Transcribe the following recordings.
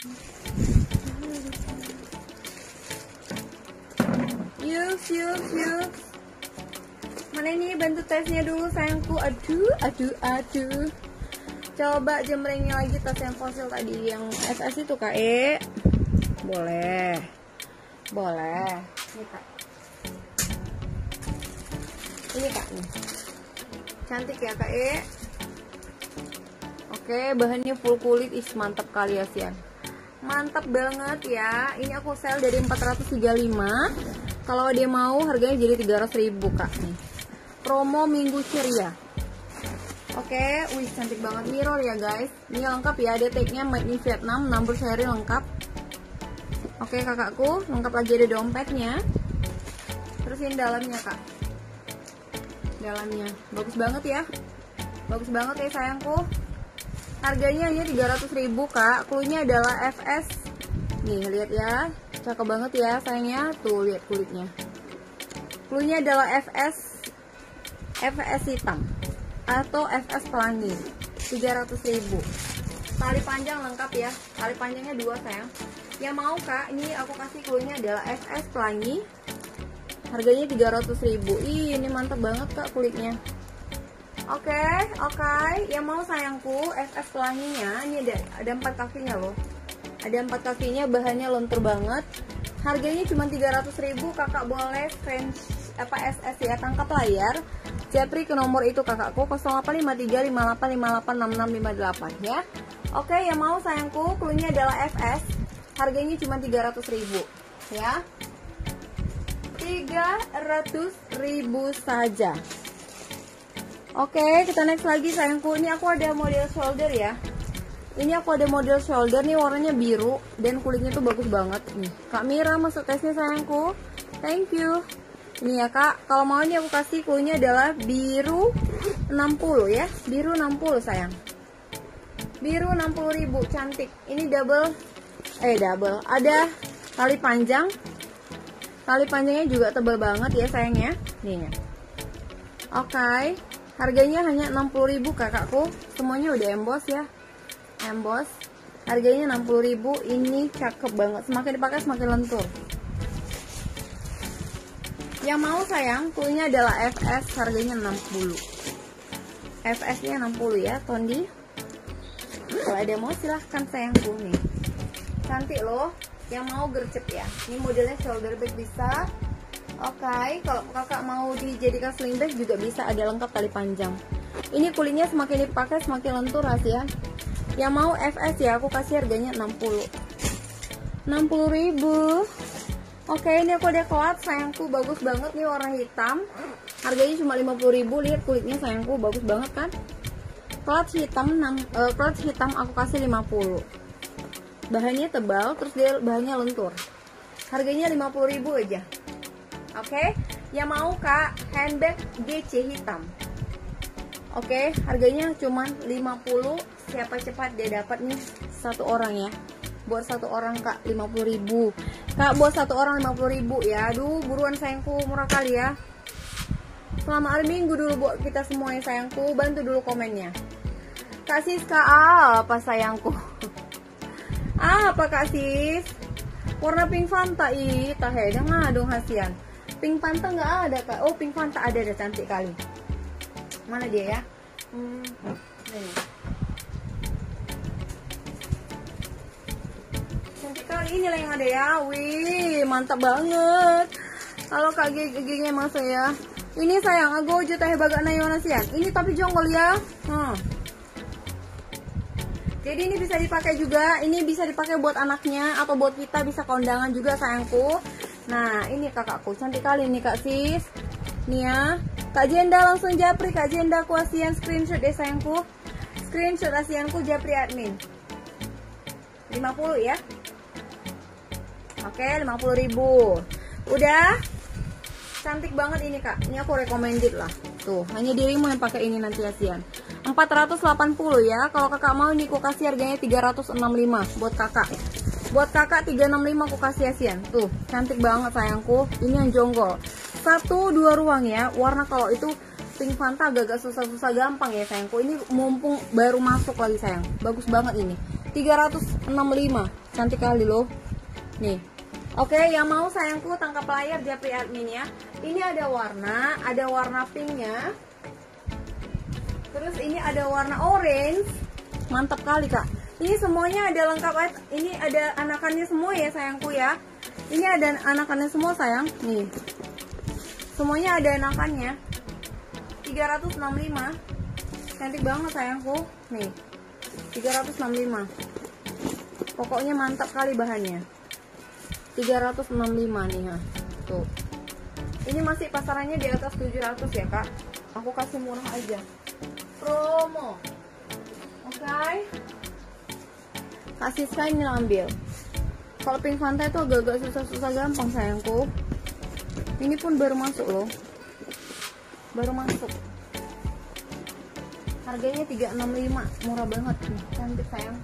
Yuk, yuk, yuk. Mana ini bantu tesnya dulu sayangku. Aduh, aduh, aduh. Coba jembrengnya lagi tas yang fosil tadi yang SS itu kak E. Boleh, boleh. Ini kak. Ini kak. Cantik ya kak E. Oke, bahannya full kulit. Is mantap kali ya Sian. Mantap banget ya. Ini aku sel dari 435 kalau dia mau harganya jadi 300 ribu kak nih. Promo minggu ceria. Oke wih cantik banget. Mirror ya guys. Ini lengkap ya. Ada tag-nya made in Vietnam number seri lengkap. Oke kakakku lengkap lagi ada dompetnya. Terus ini dalamnya kak. Dalamnya. Bagus banget ya. Bagus banget ya sayangku harganya hanya 300 ribu kak. Cluenya adalah FS nih lihat ya. Cakep banget ya sayangnya. Tuh lihat kulitnya. Cluenya adalah FS FS hitam atau FS pelangi. 300.000 tali panjang lengkap ya. Tali panjangnya dua sayang. Yang mau kak ini aku kasih cluenya adalah FS pelangi. Harganya 300.000 ih ini mantap banget kak kulitnya oke okay, oke. Okay. yang mau sayangku FS pelanginya. Ini ada ada empat kakinya loh. Ada empat kakinya bahannya lentur banget. Harganya cuma 300.000 kakak boleh fans apa SS ya tangkap layar. Japri ke nomor itu kakakku 085358586658 ya. Oke yang mau sayangku cluenya adalah FS harganya cuma 300.000 ya. 300.000 saja Oke, kita next lagi sayangku. Ini aku ada model shoulder ya. Ini aku ada model shoulder nih warnanya biru dan kulitnya tuh bagus banget nih. Kak Mira masuk tesnya sayangku. Thank you. Ini ya kak. Kalau mau ini aku kasih kulitnya adalah biru 60 ya. Biru 60 sayang. Biru 60 ribu cantik. Ini double eh double. Ada tali panjang. Tali panjangnya juga tebal banget ya sayangnya nih ya oke. okay. Harganya hanya 60 ribu kakakku. Semuanya udah emboss ya. Emboss harganya 60.000 ini cakep banget. Semakin dipakai semakin lentur. Yang mau sayang kulitnya adalah FS harganya 60 FS nya 60 ya Tondi. Kalau ada mau silahkan sayangku nih cantik loh. Yang mau gercep ya. Ini modelnya shoulder bag bisa oke okay. kalau kakak mau dijadikan sling bag juga bisa ada lengkap tali panjang. Ini kulitnya semakin dipakai semakin lentur ya. Yang mau FS ya aku kasih harganya 60 60 ribu. Oke ini aku ada kelat sayangku bagus banget nih warna hitam. Harganya cuma 50 ribu lihat kulitnya sayangku bagus banget kan? Kelat hitam uh, hitam aku kasih 50 bahannya tebal terus dia bahannya lentur. Harganya 50 ribu aja oke? Yang mau kak? Handbag GC hitam Oke, harganya cuma 50 siapa cepat dia dapat nih? Satu orang ya? Buat satu orang kak 50 ribu. Kak buat satu orang 50 ribu. Ya aduh buruan sayangku. Murah kali ya? Selama hari minggu dulu buat kita semua yang sayangku. Bantu dulu komennya. Kak Siska apa sayangku? Apa kak Sis? Warna pink Fanta? Ih tah dong hasian pink Fanta nggak ada kak oh pink Fanta ada ada cantik kali. Mana dia ya? Hmm, ini. Ini lah yang ada ya. Wih mantap banget. Kalau kak giginya emang saya ini sayang aku aja teh baga nayonasian ini tapi jonggol ya. Hmm. jadi ini bisa dipakai juga. Ini bisa dipakai buat anaknya atau buat kita bisa kondangan juga sayangku nah ini kakakku cantik kali nih kak sis nih ya kak Jenda langsung japri kak Jenda aku asian screenshot deh sayangku screenshot asianku japri admin 50 ya Oke, 50 ribu. Udah? Cantik banget ini kak. Ini aku recommended lah. Tuh, hanya dirimu yang pakai ini nanti Asian. 480 ya. Kalau kakak mau ini aku kasih harganya 365 buat kakak. Buat kakak 365 aku kasih Asian. Tuh, cantik banget sayangku. Ini yang jonggol. Satu dua ruang ya. Warna kalau itu pink Fanta agak-agak susah-susah gampang ya sayangku. Ini mumpung baru masuk lagi sayang. Bagus banget ini. 365 65 cantik kali loh nih oke yang mau sayangku tangkap layar japri admin ya ini ada warna ada warna pinknya terus ini ada warna orange mantap kali kak ini semuanya ada lengkap ini ada anakannya semua ya sayangku ya. Ini ada anakannya semua sayang. Nih. Semuanya ada anakannya. 365 cantik banget sayangku. Nih. 365 pokoknya mantap kali bahannya. 365 nih ha. tuh. Ini masih pasarannya di atas 700 ya kak. Aku kasih murah aja. Promo. Oke? okay. Kasih sign ambil. Kalau pink fanta itu agak-agak susah-susah gampang sayangku. Ini pun baru masuk loh. Baru masuk. Harganya 365 murah banget. Nih cantik sayang.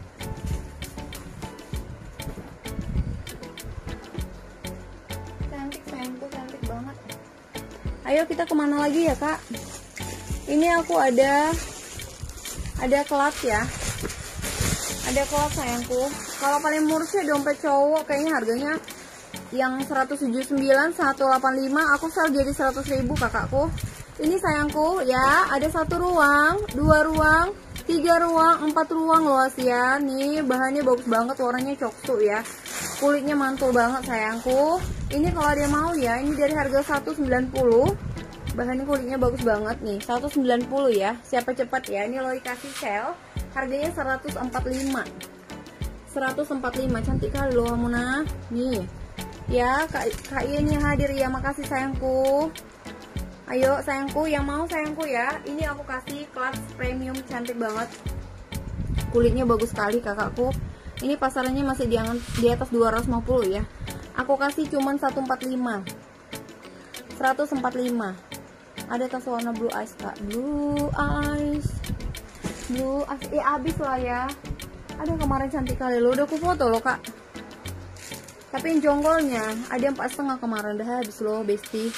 Cantik sayangku cantik banget. Ayo kita ke mana lagi ya kak? Ini aku ada ada kelas ya ada kelas sayangku. Kalau paling murah sih dompet cowok. Kayaknya harganya yang 179 185 aku sel jadi 100 ribu kakakku. Ini sayangku ya. Ada satu ruang dua ruang tiga ruang empat ruang luas ya nih bahannya bagus banget warnanya coksu ya. Kulitnya mantul banget sayangku. Ini kalau dia mau ya. Ini dari harga 190 bahannya kulitnya bagus banget nih. 190 ya. Siapa cepat ya? Ini lo dikasih sel. Harganya 145 145 cantik kali loh Muna nih. Ya kak, kak hadir ya. Makasih sayangku. Ayo sayangku. Yang mau sayangku ya. Ini aku kasih kelas premium. Cantik banget. Kulitnya bagus sekali kakakku. Ini pasarannya masih di, di atas 250 ya. Aku kasih cuman 145 145 ada tas warna blue eyes kak. Blue eyes blue eyes eh abis lah ya. Ada kemarin cantik kali. Lo udah aku foto lo kak. Tapi yang jonggolnya ada yang empat setengah kemarin. Udah habis loh besti.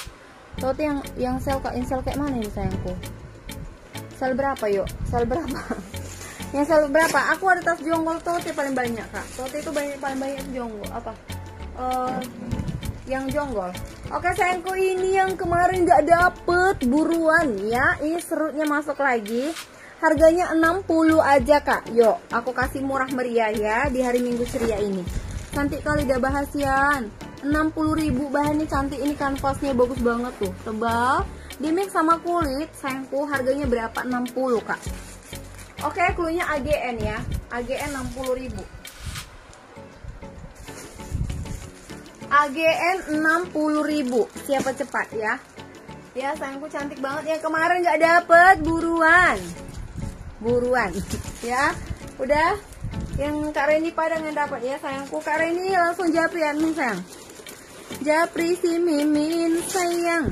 Tote yang yang sel kak sel kayak mana ini sayangku? Sel berapa yuk? Sel berapa? Yang sel berapa? Aku ada tas jonggol Tote paling banyak kak. Tote itu banyak paling banyak jonggol. Apa? Uh, yang jonggol. Oke sayangku ini yang kemarin nggak dapet buruan. Ya ini serutnya masuk lagi. Harganya 60 aja kak. Yuk aku kasih murah meriah ya di hari minggu ceria ini. Cantik kali dah bahasian. 60.000 bahannya cantik. Ini kanvasnya bagus banget tuh. Tebal. Di mix sama kulit sayangku harganya berapa? 60 kak. Oke klunya AGN ya. AGN 60.000 AGN 60.000 siapa cepat ya? Ya sayangku cantik banget. Yang kemarin nggak dapet. Buruan. Buruan. Ya udah. Yang Kak Reni Padang yang dapat ya sayangku. Kak Reni langsung japri admin sayang. Japri si mimin sayang.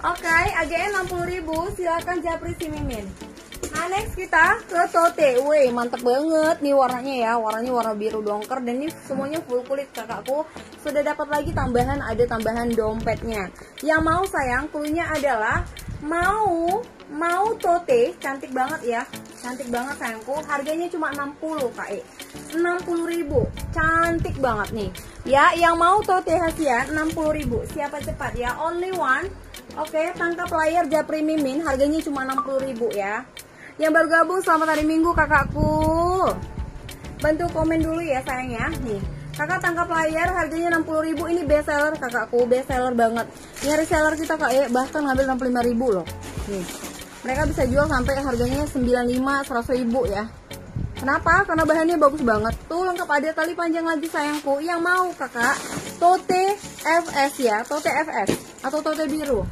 Oke okay, AGN 60.000 silakan japri si mimin next kita ke tote weh mantep banget. Nih warnanya ya warnanya warna biru dongker. Dan ini semuanya full kulit kakakku. Sudah dapat lagi tambahan ada tambahan dompetnya. Yang mau sayang klunya adalah mau mau tote. Cantik banget ya. Cantik banget sayangku. Harganya cuma 60 kak 60 ribu. Cantik banget nih. Ya yang mau tote hasian 60 ribu. Siapa cepat ya? Only one. Oke okay, tangkap layar japri mimin. Harganya cuma 60 ribu ya yang baru gabung selamat hari minggu kakakku. Bantu komen dulu ya sayangnya nih kakak tangkap layar harganya 60 ribu. Ini best seller kakakku best seller banget. Ini reseller kita kak ya bahkan ngambil 65 ribu loh. Nih mereka bisa jual sampai harganya 95 100 ribu ya. Kenapa? Karena bahannya bagus banget. Tuh lengkap ada tali panjang lagi sayangku. Yang mau kakak Tote FS ya Tote FS Atau tote biru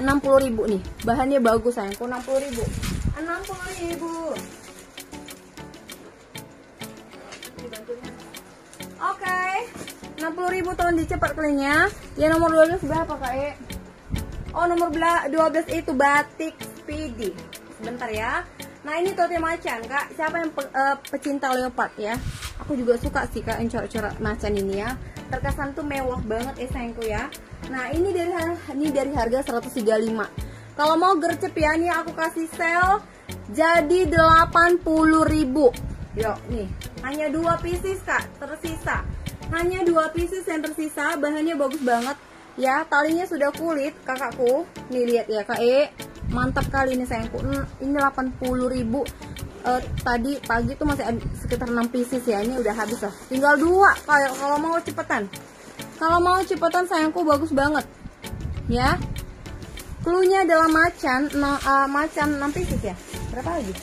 60 ribu nih. Bahannya bagus sayangku 60 ribu? 60 ribu. Oke. okay. 60 ribu tahun dicepat kelingnya Ya nomor 12 berapa kak e? Oh nomor 12 itu batik speedy. Sebentar ya. Nah ini tote macan kak. Siapa yang pe, uh, pecinta leopard ya? Aku juga suka sih kak yang corak-corak macan ini ya. Terkesan tuh mewah banget ya sayangku ya Nah ini dari ini dari harga 135 Kalau mau gercep ya nih aku kasih sale Jadi 80 ribu Yuk, nih. Hanya dua pieces, Kak, tersisa. Hanya dua pieces yang tersisa, bahannya bagus banget. Ya, talinya sudah kulit, kakakku. Nih, lihat ya, Kak E. Mantap kali ini sayangku. Hmm, Ini 80.000 Eh, tadi pagi tuh masih sekitar 6 pieces ya. Ini udah habis lah. Tinggal dua kalau kalau mau cepetan. Kalau mau cepetan sayangku bagus banget. Ya. Cluenya adalah macan, no, eh, macan 6 pieces ya. Berapa lagi?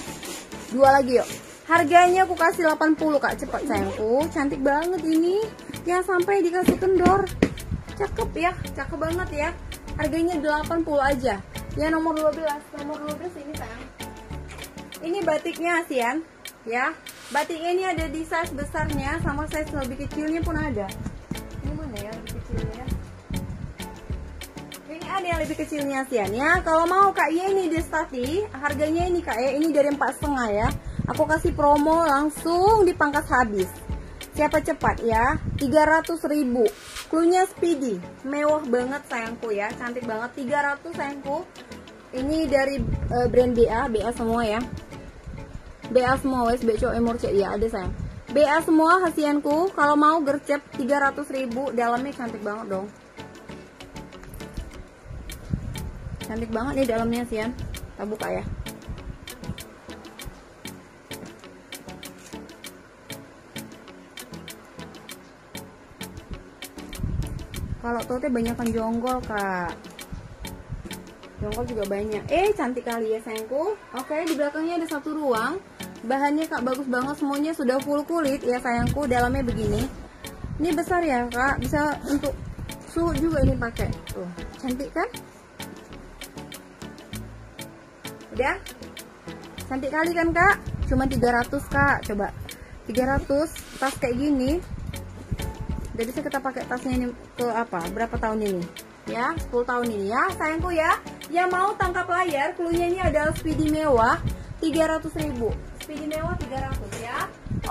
Dua lagi yuk. Harganya aku kasih 80 kak cepat sayangku. Cantik banget ini. Ya sampai dikasih kendor. Cakep ya, cakep banget ya. Harganya 80 aja. Ya nomor 12, nomor 12 ini sayang. Ini batiknya ASEAN ya. Batiknya ini ada di size besarnya sama size lebih kecilnya pun ada. Ini mana ya lebih kecilnya? Ini ada yang lebih kecilnya ASEAN ya. Kalau mau Kak ini di Stati, harganya ini Kak ini dari empat setengah ya. Aku kasih promo langsung dipangkas habis. Siapa cepat ya? 300 ribu Cluenya speedy, mewah banget sayangku ya, cantik banget 300 sayangku. Ini dari eh, brand BA, BA semua ya. BA semua wes beco emor ya ada sayang. BA semua hasianku, kalau mau gercep 300 ribu dalamnya cantik banget dong. Cantik banget nih dalamnya Sian. Kita buka ya. Kalau tote banyak kan jonggol kak. Jonggol juga banyak. Eh cantik kali ya sayangku. Oke di belakangnya ada satu ruang. Bahannya kak bagus banget semuanya sudah full kulit ya sayangku. Dalamnya begini. Ini besar ya kak. Bisa untuk su juga ini pakai. Tuh cantik kan? Udah? Cantik kali kan kak? Cuma 300 kak. Coba 300 tas kayak gini udah bisa kita pakai tasnya ini ke apa berapa tahun ini ya 10 tahun ini ya sayangku ya yang mau tangkap layar cluenya ini adalah speedy mewah 300 ribu mewah 300 ya.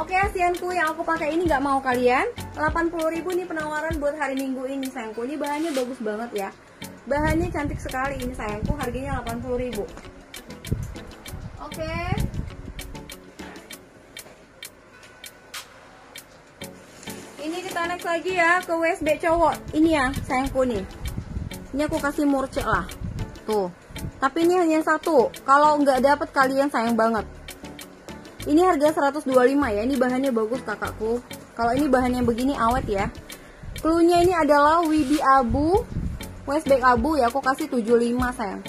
Oke asianku yang aku pakai ini nggak mau kalian. 80 ribu ini penawaran buat hari minggu ini sayangku. Ini bahannya bagus banget ya. Bahannya cantik sekali ini sayangku. Harganya 80 ribu. Oke. Ini kita next lagi ya ke WSB cowok. Ini ya sayangku nih. Ini aku kasih murce lah. Tuh. Tapi ini hanya satu. Kalau nggak dapet kalian sayang banget ini harga 125 ya ini bahannya bagus kakakku. Kalau ini bahannya begini awet ya. Cluenya ini adalah Widi Abu Westback Abu ya aku kasih 75 sayang.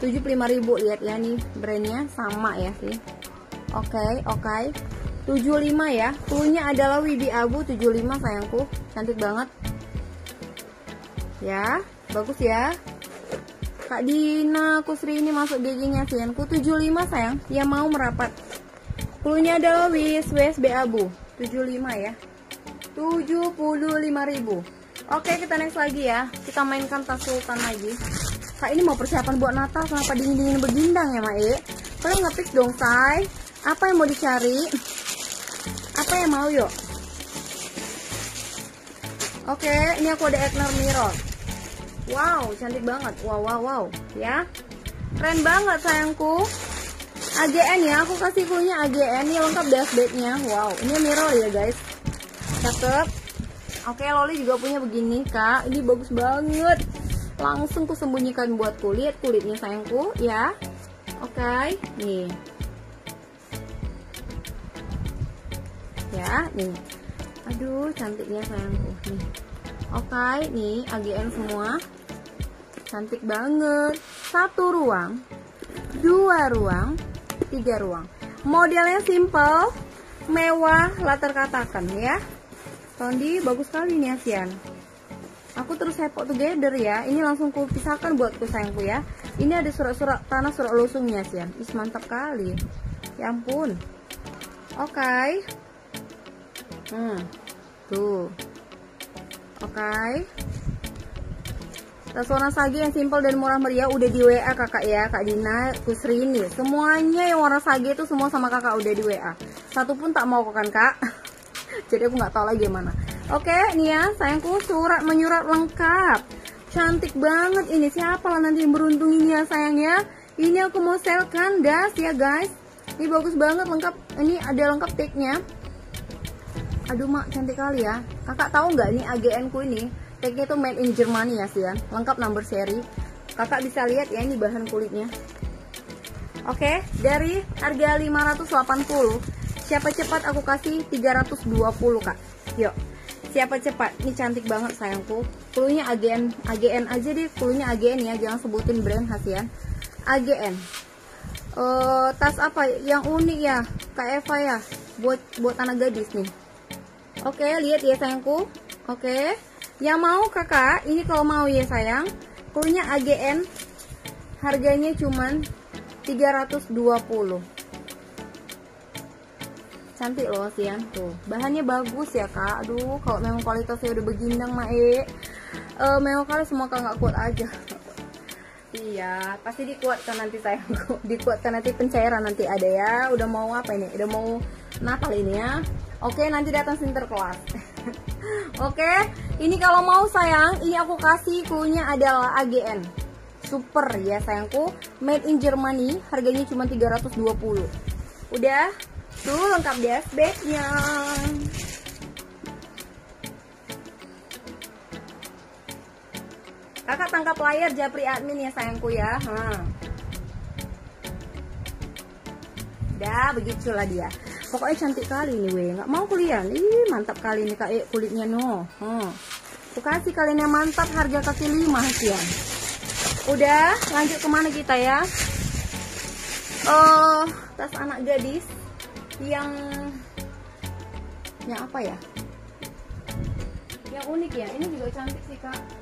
75.000 lihat ya nih brandnya sama ya sih. Oke okay, oke okay. 75 ya Cluenya adalah Widi Abu 75 sayangku. Cantik banget. Ya Bagus ya. Kak Dina Kusri ini masuk GG-nya sayangku. 75 sayang. Yang mau merapat Cluenya adalah Wis WSB Abu. 75 ya. 75.000 Oke kita next lagi ya. Kita mainkan tas sultan lagi. Kak ini mau persiapan buat Natal? Kenapa dingin-dingin begindang ya Mae Kalian ngepick dong say Apa yang mau dicari? Apa yang mau yuk? Oke ini aku ada Egner Mirror. Wow cantik banget. Wow wow wow. Ya. Keren banget sayangku AGN ya aku kasih punya AGN ini lengkap dashboardnya wow ini mirror ya guys. Cakep. Oke Loli juga punya begini kak. Ini bagus banget. Langsung ku sembunyikan buat kulit kulitnya sayangku ya. Oke nih. Ya nih. Aduh cantiknya sayangku nih. Oke nih AGN semua. Cantik banget. Satu ruang dua ruang tiga ruang modelnya simple mewah latar katakan ya Tondi bagus sekali nih Asian aku terus hepok together ya ini langsung ku pisahkan buatku sayangku ya ini ada surat-surat tanah surat lusungnya Asian is mantap kali ya ampun oke okay. Hmm, tuh. Oke. Okay. Tas warna sage yang simple dan murah meriah udah di WA kakak ya, Kak Dina, Kusri ini. Semuanya yang warna sage itu semua sama kakak udah di WA. Satu pun tak mau kan kak. Jadi aku nggak tahu lagi mana. Oke, nih ya, sayangku surat menyurat lengkap. Cantik banget ini. Siapa lah nanti yang beruntung ini ya sayangnya. Ini aku mau sell kandas ya guys. ini bagus banget lengkap ini ada lengkap tag-nya aduh mak cantik kali ya kakak tahu nggak ini AGN ku ini tagnya itu made in Germany ya sih lengkap number seri. Kakak bisa lihat ya ini bahan kulitnya. Oke dari harga 580 siapa cepat aku kasih 320 kak. Yuk siapa cepat? Ini cantik banget sayangku. Kulunya AGN AGN aja deh kulunya AGN ya. Jangan sebutin brand hasian AGN uh, tas apa? Yang unik ya Kak Eva ya. Buat buat anak gadis nih. Oke, lihat ya sayangku. Oke. Yang mau kakak, ini kalau mau ya sayang, punya AGN harganya cuman 320. Cantik loh sian tuh. Bahannya bagus ya kak. Aduh, kalau memang kualitasnya udah begindang mae. Uh, memang kali semua kak nggak kuat aja. Iya, pasti dikuatkan nanti sayangku. Dikuatkan nanti pencairan nanti ada ya. Udah mau apa ini? Udah mau Natal ini ya. Oke, nanti datang sinterklas. Oke, ini kalau mau sayang, ini aku kasih clue-nya adalah AGN. Super ya sayangku, made in Germany, harganya cuma 320. Udah, tuh lengkap deh bagnya. Kakak tangkap layar Japri admin ya sayangku ya. Hmm. Dah, begitulah dia pokoknya cantik kali nih weh. Nggak mau kuliah. Ih mantap kali nih kak e, kulitnya no. Hmm. kasih kalian yang mantap harga kaki lima hasian udah lanjut ke mana kita ya? Oh tas anak gadis yang yang apa ya? Yang unik ya? Ini juga cantik sih kak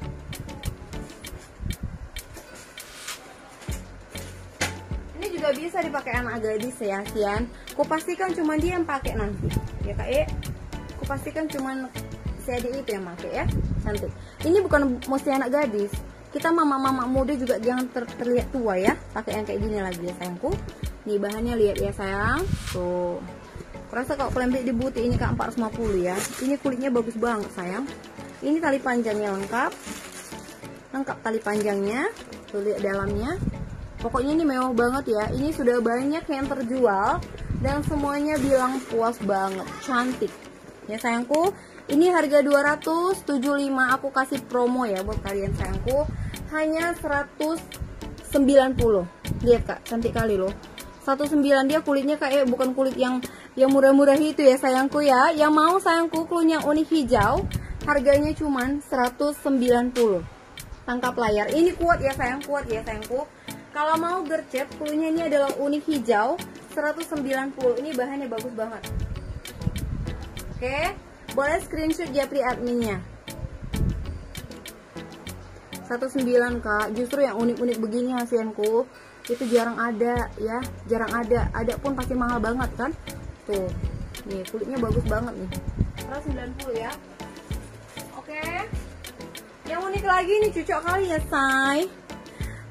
ini juga bisa dipakai anak gadis ya Sian. Kupastikan cuma dia yang pakai nanti. Ya kak E? Kupastikan cuma adik itu yang pakai ya. Cantik. Ini bukan mesti anak gadis. Kita mama-mama muda juga jangan ter terlihat tua ya. Pakai yang kayak gini lagi ya sayangku nih bahannya lihat ya sayang. Tuh. Rasa kalau kalian di butik ini kak 450 ya. Ini kulitnya bagus banget sayang. Ini tali panjangnya lengkap. Lengkap tali panjangnya. Tuh lihat dalamnya pokoknya ini mewah banget ya. Ini sudah banyak yang terjual dan semuanya bilang puas banget. Cantik. Ya sayangku ini harga 275 aku kasih promo ya buat kalian sayangku. Hanya 190 lihat kak. Cantik kali loh. 19 dia kulitnya kayak bukan kulit yang yang murah-murah itu ya sayangku ya. Yang mau sayangku kulitnya unik hijau. Harganya cuman 190 tangkap layar. Ini kuat ya sayang. Kuat ya sayangku kalau mau gercep kulitnya ini adalah unik hijau 190 ini bahannya bagus banget. Oke boleh screenshot japri adminnya. 19 kak. Justru yang unik-unik begini hasilku. Itu jarang ada ya. Jarang ada. Ada pun pasti mahal banget kan? Tuh. Nih kulitnya bagus banget nih. 190 ya. Oke. Yang unik lagi nih cocok kali ya say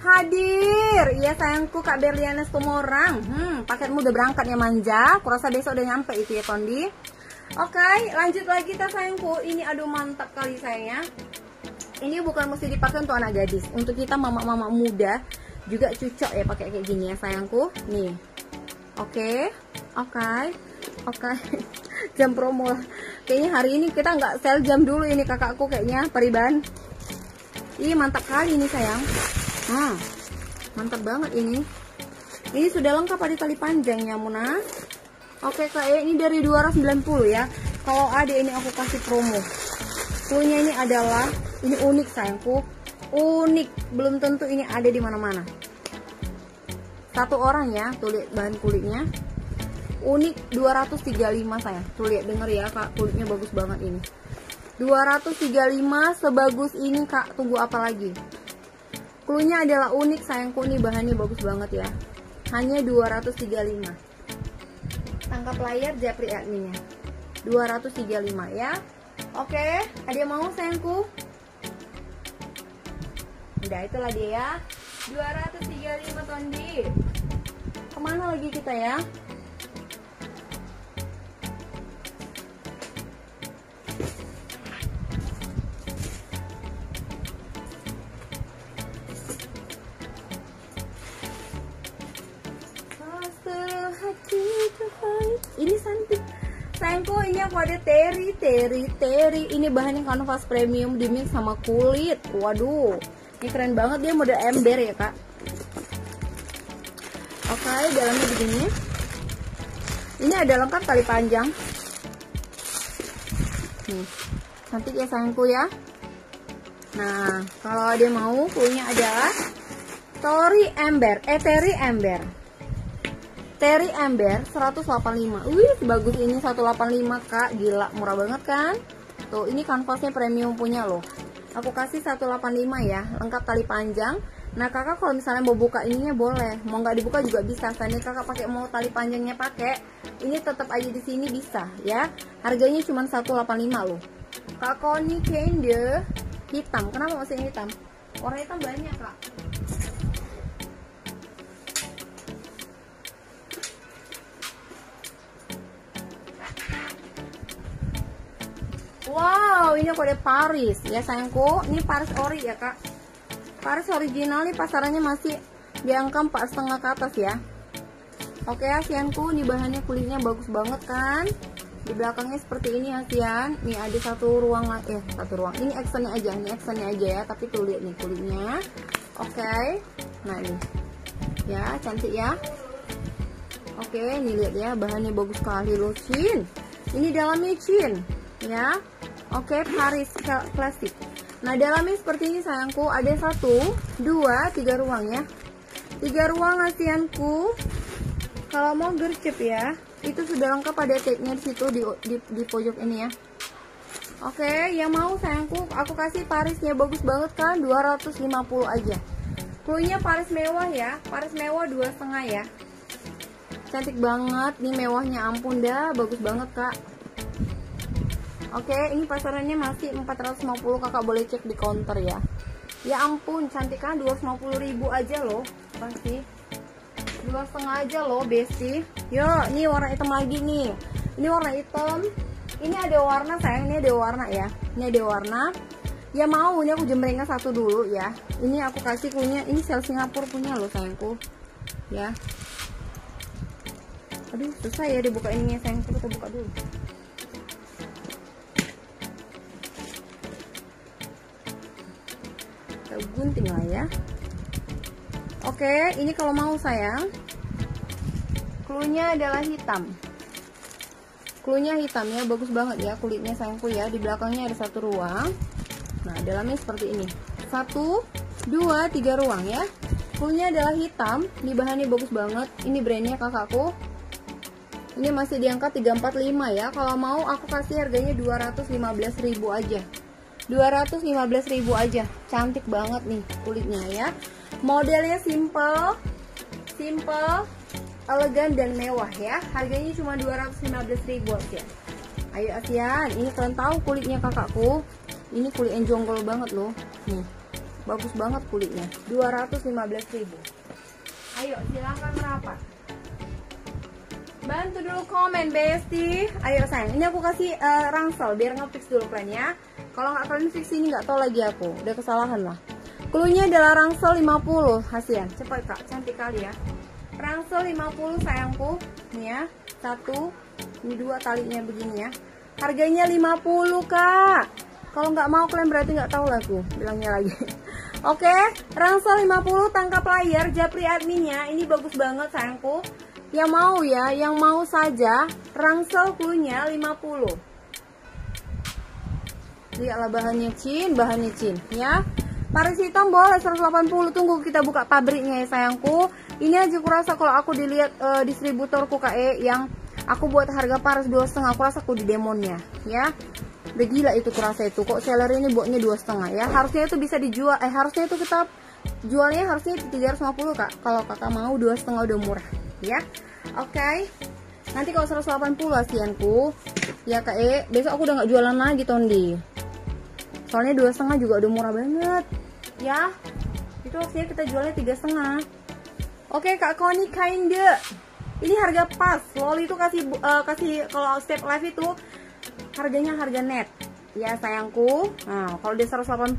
hadir. Iya sayangku Kak Berliana Stumorang. Hmm, paketmu udah berangkat ya manja. Kurasa besok udah nyampe itu ya Tondi. Oke lanjut lagi kita sayangku. Ini aduh mantap kali sayangnya. Ini bukan mesti dipakai untuk anak gadis. Untuk kita mama-mama muda juga cocok ya pakai kayak gini ya sayangku. Nih. Oke. Oke. Oke. Jam promo. Kayaknya hari ini kita nggak sel jam dulu ini kakakku kayaknya periban Ih mantap kali ini sayang hmm, mantap banget ini. Ini sudah lengkap ada tali panjangnya Muna. Oke kak ini dari 290 ya. Kalau ada ini aku kasih promo. Punya ini adalah ini unik sayangku. Unik belum tentu ini ada di mana-mana. Satu orang ya tuh lihat bahan kulitnya. Unik 235 sayang. Tuh lihat denger ya kak kulitnya bagus banget ini. 235 sebagus ini kak. Tunggu apa lagi Klunya adalah unik sayangku nih bahannya bagus banget ya. Hanya 235. Tangkap layar japri adminnya. 235 ya. Oke, ada yang mau sayangku? Udah itulah dia ya. 235 tondi. Ke mana lagi kita ya? hati ini cantik. Sayangku ini aku ada teri teri teri. Ini bahannya kanvas premium dimin sama kulit. Waduh ini keren banget. Dia model ember ya kak? Oke okay, dalamnya begini. Ini ada lengkap tali panjang. Nih cantik ya sayangku ya? Nah kalau dia mau punya adalah tori ember. Eh teri ember. Terry Ember 185 Wih bagus ini 185 kak. Gila murah banget kan? Tuh ini kanvasnya premium punya loh. Aku kasih 185 ya Lengkap tali panjang. Nah kakak kalau misalnya mau buka ininya boleh. Mau nggak dibuka juga bisa. Seandainya kakak pakai mau tali panjangnya pakai Ini tetap aja di sini bisa ya. Harganya cuma 185 loh. Kak Koni Kende Hitam. Kenapa masih hitam? Warna hitam banyak kak Wow, ini kode Paris ya sayangku. Ini Paris ori ya kak. Paris original nih pasarannya masih di angka empat setengah ke atas ya. Oke Asianku, ini bahannya kulitnya bagus banget kan. Di belakangnya seperti ini Asian. Nih ada satu ruang eh satu ruang. Ini actionnya aja, ini actionnya aja ya. Tapi tuh lihat nih kulitnya. Oke, nah ini ya cantik ya. Oke, ini lihat ya bahannya bagus sekali loh Chin. Ini dalamnya Chin ya. Oke, Paris plastik. Nah, dalamnya seperti ini sayangku. Ada satu, dua, tiga ruang ya. Tiga ruang asianku. Kalau mau gercep ya, itu sudah lengkap ada tag-nya di situ di, di, di pojok ini ya. Oke, yang mau sayangku, aku kasih Parisnya bagus banget kan, 250 aja. Cluenya Paris mewah ya, Paris mewah dua setengah ya. Cantik banget, nih mewahnya ampun dah, bagus banget kak. Oke, ini pasarannya masih 450 kakak boleh cek di counter ya. Ya ampun, cantik kan 250 ribu aja loh, pasti. Dua setengah aja loh, besti. Yo, ini warna hitam lagi nih. Ini warna hitam. Ini ada warna sayang, ini ada warna ya. Ini ada warna. Ya mau, ini aku jembrengnya satu dulu ya. Ini aku kasih punya, ini sel Singapura punya loh sayangku. Ya. Aduh, susah ya dibuka ininya sayangku, kita buka dulu. Gunting lah ya. Oke ini kalau mau sayang. Klunya adalah hitam. Klunya hitam ya bagus banget ya kulitnya sayangku ya. Di belakangnya ada satu ruang. Nah dalamnya seperti ini. Satu dua tiga ruang ya. Klunya adalah hitam ini bahannya bagus banget. Ini brandnya kakakku. Ini masih di angka 345 ya. Kalau mau aku kasih harganya 215.000 aja 215.000 aja. Cantik banget nih kulitnya ya. Modelnya simple simple elegan dan mewah ya. Harganya cuma 215.000 aja. Ayo Asian. Ini kalian tahu kulitnya kakakku? Ini kulit yang jonggol banget loh. Nih bagus banget kulitnya. 215.000 ayo silahkan merapat. Bantu dulu komen besti. Ayo sayang. Ini aku kasih uh, rangsel biar ngefix dulu kalian ya kalau nggak kalian fix ini nggak tahu lagi aku. Udah kesalahan lah. Klunya adalah rangsel 50 hasian cepat kak. Cantik kali ya. Rangsel 50 sayangku. Nih ya. Satu ini dua talinya begini ya. Harganya 50 kak. Kalau nggak mau kalian berarti nggak tahu lah aku bilangnya lagi. Oke, rangsel 50 tangkap layar Japri adminnya. Ini bagus banget sayangku. Yang mau ya, yang mau saja rangsel klunya 50 lihatlah bahannya cin bahannya cin. Ya Paris hitam boleh 180 tunggu kita buka pabriknya ya sayangku. Ini aja kurasa kalau aku dilihat uh, distributorku KE yang aku buat harga Paris dua setengah aku rasa aku di demonnya. Ya udah gila itu kurasa itu. Kok seller ini buatnya dua setengah ya? Harusnya itu bisa dijual eh harusnya itu kita jualnya harusnya 350 kak. Kalau kakak mau dua setengah udah murah ya? Oke. Okay. nanti kalau 180 asianku ya kak E besok aku udah nggak jualan lagi Tondi soalnya dua setengah juga udah murah banget. Ya itu harusnya kita jualnya tiga setengah. Oke kak Koni Kainde ini harga pas. Loli itu kasih uh, kasih kalau step live itu harganya harga net. Ya sayangku. Nah kalau dia 180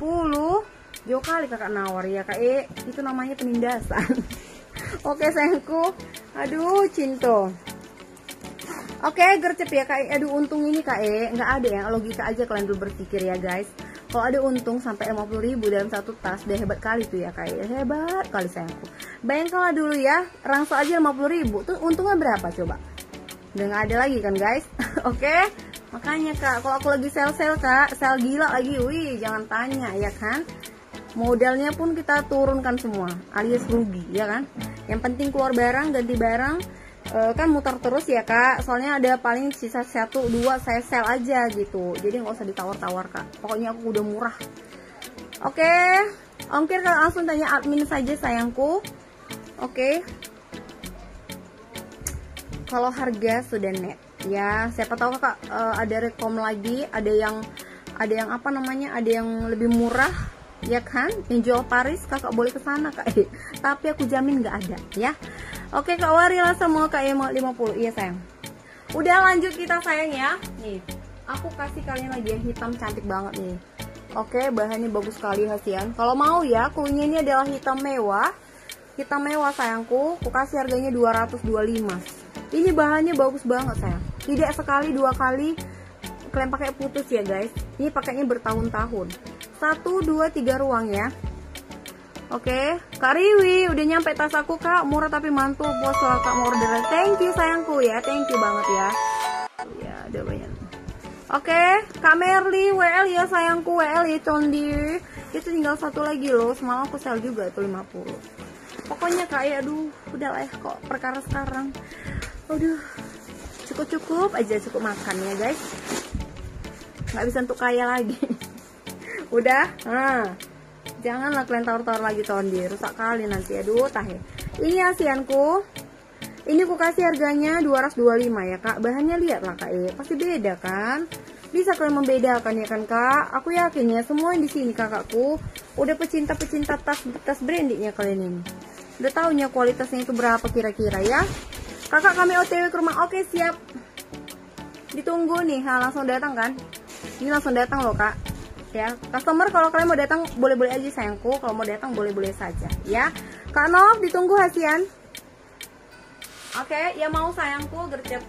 jauh kali kakak nawar. Ya kak E itu namanya penindasan. Oke sayangku. Aduh cinto. Oke, gercep ya kak. Aduh, untung ini kak E. Nggak ada ya, logika aja kalian dulu berpikir ya guys. Kalau ada untung sampai 50 ribu dalam satu tas, udah hebat kali tuh ya E. Hebat kali sayangku. Bayangkan dulu ya, rangsa aja 50 ribu. Tuh untungnya berapa coba? Udah nggak ada lagi kan guys. Oke, makanya kak, kalau aku lagi sel-sel kak, sel gila lagi, wih jangan tanya ya kan. Modalnya pun kita turunkan semua, alias rugi ya kan. Yang penting keluar barang, ganti barang, uh, kan muter terus ya kak. Soalnya ada paling sisa satu dua saya sel aja gitu. Jadi nggak usah ditawar-tawar kak. Pokoknya aku udah murah. Oke. Okay. ongkir kak langsung tanya admin saja sayangku. Oke. Okay. kalau harga sudah net ya. Siapa tahu kak uh, ada rekom lagi. Ada yang ada yang apa namanya? Ada yang lebih murah ya kan? Yang jual Paris kakak boleh ke sana kak. Tapi aku jamin nggak ada ya oke kak Warila semua kak mau 50 iya sayang. Udah lanjut kita sayang ya. Nih aku kasih kalian lagi yang hitam cantik banget nih. Oke bahannya bagus sekali hasian kalau mau ya kuenya ini adalah hitam mewah. Hitam mewah sayangku. Aku kasih harganya 225 ini bahannya bagus banget sayang. Tidak sekali dua kali. Kalian pakai putus ya guys. Ini pakainya bertahun-tahun. Satu dua tiga ruang ya Oke, Kak Riwi udah nyampe tas aku kak, murah tapi mantul bos soal kak mau order. Thank you sayangku ya, thank you banget ya. Ya, ada banyak. Oke, Kak Merli WL ya sayangku WL ya Condi. Itu tinggal satu lagi loh, semalam aku sel juga itu 50. Pokoknya kak ya, aduh, udah lah ya kok perkara sekarang. Aduh, cukup-cukup aja cukup makan ya guys. Nggak bisa untuk kaya lagi. udah nah janganlah kalian tawar-tawar lagi tondi rusak kali nanti. Aduh tahe. Ini asianku ini aku kasih harganya 225 ya kak. Bahannya lihat lah kak e pasti beda kan? Bisa kalian membedakan ya kan kak? Aku yakin ya semua yang di sini kakakku udah pecinta pecinta tas tas brandingnya kalian ini. Udah tahunya kualitasnya itu berapa kira-kira ya? Kakak kami otw ke rumah. Oke siap. Ditunggu nih. Nah, langsung datang kan? Ini langsung datang loh kak ya. Customer kalau kalian mau datang boleh-boleh aja sayangku. Kalau mau datang boleh-boleh saja ya. Kak ditunggu hasian. Oke ya mau sayangku gercep.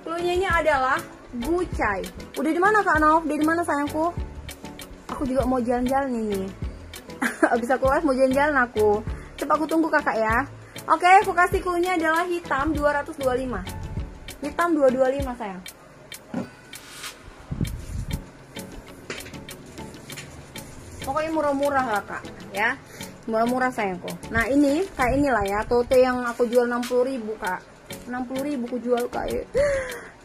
Cluenya ini adalah gucai udah di mana Kak Nov udah di mana sayangku? Aku juga mau jalan-jalan ini abis aku mau jalan-jalan aku. Coba aku tunggu kakak ya. Oke aku kasih cluenya adalah hitam 225 hitam 225 sayang pokoknya murah-murah lah kak. Ya murah-murah sayangku nah ini kayak inilah ya tote yang aku jual 60 ribu kak. 60 ribu aku jual kak ya.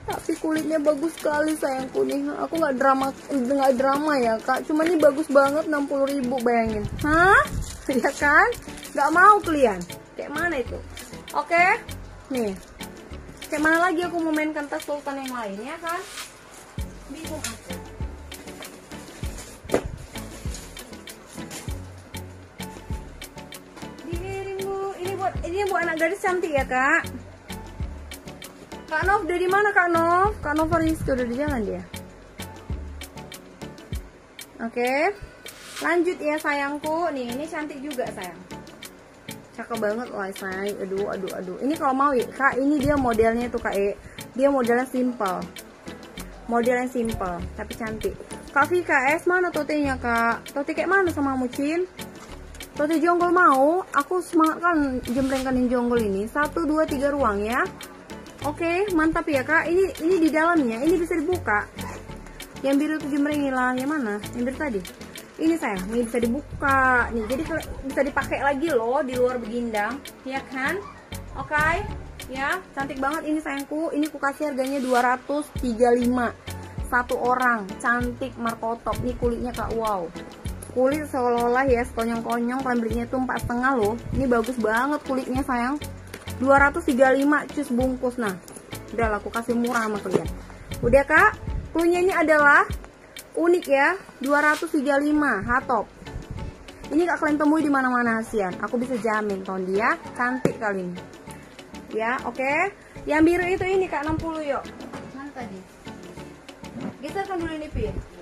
tapi kulitnya bagus sekali sayangku nih. Aku nggak drama nggak drama ya kak. Cuma ini bagus banget 60 ribu bayangin. Hah? Ya kan? Nggak mau kalian. Kayak mana itu? Oke nih. Kayak mana lagi aku memainkan tas sultan yang lain ya kan? Bingung buat ini buat anak gadis cantik ya kak. Kak Nov dari mana Kak Nov? Kak Nov Rizky udah di jalan dia? Oke. Lanjut ya sayangku. Nih ini cantik juga sayang. Cakep banget loh sayang Aduh aduh aduh. Ini kalau mau ya Kak ini dia modelnya tuh Kak E. Dia modelnya simple. Modelnya simple Tapi cantik. Kak Vika S mana totenya Kak? Tote kayak mana sama Mucin? Roti jonggol mau, aku semangat kan jembrengkan yang jonggol ini. Satu, dua, tiga ruang ya. Oke, mantap ya kak. Ini ini di dalamnya, ini bisa dibuka. Yang biru tuh jembreng lah, yang mana? Yang biru tadi. Ini saya, ini bisa dibuka. Nih, jadi bisa dipakai lagi loh di luar begindang, ya kan? Oke, ya, cantik banget ini sayangku. Ini ku kasih harganya 235 satu orang, cantik markotop. Nih kulitnya kak, wow kulit seolah-olah ya sekonyong-konyong kalian belinya tuh empat setengah loh. Ini bagus banget kulitnya sayang. 235 cus bungkus. Nah udah aku kasih murah sama kalian. Udah kak. Ini adalah unik ya 235 hatop. Ini kak kalian temui di mana-mana hasian aku bisa jamin tahun dia cantik kali ini. Ya oke. Okay. yang biru itu ini kak 60 yuk. Mana tadi? Geserkan dulu ini pi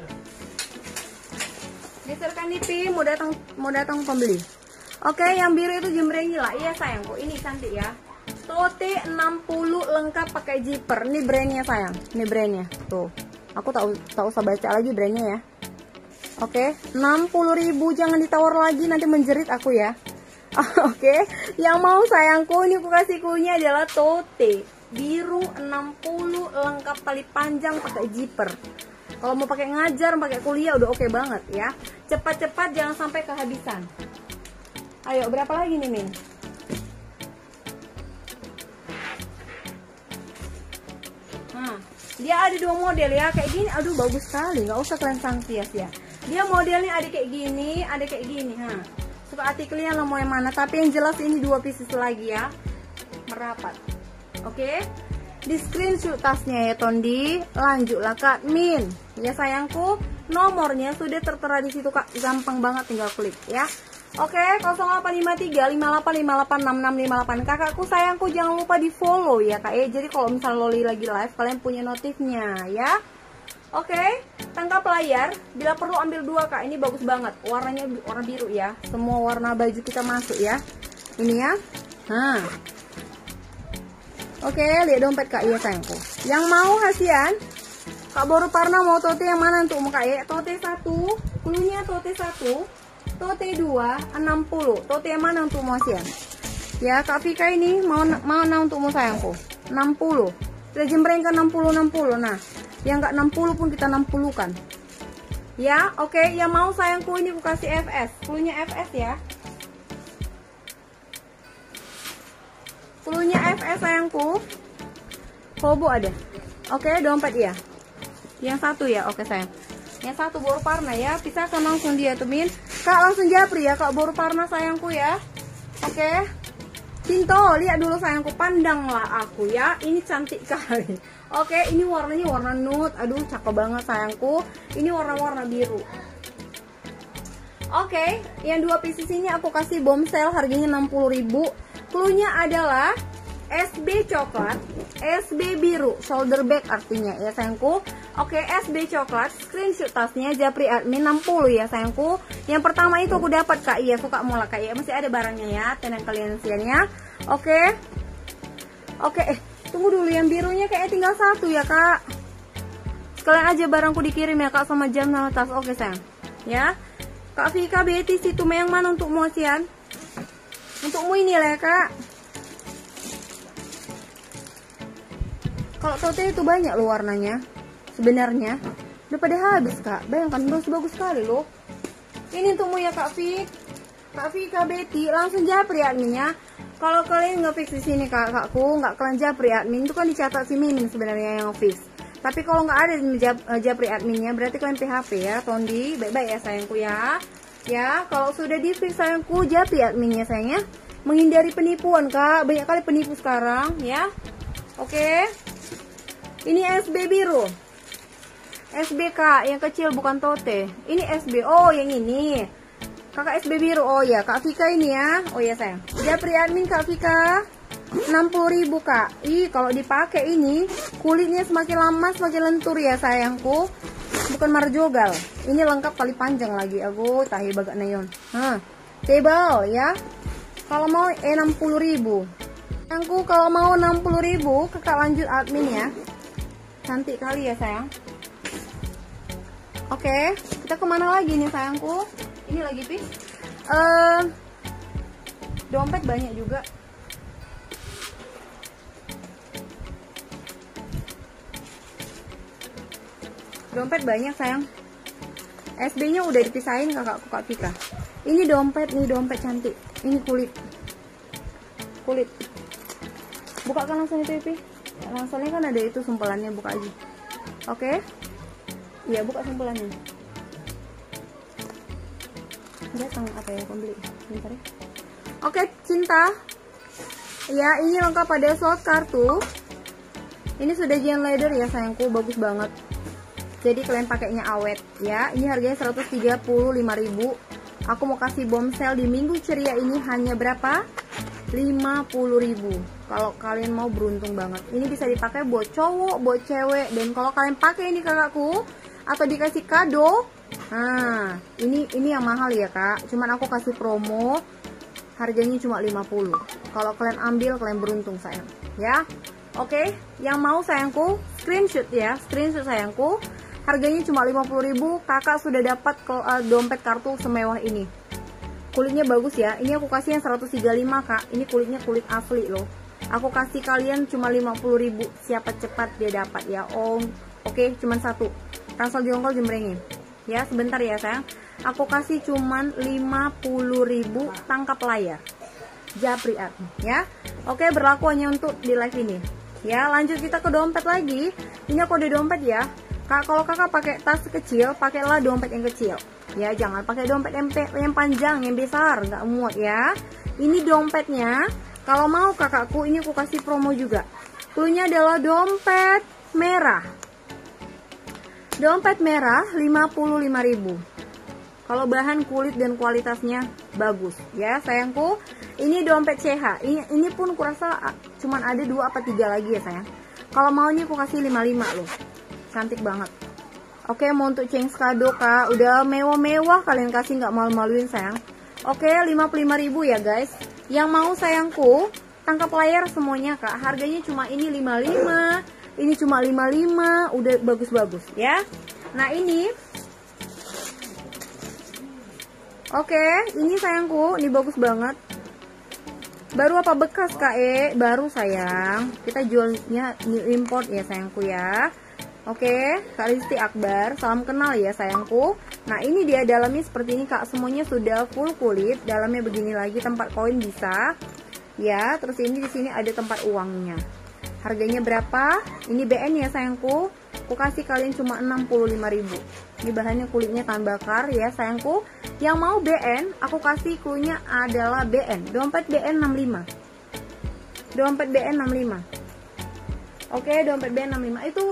geserkan nih mau datang mau datang pembeli oke yang biru itu jembreng lah iya sayangku ini cantik ya Tote 60 lengkap pakai zipper. Ini brandnya sayang. Ini brandnya. Tuh. Aku tak tak usah baca lagi brandnya ya. Oke, okay. 60.000 jangan ditawar lagi nanti menjerit aku ya. Oke, yang mau sayangku ini aku kasih kunya adalah tote biru 60 lengkap tali panjang pakai zipper. Kalau mau pakai ngajar, pakai kuliah udah oke okay banget ya. Cepat-cepat jangan sampai kehabisan. Ayo, berapa lagi nih, Min? Nah, dia ada dua model ya, kayak gini. Aduh, bagus sekali. Nggak usah kalian sangsias ya. Dia modelnya ada kayak gini, ada kayak gini. Ha. Suka artikelnya lo mau yang mana. Tapi yang jelas ini dua pieces lagi ya. Merapat. Oke. Okay? Di screenshot tasnya ya Tondi. Lanjutlah Kak Min. Ya sayangku, nomornya sudah tertera di situ Kak. Gampang banget tinggal klik ya. Oke, okay, 0853 58586658. Kakakku sayangku jangan lupa di follow ya kak ya. Jadi kalau misal Loli lagi live kalian punya notifnya ya. Oke, okay, tangkap layar. Bila perlu ambil dua kak. Ini bagus banget. Warnanya warna biru ya. Semua warna baju kita masuk ya. Ini ya. Nah. Oke, lihat dompet kak. Iya sayangku. Yang mau hasian? Kak Boru Parna mau tote yang mana untuk muka ya? Tote satu. Klunya tote satu. Tote 2 60. Tote yang mana untuk mau hasian? Ya, Kak Vika ini mau mau untuk mau sayangku. 60. Sudah jembreng ke 60 60. Nah, yang enggak 60 pun kita 60 kan ya oke yang mau sayangku ini aku kasih FS Klunya FS ya Klunya FS sayangku Kobo ada oke dompet ya yang satu ya oke sayang yang satu boru parna ya pisahkan langsung dia tuh min kak langsung japri ya kak boru parna sayangku ya oke. Cinto, lihat dulu sayangku, pandanglah aku ya. Ini cantik kali. Oke, ini warnanya warna nude. Aduh, cakep banget sayangku. Ini warna-warna biru. Oke, yang dua pieces ini aku kasih bombshell harganya 60.000. Cluenya adalah SB coklat, SB biru, shoulder bag artinya ya sayangku. Oke, SB coklat, screenshot tasnya Japri admin 60 ya sayangku. Yang pertama itu aku dapat Kak Iya, suka mola Kak Iya. Masih ada barangnya ya, tenang kalian siannya. Oke. Oke, eh Tunggu dulu yang birunya kayaknya tinggal satu ya kak Sekalian aja barangku dikirim ya kak sama jam sama tas Oke sayang Ya Kak Vika Betty situ yang mana untuk Sian Untukmu ini lah ya kak. Kalau tote itu banyak loh warnanya Sebenarnya. Udah pada habis kak. Bayangkan bagus-bagus sekali loh. Ini untukmu ya kak Vika Kak Vika Betty langsung japri adminnya. Kalau kalian nggak fix di sini kakakku nggak kalian japri admin. Itu kan dicatat si mimin sebenarnya yang fix tapi kalau nggak ada eh, japri adminnya berarti kalian PHP ya Tondi. Baik-baik ya sayangku ya ya kalau sudah di fix sayangku japri adminnya sayangnya. Menghindari penipuan kak. Banyak kali penipu sekarang ya. Oke. Ini SB biru. SBK yang kecil bukan tote. Ini SB oh yang ini. Kakak SB biru. Oh ya, Kak Vika ini ya. Oh ya sayang. Japri admin Kak Vika. 60.000 Kak. Ih, kalau dipakai ini kulitnya semakin lama semakin lentur ya sayangku. Bukan marjogal. Ini lengkap kali panjang lagi. Aku tahi bagak neon. Hah. Tebal ya. Kalau mau eh 60.000. Sayangku kalau mau 60.000 Kakak lanjut admin ya. Cantik kali ya sayang. Oke, kita ke mana lagi nih sayangku? ini lagi pi uh, dompet banyak juga dompet banyak sayang. SB nya udah dipisahin kakakku kak Fika ini dompet nih dompet cantik. Ini kulit. Kulit. Buka kan langsung itu Pi langsungnya kan ada itu sumpelannya buka aja. Oke? Okay? iya buka sumpelannya. Datang apa ya pembeli bentar ya. Oke cinta. Ya ini lengkap pada slot kartu. Ini sudah gen leather ya sayangku. Bagus banget jadi kalian pakainya awet. Ya ini harganya 135.000 aku mau kasih bombshell di minggu ceria ini hanya berapa? 50.000 kalau kalian mau beruntung banget. Ini bisa dipakai buat cowok buat cewek. Dan kalau kalian pakai ini kakakku atau dikasih kado Nah, ini ini yang mahal ya, Kak. Cuman aku kasih promo harganya cuma 50. kalau kalian ambil kalian beruntung sayang. Ya oke. Yang mau sayangku screenshot ya. Screenshot sayangku harganya cuma 50000 kakak sudah dapat ke uh, dompet kartu semewah ini. Kulitnya bagus ya. Ini aku kasih yang 135 kak. Ini kulitnya kulit asli loh. Aku kasih kalian cuma 50000 siapa cepat dia dapat ya om. Oke cuman satu. Ransel jongkol jembrengin. Ya sebentar ya sayang. Aku kasih cuman 50000 tangkap layar. Japri ya. Oke berlaku hanya untuk di live ini. Ya lanjut kita ke dompet lagi. Ini kode dompet ya kak kalau kakak pakai tas kecil pakailah dompet yang kecil. Ya jangan pakai dompet yang, panjang yang besar. Nggak muat ya. Ini dompetnya. Kalau mau kakakku ini aku kasih promo juga. Tuhnya adalah dompet merah. Dompet merah 55.000 kalau bahan kulit dan kualitasnya bagus. Ya sayangku ini dompet CH ini, ini pun kurasa ah, cuman ada dua apa tiga lagi ya sayang. Kalau mau ini aku kasih 55 loh cantik banget oke mau untuk change kado kak udah mewah-mewah kalian kasih nggak malu-maluin sayang oke 55.000 ya guys yang mau sayangku tangkap layar semuanya kak harganya cuma ini 55 ini cuma 55 udah bagus-bagus ya nah ini Oke, ini sayangku, ini bagus banget. Baru apa bekas kak E? Baru sayang. Kita jualnya new import ya sayangku ya. Oke, Kak Risti Akbar, salam kenal ya sayangku. Nah ini dia dalamnya seperti ini kak, semuanya sudah full kulit. Dalamnya begini lagi, tempat koin bisa. Ya, terus ini di sini ada tempat uangnya. Harganya berapa? Ini BN ya sayangku. Aku kasih kalian cuma 65.000 Ini bahannya kulitnya tahan bakar ya sayangku yang mau BN, aku kasih clue-nya adalah BN. Dompet BN 65. Dompet BN 65. Oke, dompet BN 65. Itu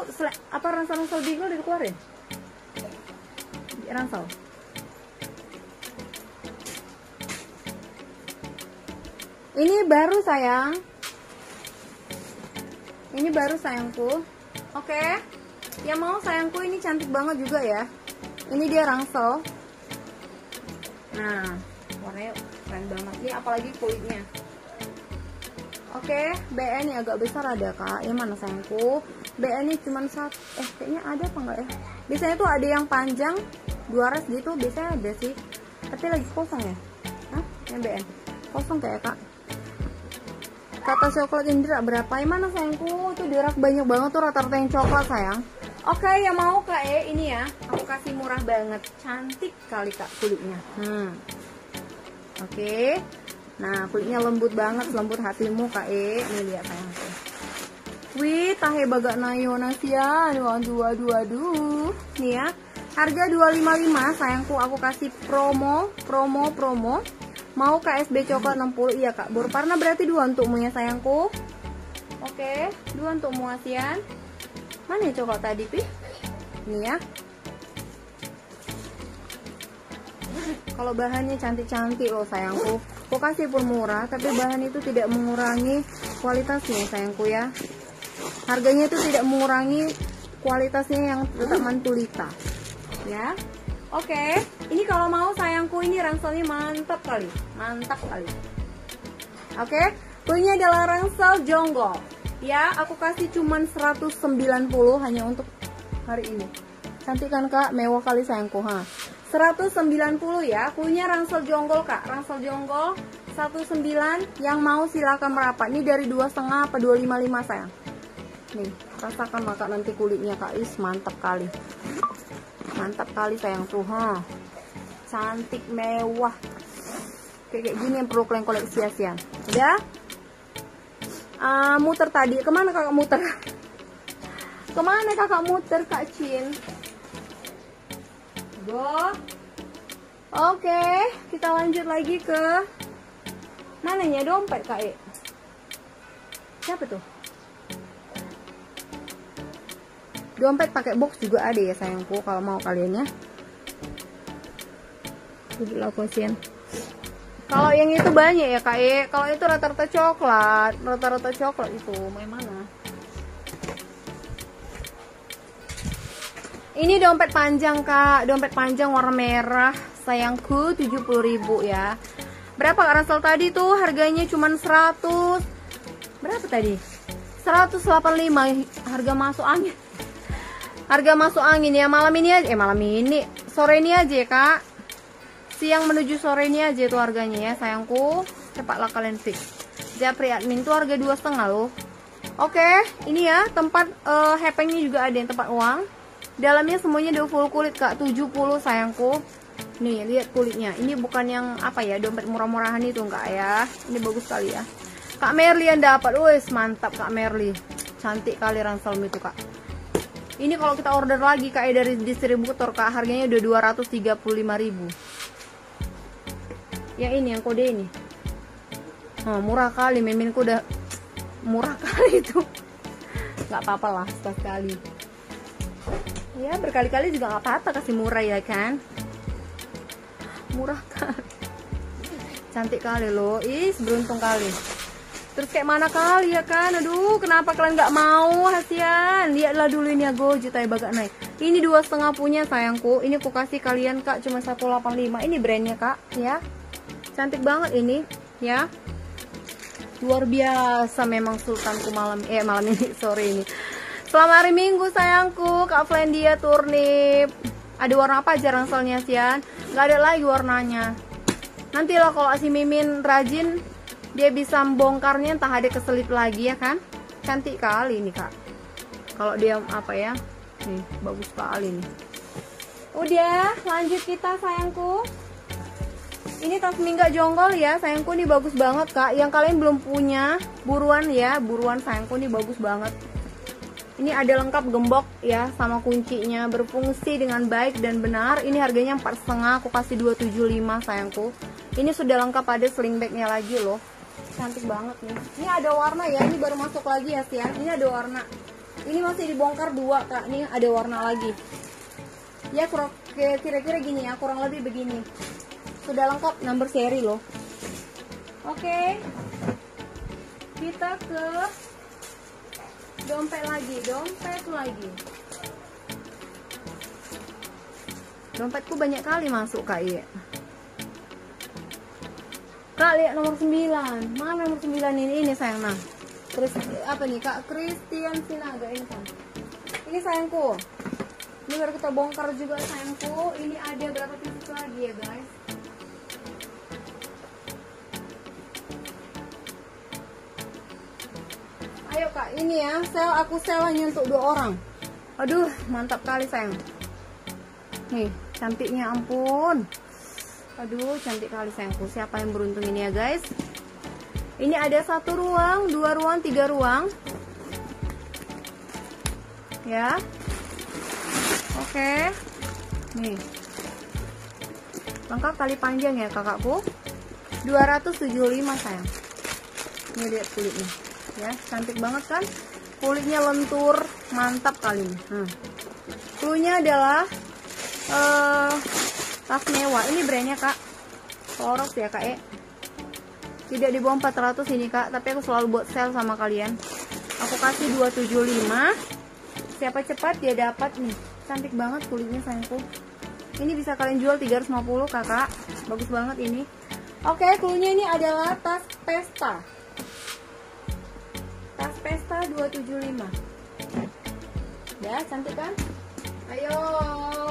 apa ransel-ransel bingung udah dikeluarin? Ransel. Ini baru sayang. Ini baru sayangku. Oke. Yang mau sayangku ini cantik banget juga ya. Ini dia ransel nah warnanya keren banget ini apalagi kulitnya oke BN ini agak besar ada kak yang mana sayangku BN ini cuma satu eh kayaknya ada apa enggak ya biasanya tuh ada yang panjang dua res gitu biasanya ada sih tapi lagi kosong ya Hah? yang BN kosong kayak kak kata coklat Indra berapa yang mana sayangku itu dirak banyak banget tuh rata-rata yang coklat sayang Oke, okay, yang mau Kak E ini ya, aku kasih murah banget. Cantik kali Kak kulitnya. Hmm. Oke. Okay. Nah, kulitnya lembut banget, lembut hatimu Kak E. Ini lihat sayang. Wih, tahe bagak nayo nasia. Aduh, aduh, aduh, aduh. Nih ya. Harga 255 sayangku aku kasih promo, promo, promo. Mau KSB coklat 60 iya Kak. Berwarna berarti dua untukmu ya sayangku. Oke, dua untukmu Asian. Mana ya coklat tadi, Pi? Ini ya. Kalau bahannya cantik-cantik loh sayangku. Aku kasih pun murah, tapi bahan itu tidak mengurangi kualitasnya sayangku ya. Harganya itu tidak mengurangi kualitasnya yang tetap mantulita. Ya. Oke, ini kalau mau sayangku ini ranselnya mantap kali. Mantap kali. Oke, punya adalah ransel jonggol ya aku kasih cuman 190 hanya untuk hari ini cantik kan kak mewah kali sayangku ha 190 ya. Punya ransel jonggol kak. Ransel jonggol 19 yang mau silakan merapat. Ini dari dua setengah apa 255 sayang? Nih rasakan maka nanti kulitnya kak. Is mantap kali. Mantap kali sayang tuh ha? Cantik mewah. Kayak gini yang perlu kalian koleksi ya? Udah uh, muter tadi. Ke mana kakak muter? Ke mana kakak muter kak Cin go oke kita lanjut lagi ke mananya dompet kak e siapa tuh dompet pakai box juga ada ya sayangku kalau mau kalian ya kalau yang itu banyak ya kak E. Kalau itu rata-rata coklat, rata-rata coklat itu. Main mana? Ini dompet panjang kak, dompet panjang warna merah. Sayangku 70.000 ya. berapa Kak Ransel tadi tuh harganya cuma 100 berapa tadi? 185 harga masuk angin. Harga masuk angin ya. Malam ini aja eh malam ini. Sore ini aja ya kak. Siang menuju sore ini aja tuh harganya ya sayangku. Cepatlah kalian fix. Japri admin tuh harga dua setengah loh. Oke ini ya. Tempat uh, hepengnya juga ada yang tempat uang dalamnya semuanya udah full kulit kak. 70 sayangku. Nih lihat kulitnya. Ini bukan yang apa ya dompet murah-murahan itu enggak ya. Ini bagus sekali ya. Kak Merli yang dapat. Wes mantap Kak Merli cantik kali ransel itu kak. Ini kalau kita order lagi kak dari distributor kak harganya udah 235.000 ya ini yang kode ini. Oh, murah kali. Meminku udah murah kali itu. Nggak apa-apa lah sekali ya berkali-kali juga nggak apa-apa kasih murah ya kan? Murah kan? Cantik kali loh is beruntung kali. Terus kayak mana kali ya kan? Aduh kenapa kalian nggak mau hasian lihatlah dulu ini ya gojo tay bagak naik ini dua setengah punya sayangku. Ini aku kasih kalian kak cuma 185 ini brandnya kak ya. Cantik banget ini ya. Luar biasa memang sultanku malam eh malam ini. Sore ini selamat hari minggu sayangku kak Flendia turnip. Ada warna apa aja rangselnya Sian? Nggak ada lagi warnanya. Nantilah kalau si Mimin rajin dia bisa membongkarnya entah ada keselip lagi ya kan? Cantik kali ini kak. Kalau dia apa ya? Nih bagus sekali nih. Udah lanjut kita sayangku. Ini tas mingga jonggol ya. Sayangku ini bagus banget kak. Yang kalian belum punya buruan ya. Buruan sayangku ini bagus banget ini ada lengkap gembok ya sama kuncinya. Berfungsi dengan baik dan benar. Ini harganya empat setengah aku kasih 275 sayangku. Ini sudah lengkap ada sling bagnya lagi loh. Cantik banget nih. Ini ada warna ya ini baru masuk lagi ya sih ini ada warna. Ini masih dibongkar dua kak. Nih ada warna lagi. Ya kira-kira gini ya kurang lebih begini. Sudah lengkap number seri loh. Oke. Kita ke dompet lagi dompet lagi. Dompetku banyak kali masuk kak iya. Kak lihat nomor 9 mana nomor 9 ini? Ini sayang nah. Terus apa nih kak? Christian Sinaga ini kan ini sayangku. Ini baru kita bongkar juga sayangku. Ini ada berapa pieces lagi ya guys ayo kak. Ini ya sel aku sel hanya untuk dua orang. Aduh mantap kali sayang. Nih cantiknya ampun. Aduh cantik kali sayangku. Siapa yang beruntung ini ya guys? Ini ada satu ruang dua ruang tiga ruang. Ya. Oke. Nih. Lengkap kali panjang ya kakakku. 275 sayang. Ini lihat kulitnya ya cantik banget kan? Kulitnya lentur mantap kali ini. Hmm. adalah uh, tas mewah. Ini brandnya kak. Clorox ya kak ya tidak di bawah 400 ini kak tapi aku selalu buat sale sama kalian. Aku kasih 275 siapa cepat dia dapat nih. Cantik banget kulitnya sayangku. Ini bisa kalian jual 350 kakak. Bagus banget ini. Oke cluenya ini adalah tas pesta tas pesta 275 ya cantik kan? Ayo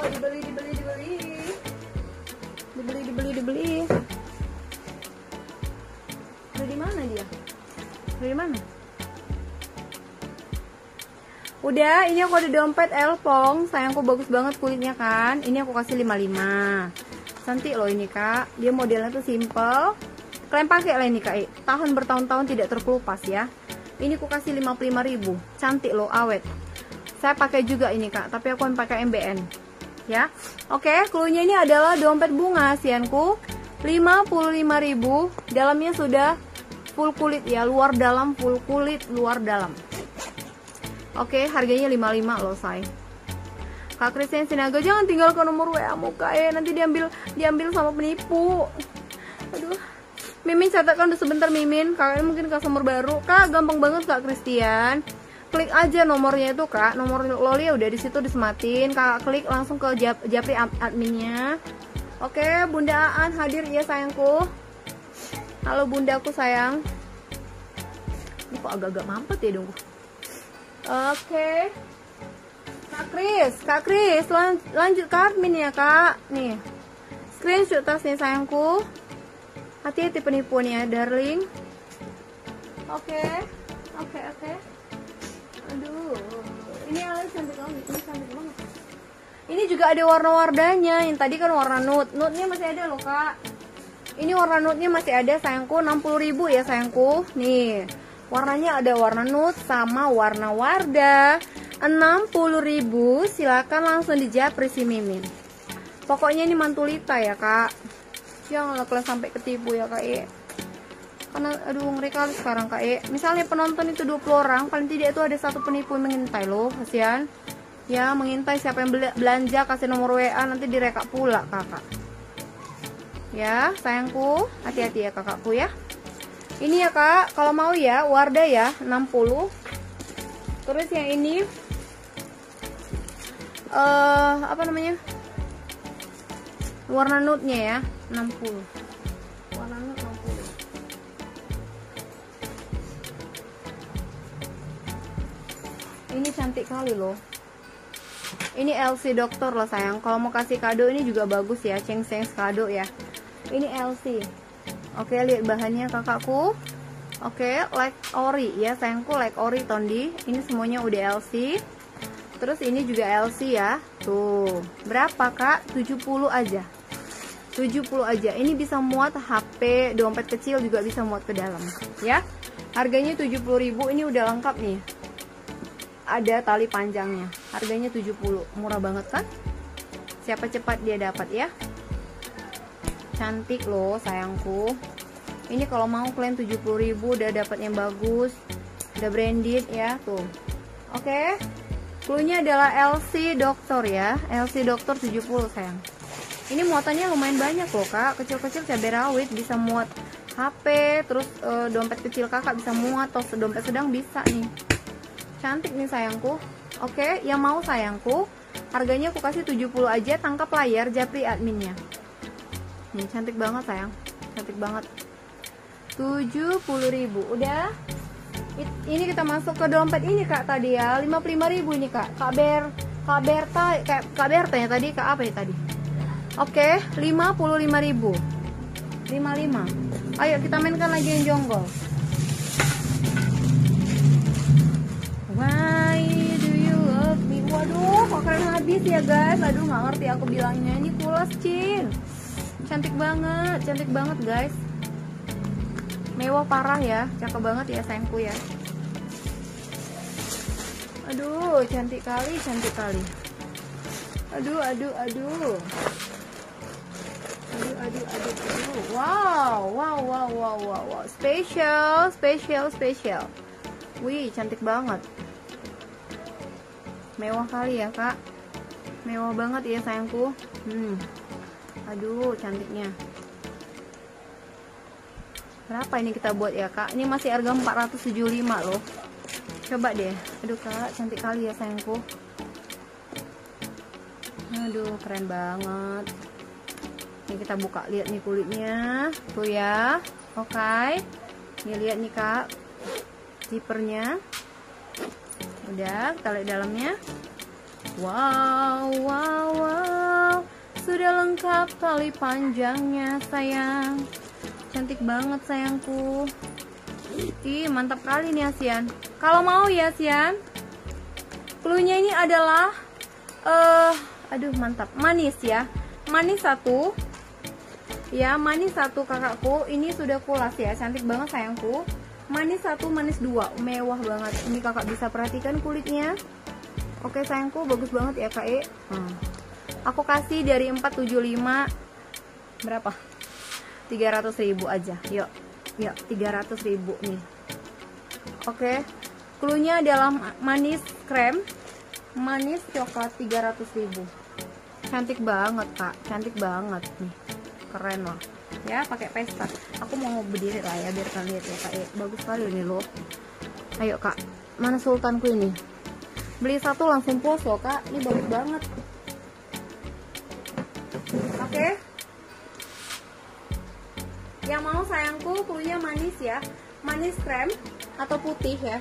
dibeli dibeli dibeli. Dibeli dibeli dibeli. Beli di mana dia? Di mana? Udah ini aku ada dompet elpong. Sayangku bagus banget kulitnya kan. Ini aku kasih 55 cantik loh ini kak. Dia modelnya tuh simple. Kalian pakai lah ini kak. Tahun bertahun-tahun tidak terkelupas ya ini aku kasih 55.000 cantik loh awet. Saya pakai juga ini kak tapi aku yang pakai MBN ya. Oke cluenya ini adalah dompet bunga sianku. 55.000 dalamnya sudah full kulit ya luar dalam full kulit luar dalam. Oke harganya 55 loh say Kak Christian Sinaga jangan tinggalkan nomor WA muka ya. Nanti diambil diambil sama penipu. Aduh Mimin catatkan udah sebentar Mimin. Kalian mungkin customer baru. Kak gampang banget Kak Christian. Klik aja nomornya itu Kak. Nomor loli udah di situ disematin. Kak klik langsung ke Jap Japri adminnya. Oke Bunda Aan hadir. Ya sayangku. Halo bundaku sayang. Ini kok agak-agak mampet ya dong oke. Kak Kris kak Kris lan lanjut ke admin ya kak. Nih. Screenshot tas nih sayangku hati-hati penipuan ya darling. Oke. Oke oke. Aduh. Ini alis cantik banget ini cantik banget. Ini juga ada warna-warnanya. Yang tadi kan warna nude. Nude nya masih ada loh kak. Ini warna nude nya masih ada sayangku. 60.000 ya sayangku. Nih. Warnanya ada warna nude sama warna warda. 60.000 silakan langsung dijapri si mimin. Pokoknya ini mantulita ya kak janganlah kalian sampai ketipu ya kak e. Karena aduh ngeri kali sekarang kak e. Misalnya penonton itu 20 orang paling tidak itu ada satu penipu yang mengintai loh kasihan. Ya mengintai siapa yang belanja kasih nomor WA nanti direkap pula kakak. Ya sayangku. Hati-hati ya kakakku ya. Ini ya kak kalau mau ya Wardah ya 60 terus yang ini uh, apa namanya warna nude nya ya 60 warna nude 60 ini cantik kali loh. Ini LC dokter loh sayang. Kalau mau kasih kado ini juga bagus ya. Ceng ceng kado ya. Ini LC oke lihat bahannya kakakku. Oke like ori ya sayangku. Like ori tondi. Ini semuanya udah LC terus ini juga LC ya. Tuh. Berapa kak? 70 aja 70 aja. Ini bisa muat HP dompet kecil juga bisa muat ke dalam. Ya harganya 70.000 ini udah lengkap nih. Ada tali panjangnya harganya 70 murah banget kan? Siapa cepat dia dapat ya? Cantik loh sayangku. Ini kalau mau kalian 70.000 udah dapat yang bagus. Udah branded ya tuh. Oke okay. adalah LC Dokter ya. LC Dokter 70 sayang ini muatannya lumayan banyak loh kak. Kecil-kecil cabai rawit bisa muat HP terus e, dompet kecil kakak bisa muat atau dompet sedang bisa nih. Cantik nih sayangku. Oke yang mau sayangku. Harganya aku kasih 70 aja tangkap layar japri adminnya. Nih cantik banget sayang. Cantik banget. 70.000 udah. Ini kita masuk ke dompet ini kak tadi ya. 55.000 ini kak. Kak Ber kak Berta kayak kak Berta ya tadi kak apa ya tadi Oke, okay, 55.000. 55. Ayo kita mainkan lagi yang jonggol. Why do you love me? Waduh, kok keren habis ya guys. Aduh, nggak ngerti aku bilangnya. Ini kulas, Cin. Cantik banget, cantik banget guys. Mewah parah ya, cakep banget ya sayangku ya. Aduh, cantik kali, cantik kali. Aduh, aduh, aduh aduh aduh aduh aduh wow wow wow wow wow wow. Special special special. Wih cantik banget. Mewah kali ya kak? Mewah banget ya sayangku. Hmm. Aduh cantiknya. Berapa ini kita buat ya kak? Ini masih harga 475 loh. Coba deh. Aduh kak cantik kali ya sayangku. Aduh keren banget ini kita buka. Lihat nih kulitnya. Tuh ya. Oke. Okay. nih lihat nih kak. Zippernya. Udah kita lihat dalamnya. Wow wow wow. Sudah lengkap tali panjangnya sayang. Cantik banget sayangku. Ih mantap kali nih Asian. Kalau mau ya Asian. Cluenya ini adalah uh, aduh mantap. Manis ya. Manis satu ya manis satu kakakku. Ini sudah kulas ya cantik banget sayangku. Manis satu manis dua. Mewah banget. Ini kakak bisa perhatikan kulitnya. Oke sayangku bagus banget ya kak e. Hmm. aku kasih dari 475 berapa? 300 ribu aja. Yuk. Yuk 300 ribu nih. Oke. Cluenya adalah manis krem. Manis coklat 300 ribu. Cantik banget kak. Cantik banget nih keren loh ya pakai pesta. Aku mau berdiri lah ya biar kalian lihat ya kak. Ya, bagus sekali ini loh. Ayo kak. Mana sultanku ini? Beli satu langsung puas loh kak. Ini bagus banget. Oke. Yang mau sayangku kuliah manis ya. Manis krem atau putih ya?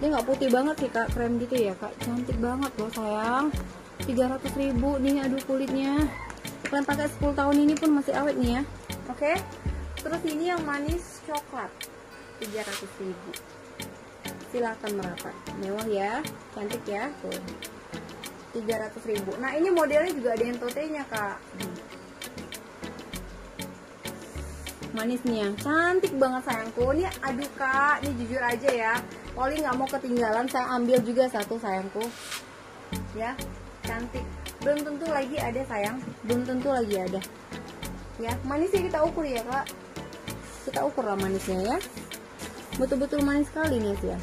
Dia nggak putih banget sih kak krem gitu ya kak. Cantik banget loh sayang. 300 ribu nih aduh kulitnya kalian pakai 10 tahun ini pun masih awet nih ya. Oke. Terus ini yang manis coklat. 300 ribu. Silahkan merapat. Mewah ya. Cantik ya. Tuh. 300 ribu. Nah ini modelnya juga ada yang totenya kak. Manis nih yang cantik banget sayangku. Ini aduh kak. Ini jujur aja ya. Oli nggak mau ketinggalan. Saya ambil juga satu sayangku. Ya cantik belum tentu lagi ada sayang. Belum tentu lagi ada. Ya manisnya kita ukur ya kak. Kita ukur lah manisnya ya. Betul-betul manis sekali nih ya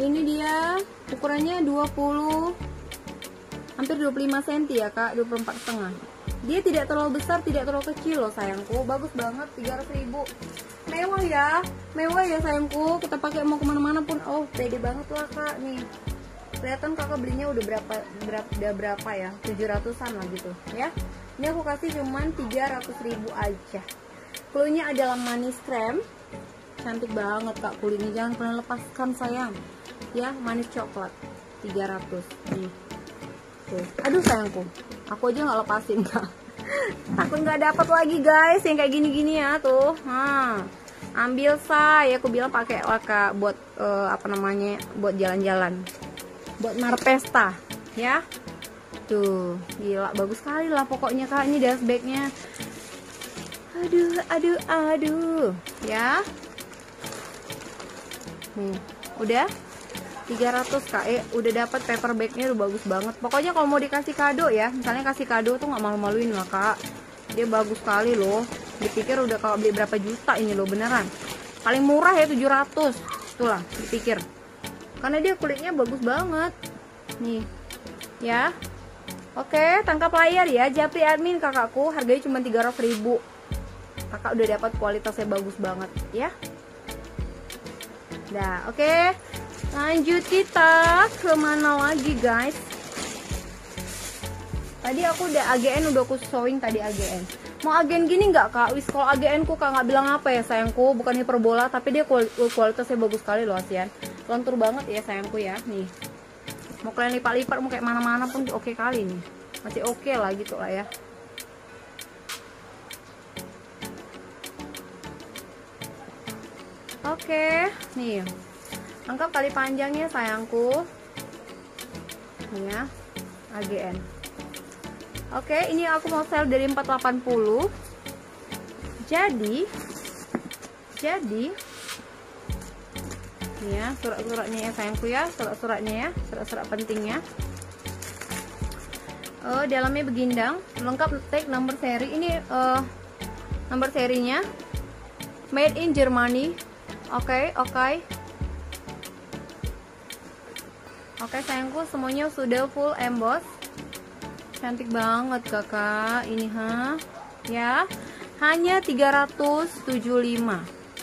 ini dia ukurannya 20 hampir 25 cm ya kak. 24 setengah. Dia tidak terlalu besar tidak terlalu kecil loh sayangku. Bagus banget 300 ribu. Mewah ya mewah ya sayangku. Kita pakai mau ke mana-mana pun. Oh pede banget lah kak nih kelihatan kakak belinya udah berapa berapa udah berapa ya? 700an lah gitu ya? Ini aku kasih cuman 300 ribu aja. Kulitnya adalah manis krem. Cantik banget kak kulitnya jangan pernah lepaskan sayang. Ya manis coklat. 300 nih. Tuh. Aduh sayangku. Aku aja nggak lepasin kak. Takut nggak dapat lagi guys yang kayak gini-gini ya tuh. Nah ambil say. Aku bilang pakai kak buat uh, apa namanya buat jalan-jalan buat marpesta ya. Tuh gila bagus sekali lah pokoknya kak ini dust bagnya aduh aduh aduh ya. Nih udah 300 kak. Eh udah dapat paper bagnya udah bagus banget. Pokoknya kalau mau dikasih kado ya. Misalnya kasih kado tuh nggak malu-maluin lah kak. Dia bagus sekali loh. Dipikir udah kalau beli berapa juta ini loh beneran. Paling murah ya 700 itulah dipikir karena dia kulitnya bagus banget. Nih. Ya. Oke tangkap layar ya. Japri admin kakakku. Harganya cuma 300 ribu. Kakak udah dapat kualitasnya bagus banget ya. Nah, oke. Lanjut kita ke mana lagi guys? Tadi aku udah AGN udah aku showing tadi AGN mau AGN gini nggak kak? Wis kalau AGN ku kak nggak bilang apa ya sayangku. Bukan hiperbola tapi dia kualitasnya bagus sekali loh Asian lentur banget ya sayangku ya nih mau kalian lipat-lipat mau kayak mana-mana pun oke okay kali nih masih oke okay lah gitu lah ya oke okay. nih Lengkap kali panjangnya sayangku. Ini ya, AGN. Oke, ini aku mau sel dari 480. Jadi jadi ya, surat-suratnya ya sayangku ya, surat-suratnya ya, surat-surat pentingnya. Oh, dalamnya begindang, lengkap tag nomor seri. Ini uh, nomor serinya made in Germany. Oke, okay, oke. Okay. Oke sayangku semuanya sudah full emboss Cantik banget kakak Ini ha Ya Hanya 375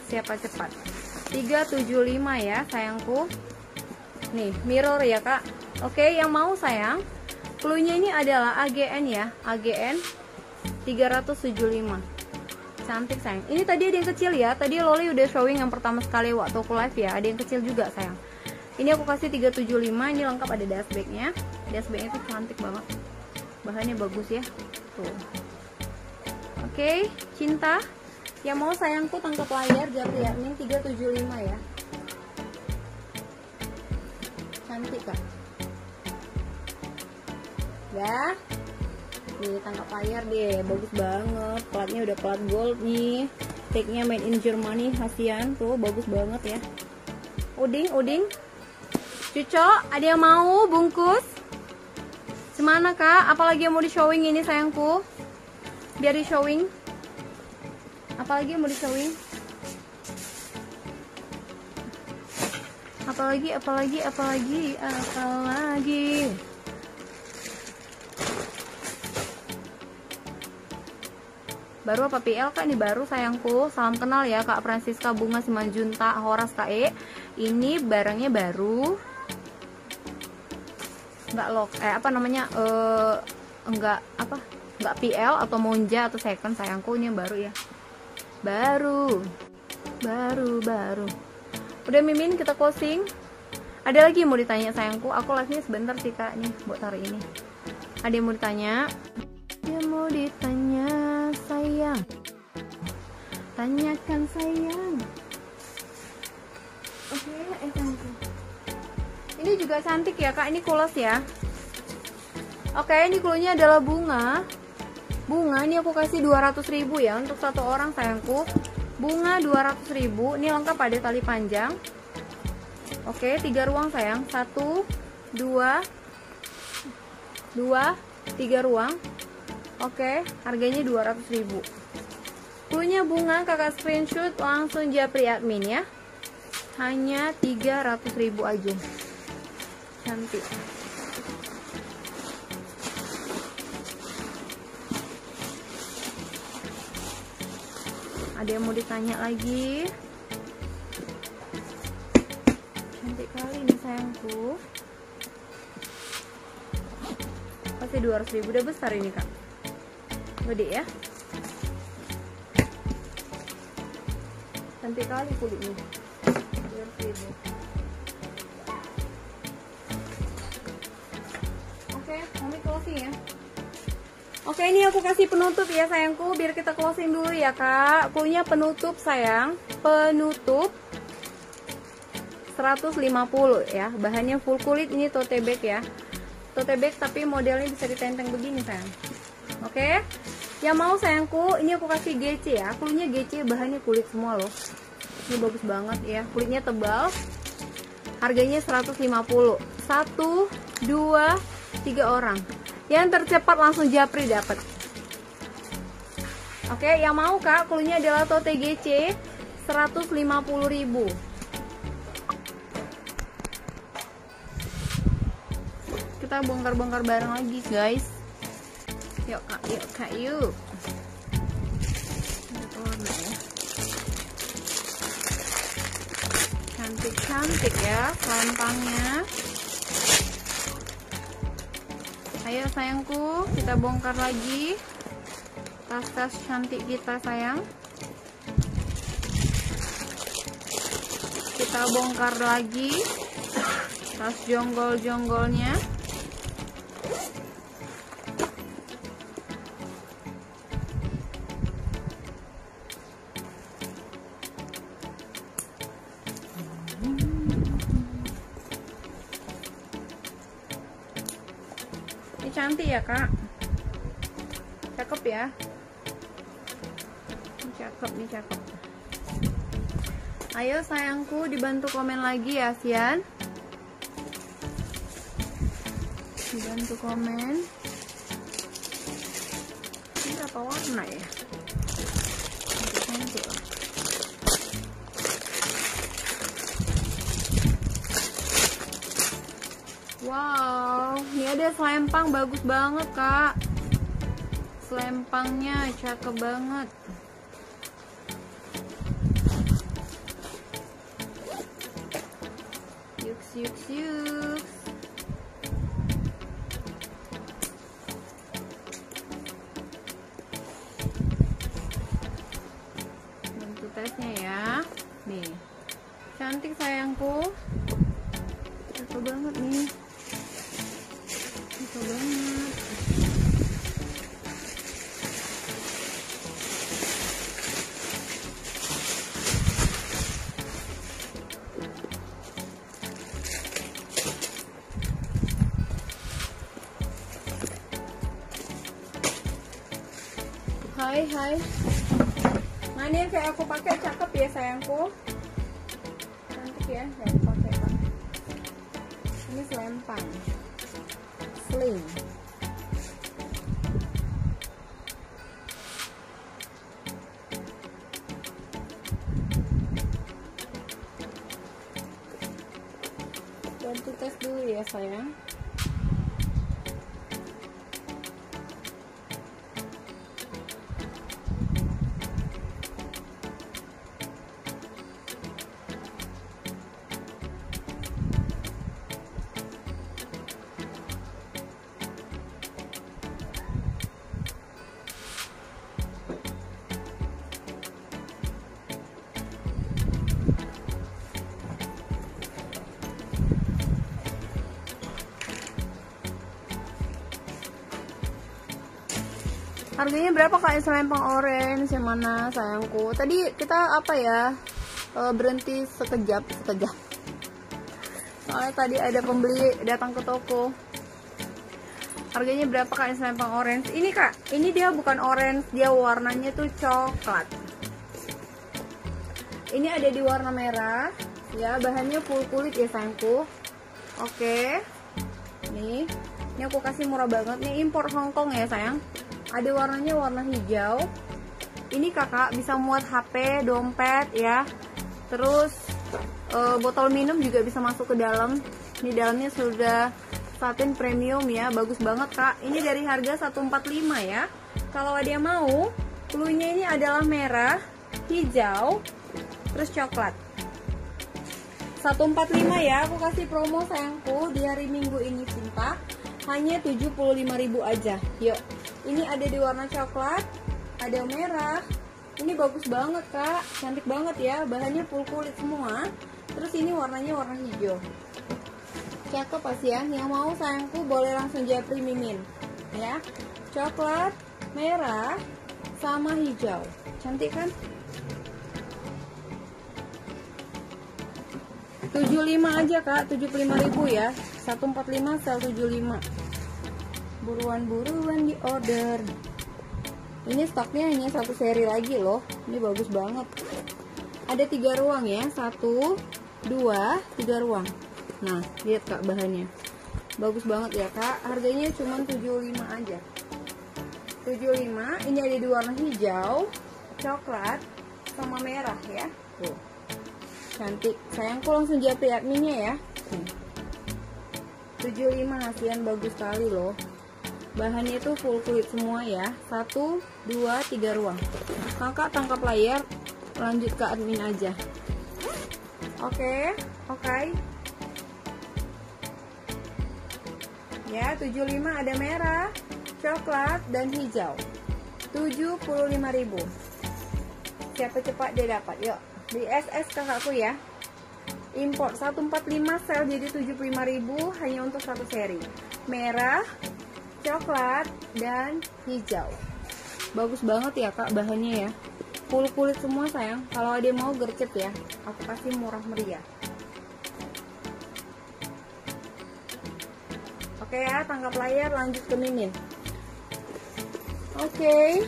Siapa cepat 375 ya sayangku. Nih mirror ya kak. Oke yang mau sayang? Cluenya ini adalah AGN ya AGN 375 Cantik sayang. Ini tadi ada yang kecil ya. Tadi Loli udah showing yang pertama sekali waktu aku live ya. Ada yang kecil juga sayang. Ini aku kasih 375 ini lengkap ada dust bagnya tuh cantik banget. Bahannya bagus ya. Tuh. Oke cinta yang mau sayangku tangkap layar ya ini 375 ya cantik kan ya nih tangkap layar deh bagus banget platnya udah plat gold nih tag nya made in Germany hasian tuh bagus banget ya uding uding Cuco, ada yang mau bungkus? Semana kak? Apalagi yang mau di showing ini sayangku? Biar di showing. Apalagi yang mau di showing? Apalagi, apalagi, apalagi, apalagi. Baru apa PL kak? Ini baru sayangku. Salam kenal ya Kak Francisca Bunga Simanjunta Horas KE. Ini barangnya baru nggak lock eh apa namanya eh enggak apa nggak PL atau Monja atau second sayangku ini yang baru ya baru. Baru baru. Udah mimin kita closing. Ada lagi yang mau ditanya sayangku? Aku live nya sebentar sih kak nih buat hari ini. Ada yang mau ditanya? Dia mau ditanya sayang. Tanyakan sayang. Oke okay, eh sayangku ini juga cantik ya kak. Ini kulos ya. Oke okay, ini klunya adalah bunga bunga ini aku kasih 200 ribu ya untuk satu orang sayangku. Bunga 200 ribu ini lengkap ada tali panjang. Oke tiga ruang sayang. Satu dua dua tiga ruang. Oke harganya 200 ribu. Punya bunga kakak screenshot langsung japri admin ya. Hanya 300 ribu aja. Cantik ada yang mau ditanya lagi? Cantik kali ini sayangku. Pasti 200 ribu udah besar ini kak. Gede ya? Cantik kali kulitnya. 200 ribu. Oke okay, mami closing ya Oke ini aku kasih penutup ya sayangku. Biar kita closing dulu ya kak. Punya penutup sayang. Penutup. 150 ya. Bahannya full kulit. Ini tote bag ya. Tote bag tapi modelnya bisa ditenteng begini sayang. Oke? Yang mau sayangku ini aku kasih GC ya. Kulitnya GC bahannya kulit semua loh. Ini bagus banget ya. Kulitnya tebal. Harganya 150 Satu, dua, tiga orang yang tercepat langsung japri dapat. Oke, yang mau Kak, klunya adalah tote GC 150.000. Kita bongkar-bongkar bareng lagi, guys. Yuk, Kak, yuk, Kak, yuk. Cantik-cantik ya selempangnya. Ayo sayangku, kita bongkar lagi tas-tas cantik kita sayang. Kita bongkar lagi tas jonggol-jonggolnya. Ya kak? Cakep ya? Cakep nih cakep. Ayo sayangku dibantu komen lagi ya Sian. Dibantu komen. Ini apa warna ya ada selempang bagus banget kak. Selempangnya cakep banget. Cakep ya sayangku Harganya berapa kak selempang orange yang mana sayangku? Tadi kita apa ya? Uh, berhenti sekejap, sekejap. Soalnya tadi ada pembeli datang ke toko. Harganya berapa kak selempang orange? Ini kak, ini dia bukan orange, dia warnanya tuh coklat. Ini ada di warna merah, ya bahannya full kulit ya sayangku. Oke, nih, ini aku kasih murah banget nih impor Hongkong ya sayang ada warnanya warna hijau. Ini kakak bisa muat HP dompet ya. Terus e, botol minum juga bisa masuk ke dalam. Ini dalamnya sudah satin premium ya. Bagus banget kak. Ini dari harga 145 ya. Kalau ada yang mau cluenya ini adalah merah hijau terus coklat. 145 ya. Aku kasih promo sayangku di hari minggu ini cinta. Hanya 75.000 aja. Yuk ini ada di warna coklat ada merah. Ini bagus banget kak. Cantik banget ya bahannya full kulit semua. Terus ini warnanya warna hijau. Cakep pasti ya. Yang mau sayangku boleh langsung japri mimin ya. Coklat merah sama hijau. Cantik kan? 75 aja kak. 75.000 ya. 145 sel 75 buruan-buruan di order. Ini stoknya hanya satu seri lagi loh. Ini bagus banget. Ada tiga ruang ya. Satu dua tiga ruang. Nah lihat kak bahannya. Bagus banget ya kak. Harganya cuma 75 aja. 75 ini ada di warna hijau coklat sama merah ya. Tuh. Cantik. Sayangku langsung jatuh adminnya ya. 75 hasilan bagus sekali loh bahannya itu full kulit semua ya. Satu dua tiga ruang. Kakak tangkap layar lanjut ke admin aja. Oke okay, oke okay. ya 75 ada merah coklat dan hijau. 75.000 siapa cepat dia dapat? Yuk di SS kakakku ya. Import 145 sel jadi 75.000 hanya untuk satu seri. Merah coklat dan hijau. Bagus banget ya kak bahannya ya. Full kulit semua sayang. Kalau ada mau gercep ya. Aku kasih murah meriah. Oke ya tangkap layar lanjut ke mimin. Oke.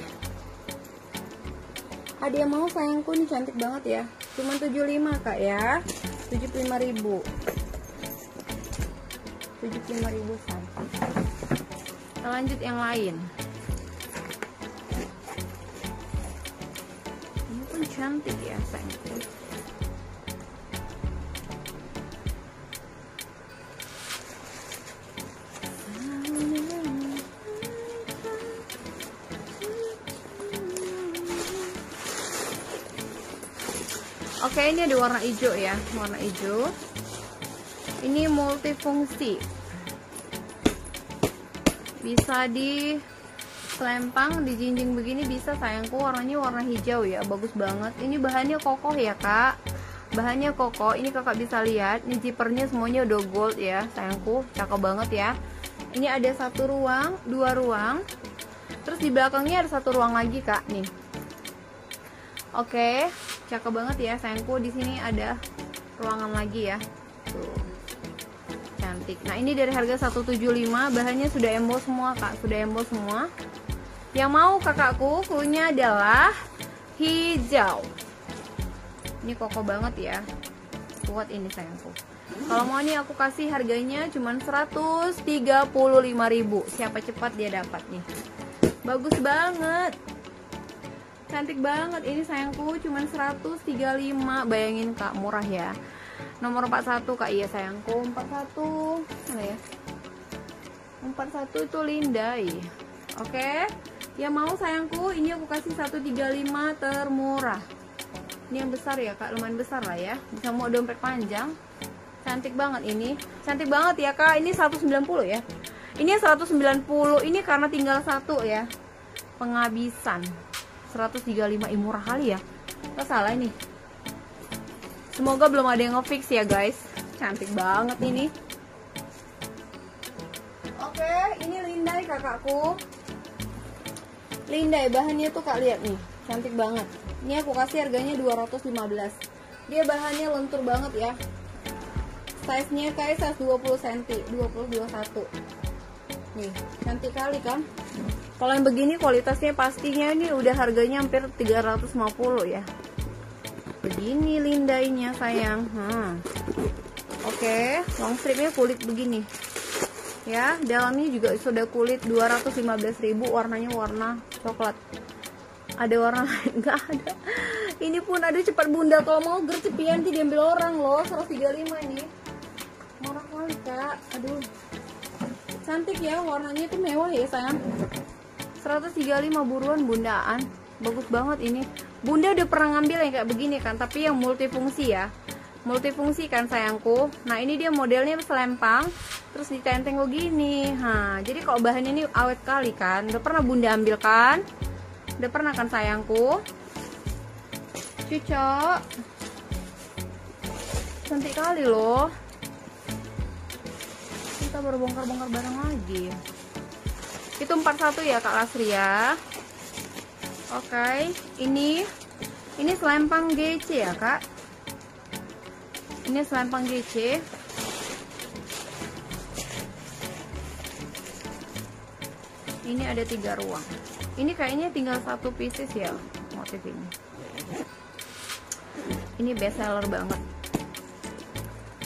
Ada yang mau sayangku ini cantik banget ya? Cuma 75 kak ya. 75 ribu. 75 ribu sampai kita lanjut yang lain. Ini pun cantik ya sayangku Oke ini ada warna hijau ya warna hijau. Ini multifungsi bisa di selempang di jinjing begini bisa sayangku warnanya warna hijau ya? Bagus banget. Ini bahannya kokoh ya kak. Bahannya kokoh. Ini kakak bisa lihat. Ini zippernya semuanya udah gold ya sayangku. Cakep banget ya. Ini ada satu ruang dua ruang. Terus di belakangnya ada satu ruang lagi kak. Nih. Oke. Cakep banget ya sayangku. Di sini ada ruangan lagi ya. Tuh cantik. Nah ini dari harga 175 bahannya sudah emboss semua kak. Sudah emboss semua. Yang mau kakakku cluenya adalah hijau. Ini kokoh banget ya. Kuat ini sayangku. Kalau mau nih aku kasih harganya cuma 135.000 siapa cepat dia dapat nih. Bagus banget. Cantik banget ini sayangku. Cuma 135 bayangin kak murah ya nomor 41 kak. Iya sayangku. 41 mana ya? 41 itu Lindai. Oke. Okay? ya mau sayangku? Ini aku kasih 135 termurah. Ini yang besar ya kak. Lumayan besar lah ya. Bisa mau dompet panjang. Cantik banget ini. Cantik banget ya kak. Ini 190 ya. Ini 190 ini karena tinggal satu ya. Penghabisan. 135 Ih, murah kali ya. Gak salah ini Semoga belum ada yang ngefix ya guys. Cantik banget ini. Oke, ini Lindai kakakku. Lindai bahannya tuh kak lihat nih. Cantik banget. Ini aku kasih harganya 215 dia bahannya lentur banget ya. Size nya kayak size 20 cm 20 21 nih cantik kali kan kalau yang begini kualitasnya pastinya ini udah harganya hampir 350 ya begini lindainya sayang. Hmm. oke okay, long stripnya kulit begini. Ya dalamnya juga sudah kulit 215.000 warnanya warna coklat. Ada warna lain? Nggak ada. Ini pun ada cepat bunda. Kalau mau gercepian sih diambil orang loh 135 ini. Murah kali kak. Aduh. Cantik ya warnanya itu mewah ya sayang. 135 buruan bundaan bagus banget ini. Bunda udah pernah ngambil yang kayak begini kan tapi yang multifungsi ya. Multifungsi kan sayangku. Nah ini dia modelnya selempang terus ditenteng begini nah jadi kalau bahan ini awet kali kan. Udah pernah bunda ambil kan? Udah pernah kan sayangku? Cucok. Cantik kali loh. Kita baru bongkar-bongkar barang lagi. Itu 41 ya kak Lasri ya oke ini ini selempang GC ya kak? Ini selempang GC ini ada tiga ruang. Ini kayaknya tinggal satu pieces ya motif ini ini best seller banget.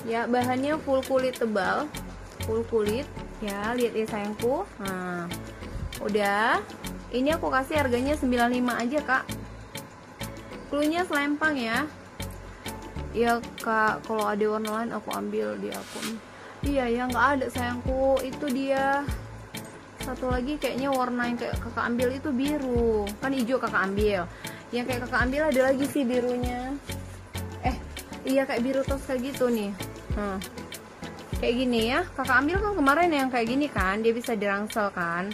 Ya bahannya full kulit tebal full kulit. Ya lihat ya sayangku. Nah udah ini aku kasih harganya 95 aja kak. Klunya selempang ya. Ya kak. Kalau ada warna lain aku ambil di akun. Iya ya nggak ada sayangku. Itu dia. Satu lagi kayaknya warna yang kayak kakak ambil itu biru. Kan hijau kakak ambil. Yang kayak kakak ambil ada lagi sih birunya. Eh iya kayak biru tos kayak gitu nih. Hmm. kayak gini ya. Kakak ambil kan kemarin yang kayak gini kan? Dia bisa dirangsel kan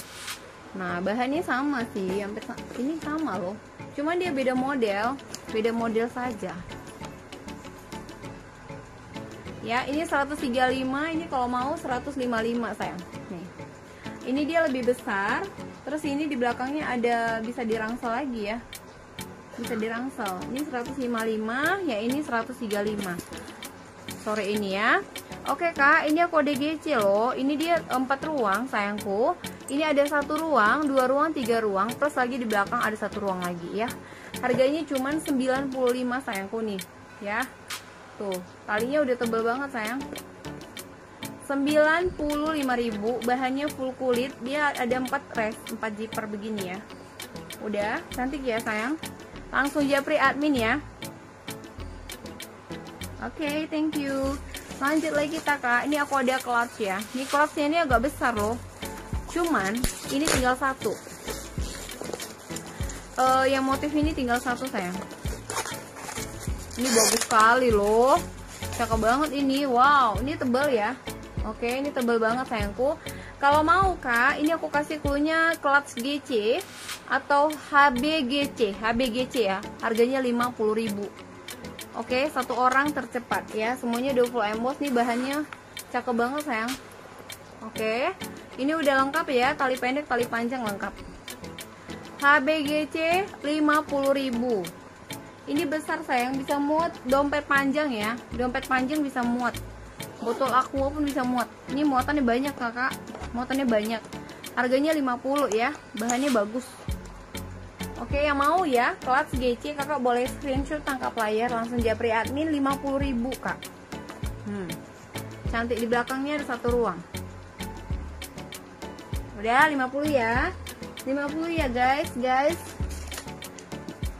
nah bahannya sama sih hampir ini sama loh. Cuman dia beda model beda model saja. Ya ini 135 ini kalau mau 155 sayang. Ini dia lebih besar terus ini di belakangnya ada bisa dirangsel lagi ya. Bisa dirangsel. Ini 155 ya ini 135 sore ini ya. Oke kak, ini aku kode GC loh. Ini dia 4 ruang sayangku. Ini ada satu ruang, dua ruang, tiga ruang, plus lagi di belakang ada satu ruang lagi ya. Harganya cuma 95 sayangku nih, ya. Tuh, talinya udah tebel banget sayang. 95.000 bahannya full kulit. Dia ada 4 res 4 zipper begini ya. Udah cantik ya sayang. Langsung japri admin ya. Oke okay, thank you. Lanjut lagi kita kak. Ini aku ada clutch ya. Ini clutchnya ini agak besar loh cuman ini tinggal satu uh, yang motif ini tinggal satu sayang ini bagus sekali loh cakep banget ini wow ini tebal ya Oke, ini tebal banget sayangku. Kalau mau kak, ini aku kasih cluenya clutch GC atau HBGC, HBGC ya. Harganya 50.000. Oke, satu orang tercepat ya. Semuanya 20 emboss nih bahannya cakep banget sayang. Oke, ini udah lengkap ya, tali pendek, tali panjang lengkap. HBGC 50.000. Ini besar sayang, bisa muat dompet panjang ya. Dompet panjang bisa muat. Botol aqua pun bisa muat. Ini muatannya banyak kakak. Muatannya banyak. Harganya 50 ya. Bahannya bagus. Oke yang mau ya kelas GC kakak boleh screenshot tangkap layar. Langsung japri admin 50.000 kak. Hmm. cantik di belakangnya ada satu ruang udah 50 ya. 50 ya guys guys.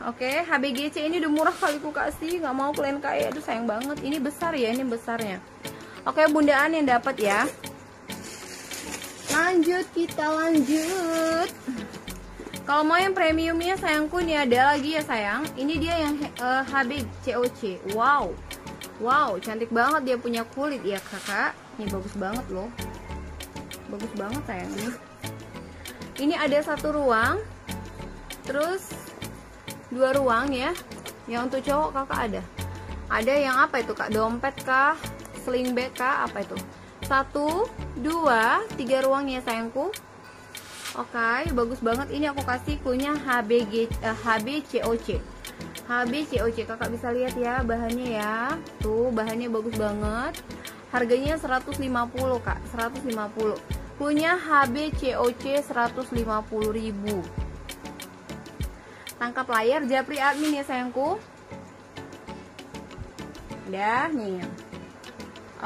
Oke, HBGC ini udah murah kali ku kasih, nggak mau kalian kayak, aduh sayang banget. Ini besar ya, ini besarnya. Oke bundaan yang dapat ya. Lanjut kita lanjut. Kalau mau yang premiumnya sayangku nih ada lagi ya sayang. Ini dia yang uh, HB COC Wow. Wow cantik banget dia punya kulit ya kakak. Ini bagus banget loh. Bagus banget sayang. ini Ini ada satu ruang Terus Dua ruang ya Yang untuk cowok kakak ada Ada yang apa itu kak Dompet kah sling bag kah apa itu satu dua tiga ruang ya sayangku Oke, okay, bagus banget. Ini aku kasih punya HBG uh, HBCOC. HBCOC kakak bisa lihat ya bahannya ya. Tuh bahannya bagus banget. Harganya 150 kak, 150. Punya HBCOC 150.000. Tangkap layar Japri admin ya sayangku. Udah nih.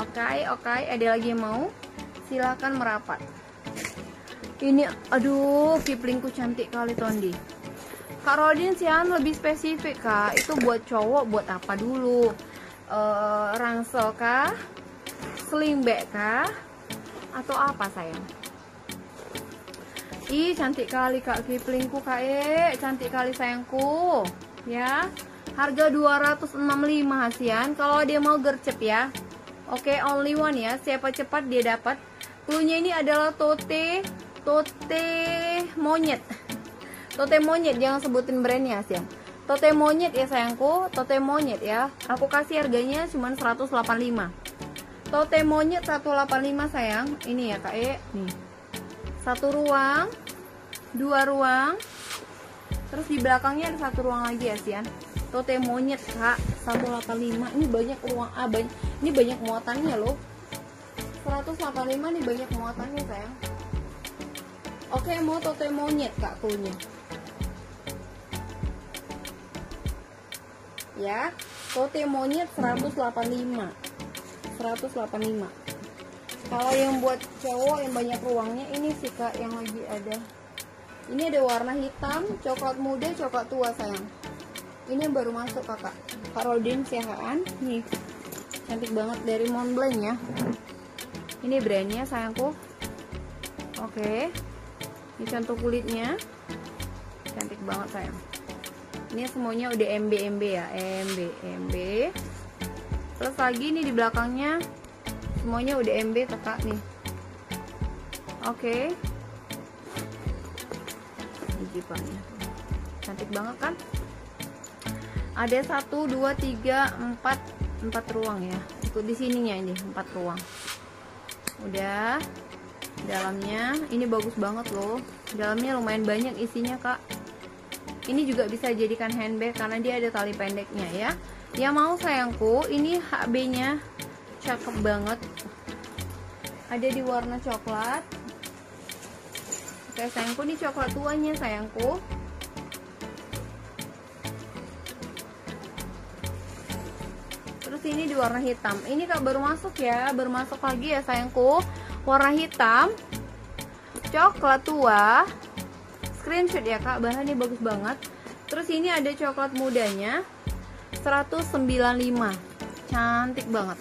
Oke, okay, oke. Okay. Ada lagi yang mau? Silakan merapat ini aduh kiplingku cantik kali Tondi Kak Rodin Sian lebih spesifik kak itu buat cowok buat apa dulu uh, rangsel kah slingback kah atau apa sayang? Ih cantik kali kak kiplingku kak e. Cantik kali sayangku. Ya. Harga 265 hasian. Kalau dia mau gercep ya. Oke okay, only one ya. Siapa cepat dia dapat. Punya ini adalah tote. Tote monyet. Tote monyet jangan sebutin brandnya sih tote monyet ya sayangku. Tote monyet ya. Aku kasih harganya cuma 185 tote monyet 185 sayang. Ini ya kak E. Nih. Satu ruang dua ruang. Terus di belakangnya ada satu ruang lagi ya Sian? Tote monyet kak 185 ini banyak ruang ah banyak ini banyak muatannya loh. 185 nih banyak muatannya sayang. Oke, mau tote monyet kak punya. Ya, tote monyet 185. 185. Kalau yang buat cowok yang banyak ruangnya ini sih kak yang lagi ada. Ini ada warna hitam, coklat muda, coklat tua sayang. Ini yang baru masuk kakak. Kak Rodin siahaan. Nih, cantik banget dari Montblanc ya. Ini brandnya sayangku. Oke. Ini contoh kulitnya cantik banget sayang ini semuanya udah MB MB ya MB MB terus lagi nih di belakangnya. Semuanya udah MB kakak nih. Oke. Okay. ini cantik banget kan? Ada satu dua tiga empat empat ruang ya. Ikut di sininya ini empat ruang. Udah. Dalamnya ini bagus banget loh. Dalamnya lumayan banyak isinya kak. Ini juga bisa jadikan handbag karena dia ada tali pendeknya ya ya mau sayangku. Ini HB nya cakep banget. Ada di warna coklat. Oke sayangku ini coklat tuanya sayangku. Terus ini di warna hitam. Ini kak baru masuk ya. Baru masuk lagi ya sayangku. Warna hitam. Coklat tua. Screenshot ya kak. Bahannya bagus banget. Terus ini ada coklat mudanya 195 cantik banget.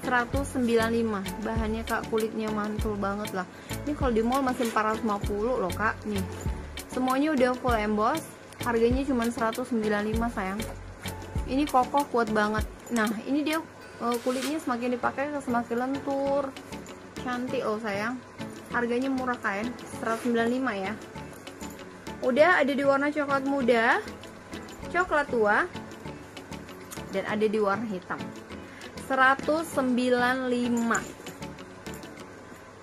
195 bahannya kak kulitnya mantul banget lah. Ini kalau di mall masih 450 loh kak nih. Semuanya udah full emboss. Harganya cuma 195 sayang. Ini kokoh kuat banget. Nah ini dia eh, kulitnya semakin dipakai semakin lentur. Cantik loh sayang. Harganya murah kan 195 ya. Udah ada di warna coklat muda. Coklat tua dan ada di warna hitam. 195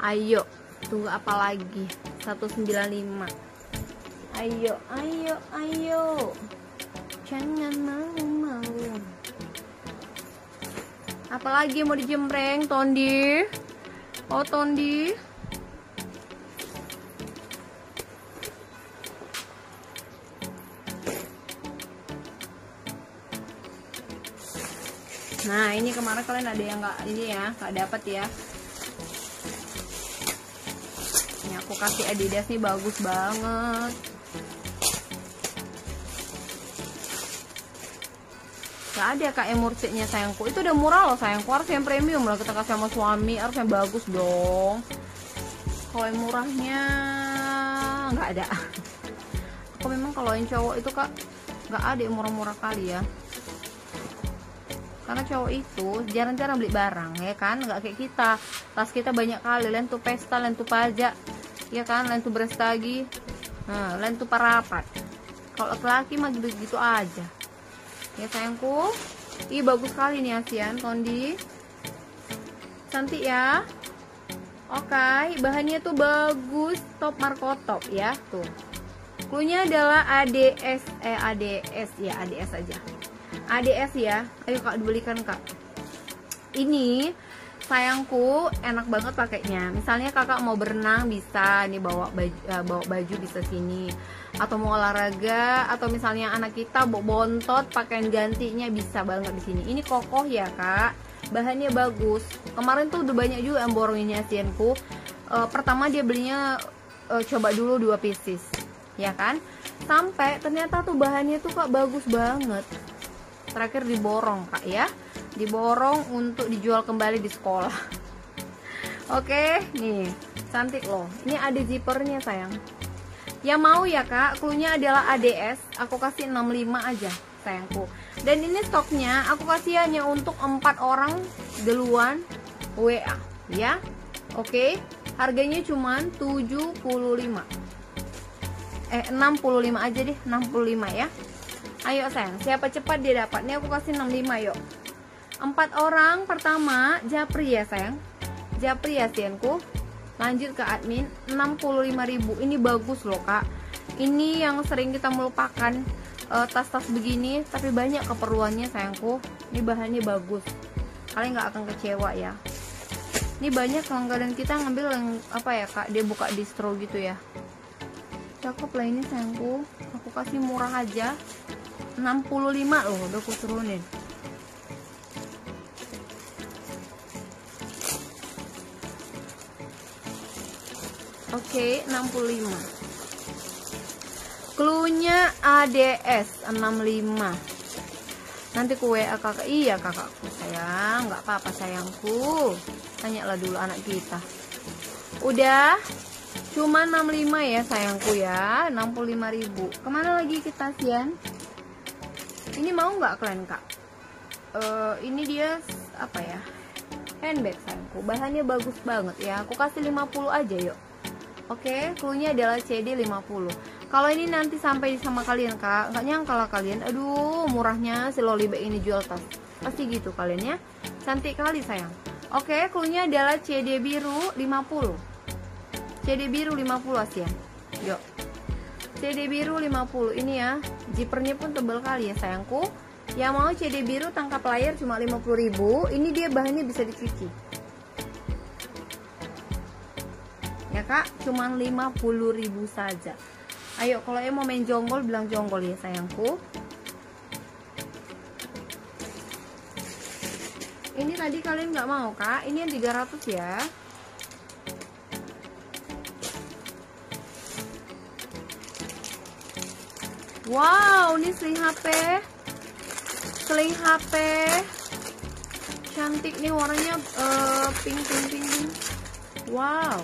ayo tunggu apa lagi? 195 ayo ayo ayo. Jangan malu-malu. Apalagi mau dijembreng Tondi? Oh Tondi Nah ini kemarin kalian ada yang nggak ini ya nggak dapat ya. Ini aku kasih Adidas nih bagus banget. Gak ada kak yang murciknya sayangku. Itu udah murah loh sayangku. Harus yang premium lah kita kasih sama suami. Harus yang bagus dong. Kalau yang murahnya nggak ada. Aku memang kalau yang cowok itu kak nggak ada yang murah-murah kali ya karena cowok itu jarang-jarang beli barang ya kan? Nggak kayak kita. Tas kita banyak kali lain tuh pesta lain tuh pajak ya kan? Lain tuh berestagi nah, lain tuh parapat. Kalau laki-laki mah gitu-gitu aja. Ya sayangku? Ih bagus sekali nih Asian Kondi cantik ya? Oke, bahannya tuh bagus, top markotop ya, tuh. Cluenya adalah ADS eh ADS ya, ADS aja. ADS ya. Ayo Kak dibelikan Kak. Ini sayangku enak banget pakainya. Misalnya Kakak mau berenang bisa nih bawa baju, uh, bawa baju bisa sini. Atau mau olahraga atau misalnya anak kita bontot pakaian gantinya bisa banget di sini. Ini kokoh ya, Kak bahannya bagus kemarin tuh udah banyak juga yang borong ini asienku uh, pertama dia belinya uh, coba dulu dua pieces ya kan sampai ternyata tuh bahannya tuh kak bagus banget terakhir diborong kak ya. Diborong untuk dijual kembali di sekolah. Oke nih. Cantik loh. Ini ada zippernya sayang. Yang mau ya kak. Cluenya adalah ADS aku kasih 65 aja sayangku. Dan ini stoknya aku kasih hanya untuk empat orang duluan WA ya. Oke harganya cuman 75 eh 65 aja deh 65 ya ayo sayang. Siapa cepat dia dapat ini aku kasih 65 yuk. Empat orang pertama japri ya sayang. Japri ya sianku lanjut ke admin. 65.000 ini bagus loh kak. Ini yang sering kita melupakan uh, tas-tas begini tapi banyak keperluannya sayangku. Ini bahannya bagus. Kalian nggak akan kecewa ya. Ini banyak langganan kita ngambil yang apa ya kak? Dia buka distro gitu ya. Cakep lah ini sayangku. Aku kasih murah aja 65 loh udah aku turunin. Oke, okay, 65 Cluenya ADS 65 Nanti ku WA kakak Iya kakakku sayang nggak apa-apa sayangku. Tanyalah dulu anak kita. Udah Cuma 65 ya sayangku ya 65 ribu. Ke mana lagi kita Sian? Ini mau nggak kalian kak? Uh, ini dia apa ya handbag sayangku. Bahannya bagus banget ya. Aku kasih 50 aja yuk. Oke okay, cluenya adalah CD 50 kalau ini nanti sampai sama kalian kak nggak nyangka lah kalian. Aduh murahnya si loli bag ini jual tas. Pasti gitu kalian ya. Cantik kali sayang. Oke cluenya adalah CD biru 50 CD biru 50 Asia. Yuk CD biru 50 ini ya zippernya pun tebal kali ya sayangku yang mau CD biru tangkap layar cuma 50.000 ini dia bahannya bisa dicuci ya kak cuma 50.000 saja Ayo kalau yang mau main jonggol bilang jonggol ya sayangku. Ini tadi kalian nggak mau kak? Ini yang 300 ya. Wow, ini sling HP. Sling HP. Cantik nih warnanya uh, pink pink pink. Wow.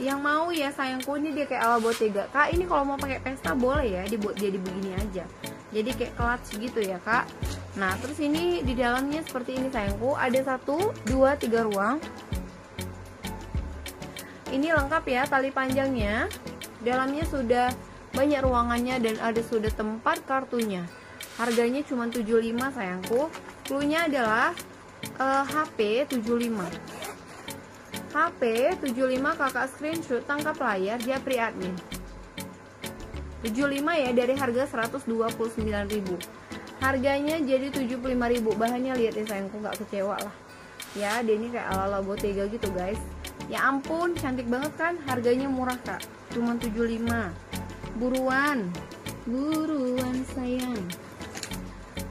Yang mau ya sayangku ini dia kayak ala bottega. Kak ini kalau mau pakai pesta boleh ya dibuat jadi begini aja. Jadi kayak clutch gitu ya kak. Nah terus ini di dalamnya seperti ini sayangku. Ada satu dua tiga ruang. Ini lengkap ya tali panjangnya. Dalamnya sudah banyak ruangannya dan ada sudah tempat kartunya. Harganya cuma 75 sayangku. Cluenya adalah uh, HP 75 HP 75 kakak screenshot tangkap layar japri admin 75 ya dari harga 129.000 harganya jadi 75.000 bahannya lihat ya sayangku nggak kecewa lah. Ya dia ini kayak ala ala bottega gitu guys. Ya ampun cantik banget kan? Harganya murah kak. Cuma 75 buruan. Buruan sayang.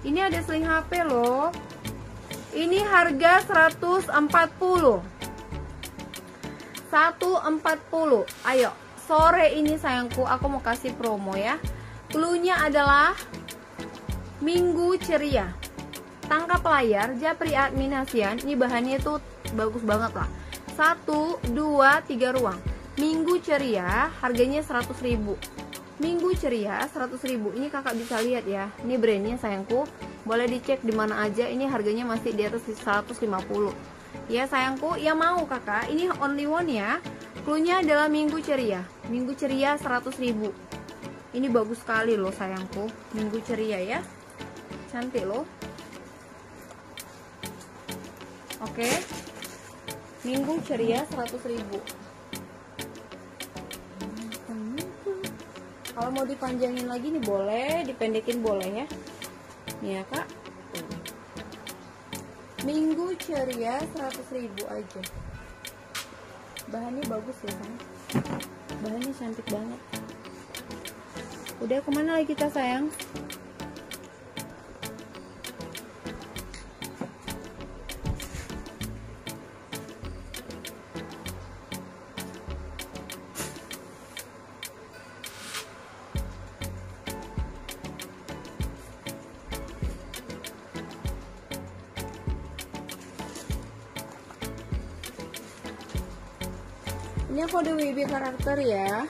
Ini ada sling HP loh. Ini harga 140 140 ayo sore ini sayangku aku mau kasih promo ya. Cluenya adalah minggu ceria. Tangkap layar japri adminasian ini bahannya tuh bagus banget lah. 1, 2, 3 ruang. Minggu ceria harganya 100 ribu minggu ceria 100 ribu. Ini kakak bisa lihat ya. Ini brandnya sayangku. Boleh dicek di mana aja. Ini harganya masih di atas 150 Ya sayangku, ya mau kakak, ini only one ya. Cluenya adalah minggu ceria. Minggu ceria 100 ribu. Ini bagus sekali loh sayangku. Minggu ceria ya. Cantik loh. Oke. Minggu ceria 100 kalau mau dipanjangin lagi nih boleh. Dipendekin boleh ya. Nih ya kak. Minggu ceria 100 ribu aja. Bahannya bagus ya kan bahannya cantik banget. Udah ke mana lagi kita sayang ada WB karakter ya.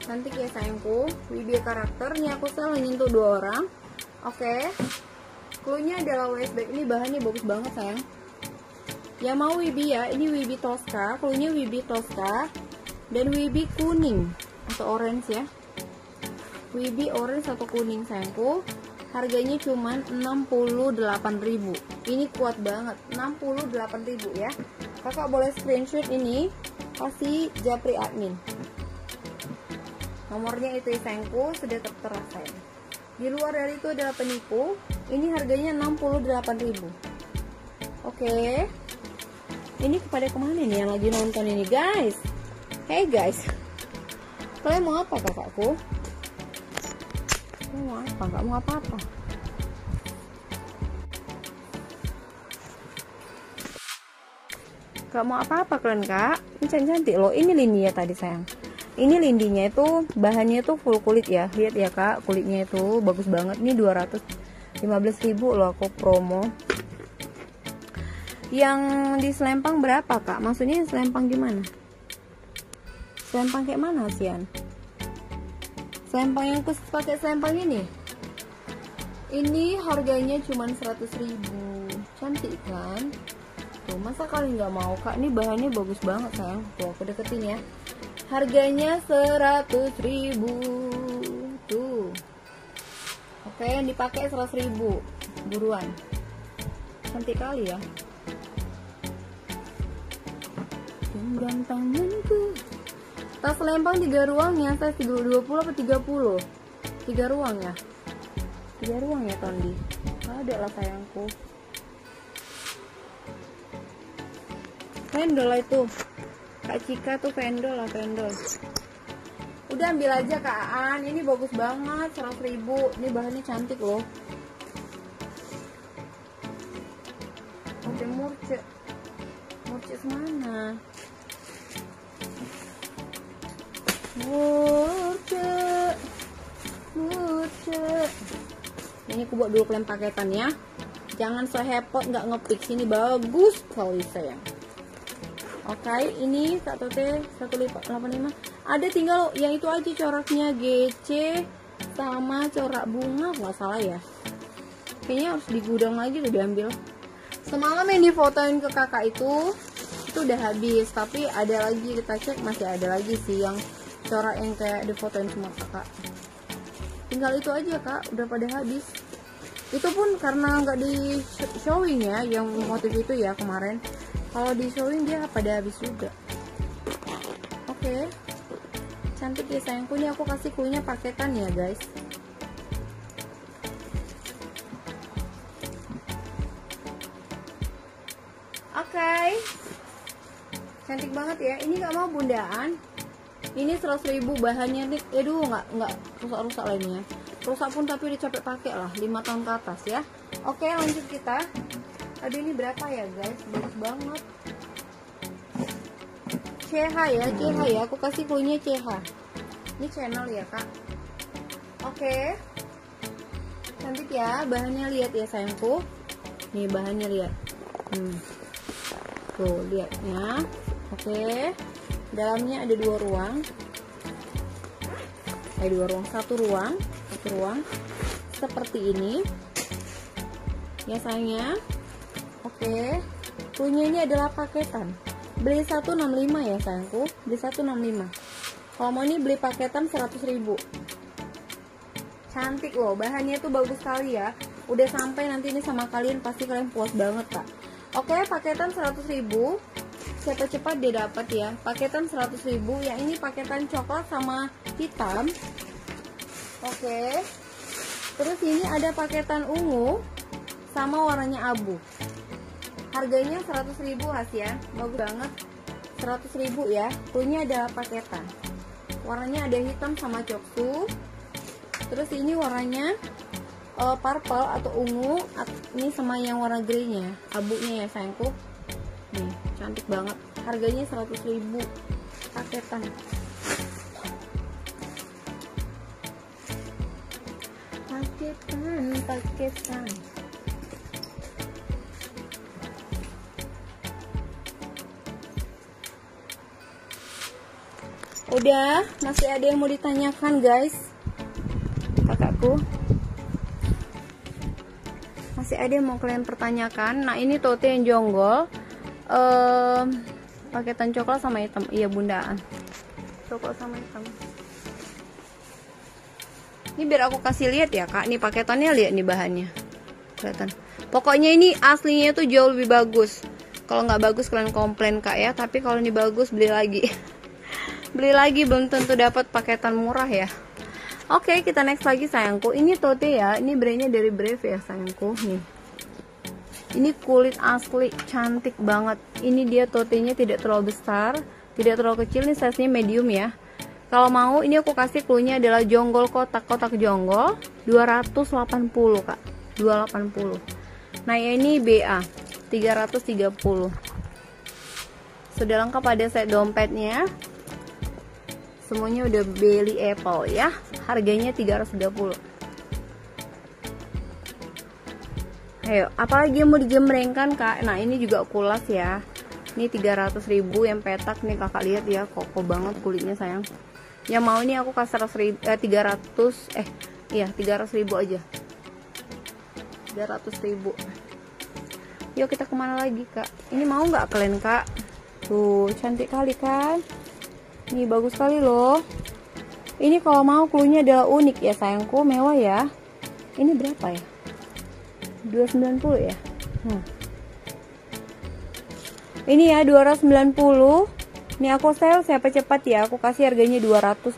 Cantik ya sayangku. WB karakter. Ini aku sel nyentuh dua orang. Oke. Okay. cluenya adalah waist ini bahannya bagus banget sayang. Ya mau WB ya ini WB Tosca. Cluenya WB Tosca. Dan WB kuning. Atau orange ya. WB orange atau kuning sayangku. Harganya cuma 68.000 ini kuat banget. 68.000 ya. Kakak boleh screenshot ini kasih japri admin? Nomornya itu sayangku sudah tertera saya di luar dari itu adalah penipu. Ini harganya 68.000 oke. Ini kepada ke mana nih yang lagi nonton ini guys? Hey guys. Kalian mau apa kakakku? Mau apa? Nggak mau apa-apa Gak mau apa-apa kalian kak. Ini cantik loh. Ini lindi ya tadi sayang. Ini lindinya itu Bahannya tuh full kulit ya. Lihat ya kak Kulitnya itu. Bagus banget. Ini 215 ribu loh aku promo. Yang di selempang berapa kak? Maksudnya selempang gimana? Selempang kayak mana Sian? Selempang yang kus pakai selempang ini? Ini harganya cuma 100 ribu. Cantik kan? Tuh masa kalian nggak mau kak? Ini bahannya bagus banget sayang. Tuh aku deketin ya. Harganya 100 ribu. Tuh. Oke yang dipakai 100 ribu. Buruan. Cantik kali ya. Genggam tanganku. Tas lempang tiga ruang ya saya 20 apa 30 tiga ruang ya? Tiga ruang ya Tondi? Ada lah sayangku vendol lah itu. Kak Cika tuh vendol lah vendol udah ambil aja Kak Aan. Ini bagus banget 100 ribu. Ini bahannya cantik loh. Oke murce. Murce semana? Murce. Murce. Ini aku buat dulu klaim paketan ya. Jangan sehepot nggak ngepik. Sini bagus kali sayang Oke, okay, ini satu T 185. Ada tinggal yang itu aja coraknya GC sama corak bunga nggak salah ya. Kayaknya harus di gudang lagi udah diambil. Semalam yang difotoin ke kakak itu itu udah habis, tapi ada lagi kita cek masih ada lagi sih yang corak yang kayak difotoin sama kakak. Tinggal itu aja kak, udah pada habis. Itu pun karena nggak di showing ya, yang motif itu ya kemarin kalau di showing dia pada habis juga. Oke. Okay. cantik ya sayangku ini aku kasih kuenya paketan ya guys. Oke. Okay. cantik banget ya. Ini nggak mau bundaan. Ini 100 ribu bahannya nih. Aduh nggak nggak rusak-rusak lainnya rusak pun tapi dicapek pakai lah. 5 tahun ke atas ya. Oke lanjut kita aduh ini berapa ya guys? Bagus banget. CH ya CH ya. Aku kasih punya CH ini channel ya kak? Oke. Cantik ya bahannya lihat ya sayangku. Nih bahannya lihat. Hmm. tuh lihatnya. Oke. Dalamnya ada dua ruang. Ada dua ruang. Satu ruang. Satu ruang. Seperti ini. Ya sayangnya Oke. Punya ini adalah paketan. Beli 165 ya sayangku. Beli 165. Kalau mau ini beli paketan 100 ribu. Cantik loh, bahannya tuh bagus sekali ya. Udah sampai nanti ini sama kalian pasti kalian puas banget kak. Oke, paketan 100 ribu. siapa cepat dia dapat ya paketan 100.000 yang ini paketan coklat sama hitam oke terus ini ada paketan ungu sama warnanya abu harganya 100.000 Has ya. Bagus banget. 100.000 ya. Punya ada paketan. Warnanya ada hitam sama coksu terus ini warnanya uh, purple atau ungu. Ini sama yang warna greynya. Abunya ya sayangku. Nih cantik banget. Harganya 100.000 paketan. Paketan paketan udah masih ada yang mau ditanyakan guys? Kakakku. Masih ada yang mau kalian pertanyakan? Nah ini tote yang jonggol. Um, paketan coklat sama hitam. Iya bundaan. Coklat sama hitam. Ini biar aku kasih lihat ya kak. Nih paketannya lihat nih bahannya. Kelihatan. Pokoknya ini aslinya tuh jauh lebih bagus. Kalau nggak bagus kalian komplain kak ya. Tapi kalau ini bagus beli lagi beli lagi belum tentu dapat paketan murah ya Oke, kita next lagi sayangku. Ini tote ya. Ini brandnya dari Brave ya sayangku. Nih. Ini kulit asli, cantik banget. Ini dia totenya tidak terlalu besar, tidak terlalu kecil. Ini size-nya medium ya. Kalau mau, ini aku kasih clue-nya adalah jonggol kotak. Kotak jonggol 280, Kak. 280. Nah, ini BA 330. Sudah lengkap ada set dompetnya semuanya udah belly apple ya. Harganya 330 ayo apalagi mau dijemrengkan kak? Nah ini juga kulas ya. Ini 300 ribu yang petak nih kakak lihat ya. Kokoh banget kulitnya sayang. Yang mau ini aku kasih ribu, eh, 300 eh iya 300 ribu aja. 300 ribu. Yuk kita ke mana lagi kak? Ini mau nggak kalian kak? Tuh cantik kali kan ini bagus sekali loh. Ini kalau mau klunya adalah unik ya sayangku, mewah ya. Ini berapa ya? 290 ya? Hmm. Ini ya 290. Ini aku sale siapa cepat ya, aku kasih harganya 250.000.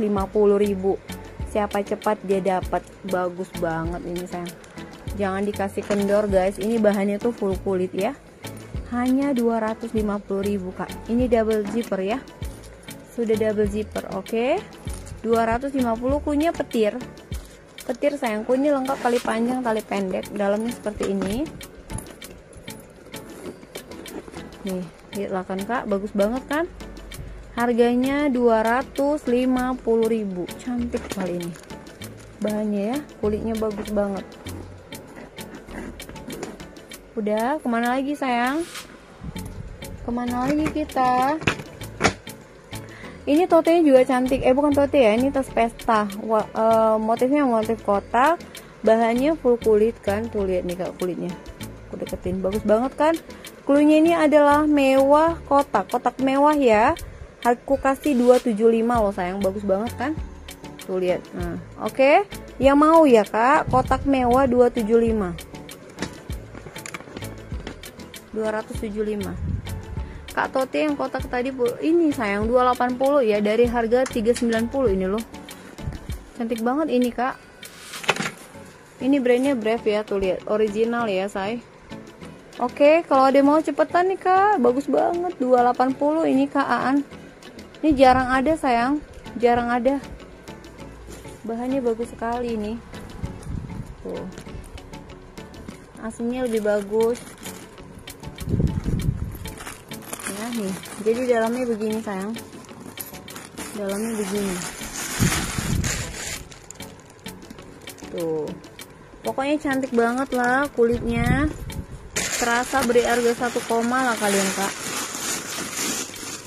Siapa cepat dia dapat. Bagus banget ini sayang. Jangan dikasih kendor guys. Ini bahannya tuh full kulit ya. Hanya 250.000 kak. Ini double zipper ya sudah double zipper oke. Okay? 250 kunya petir. Petir sayangku ini lengkap tali panjang tali pendek dalamnya seperti ini. Nih lihatlah kan kak? Bagus banget kan? Harganya 250.000 cantik kali ini. Bahannya ya kulitnya bagus banget. Udah ke mana lagi sayang? Ke mana lagi kita ini totenya juga cantik. Eh bukan tote ya ini tas pesta. Wa, uh, motifnya motif kotak. Bahannya full kulit kan. Tuh lihat nih kak kulitnya. Aku deketin. Bagus banget kan? Klunya ini adalah mewah kotak. Kotak mewah ya. Aku kasih 275 loh sayang. Bagus banget kan? Tuh lihat. Nah oke. Okay. yang mau ya kak? Kotak mewah 275 275 Kak Tote yang kotak tadi ini sayang 280 ya dari harga 390 ini loh. Cantik banget ini kak. Ini brandnya Brave ya tuh lihat original ya say. Oke kalau ada mau cepetan nih kak. Bagus banget 280 ini kak Aan. Ini jarang ada sayang. Jarang ada. Bahannya bagus sekali ini. Tuh. Aslinya lebih bagus nih. Jadi dalamnya begini sayang. Dalamnya begini. Tuh. Pokoknya cantik banget lah kulitnya. Terasa beri harga satu koma lah kalian kak.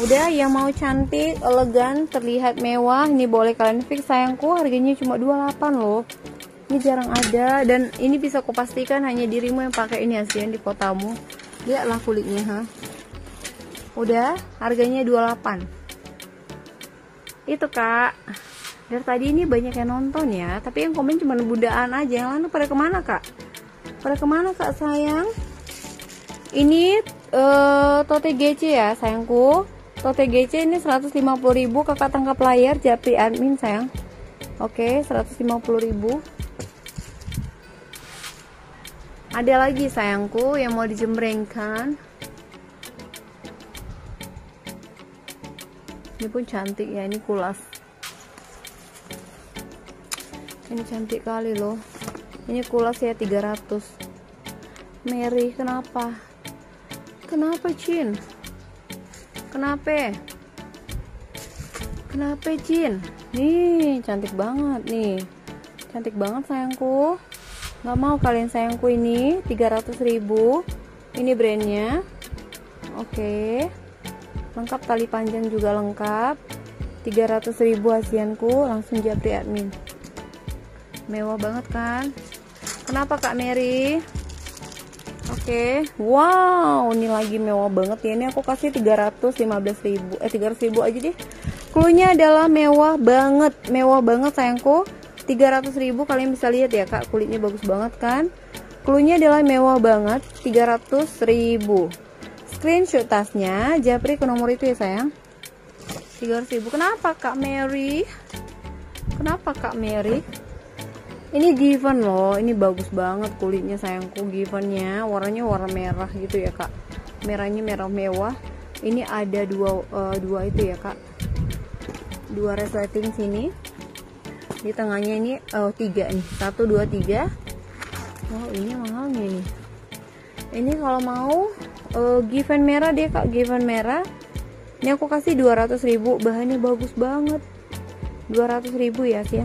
Udah yang mau cantik elegan terlihat mewah ini boleh kalian fix sayangku. Harganya cuma 28 loh. Ini jarang ada dan ini bisa kupastikan hanya dirimu yang pakai ini aslian di kotamu. Lihatlah kulitnya ha udah harganya 28 itu kak. Dari tadi ini banyak yang nonton ya tapi yang komen cuma bundaan aja. Yang lain pada ke mana kak? Pada ke mana kak sayang? Ini uh, tote GC ya sayangku. Tote GC ini 150.000 kakak tangkap layar japri admin sayang. Oke 150.000 ada lagi sayangku yang mau dijembrengkan ini pun cantik ya ini kulas. Ini cantik kali loh. Ini kulas ya 300 Mary kenapa? Kenapa Cin? Kenapa? Kenapa Cin? Nih cantik banget nih. Cantik banget sayangku. Nggak mau kalian sayangku ini 300 ribu. Ini brandnya. Oke lengkap tali panjang juga lengkap. 300 ribu hasianku langsung japri admin. Mewah banget kan? Kenapa kak Mary? Oke. Okay. wow ini lagi mewah banget ya. Ini aku kasih 315 ribu. Eh 300 ribu aja deh. Cluenya adalah mewah banget. Mewah banget sayangku. 300 ribu kalian bisa lihat ya kak. Kulitnya bagus banget kan? Cluenya adalah mewah banget 300 ribu screenshot tasnya. Japri ke nomor itu ya sayang? 300 ribu. Kenapa kak Mary? Kenapa kak Mary? Ini given loh. Ini bagus banget kulitnya sayangku givennya warnanya warna merah gitu ya kak? Merahnya merah mewah. Ini ada dua uh, dua itu ya kak? Dua resleting sini. Di tengahnya ini oh tiga nih. Satu dua tiga. Oh ini mahalnya nih ini kalau mau uh, given merah deh kak given merah ini aku kasih 200 ribu bahannya bagus banget 200 ribu ya sih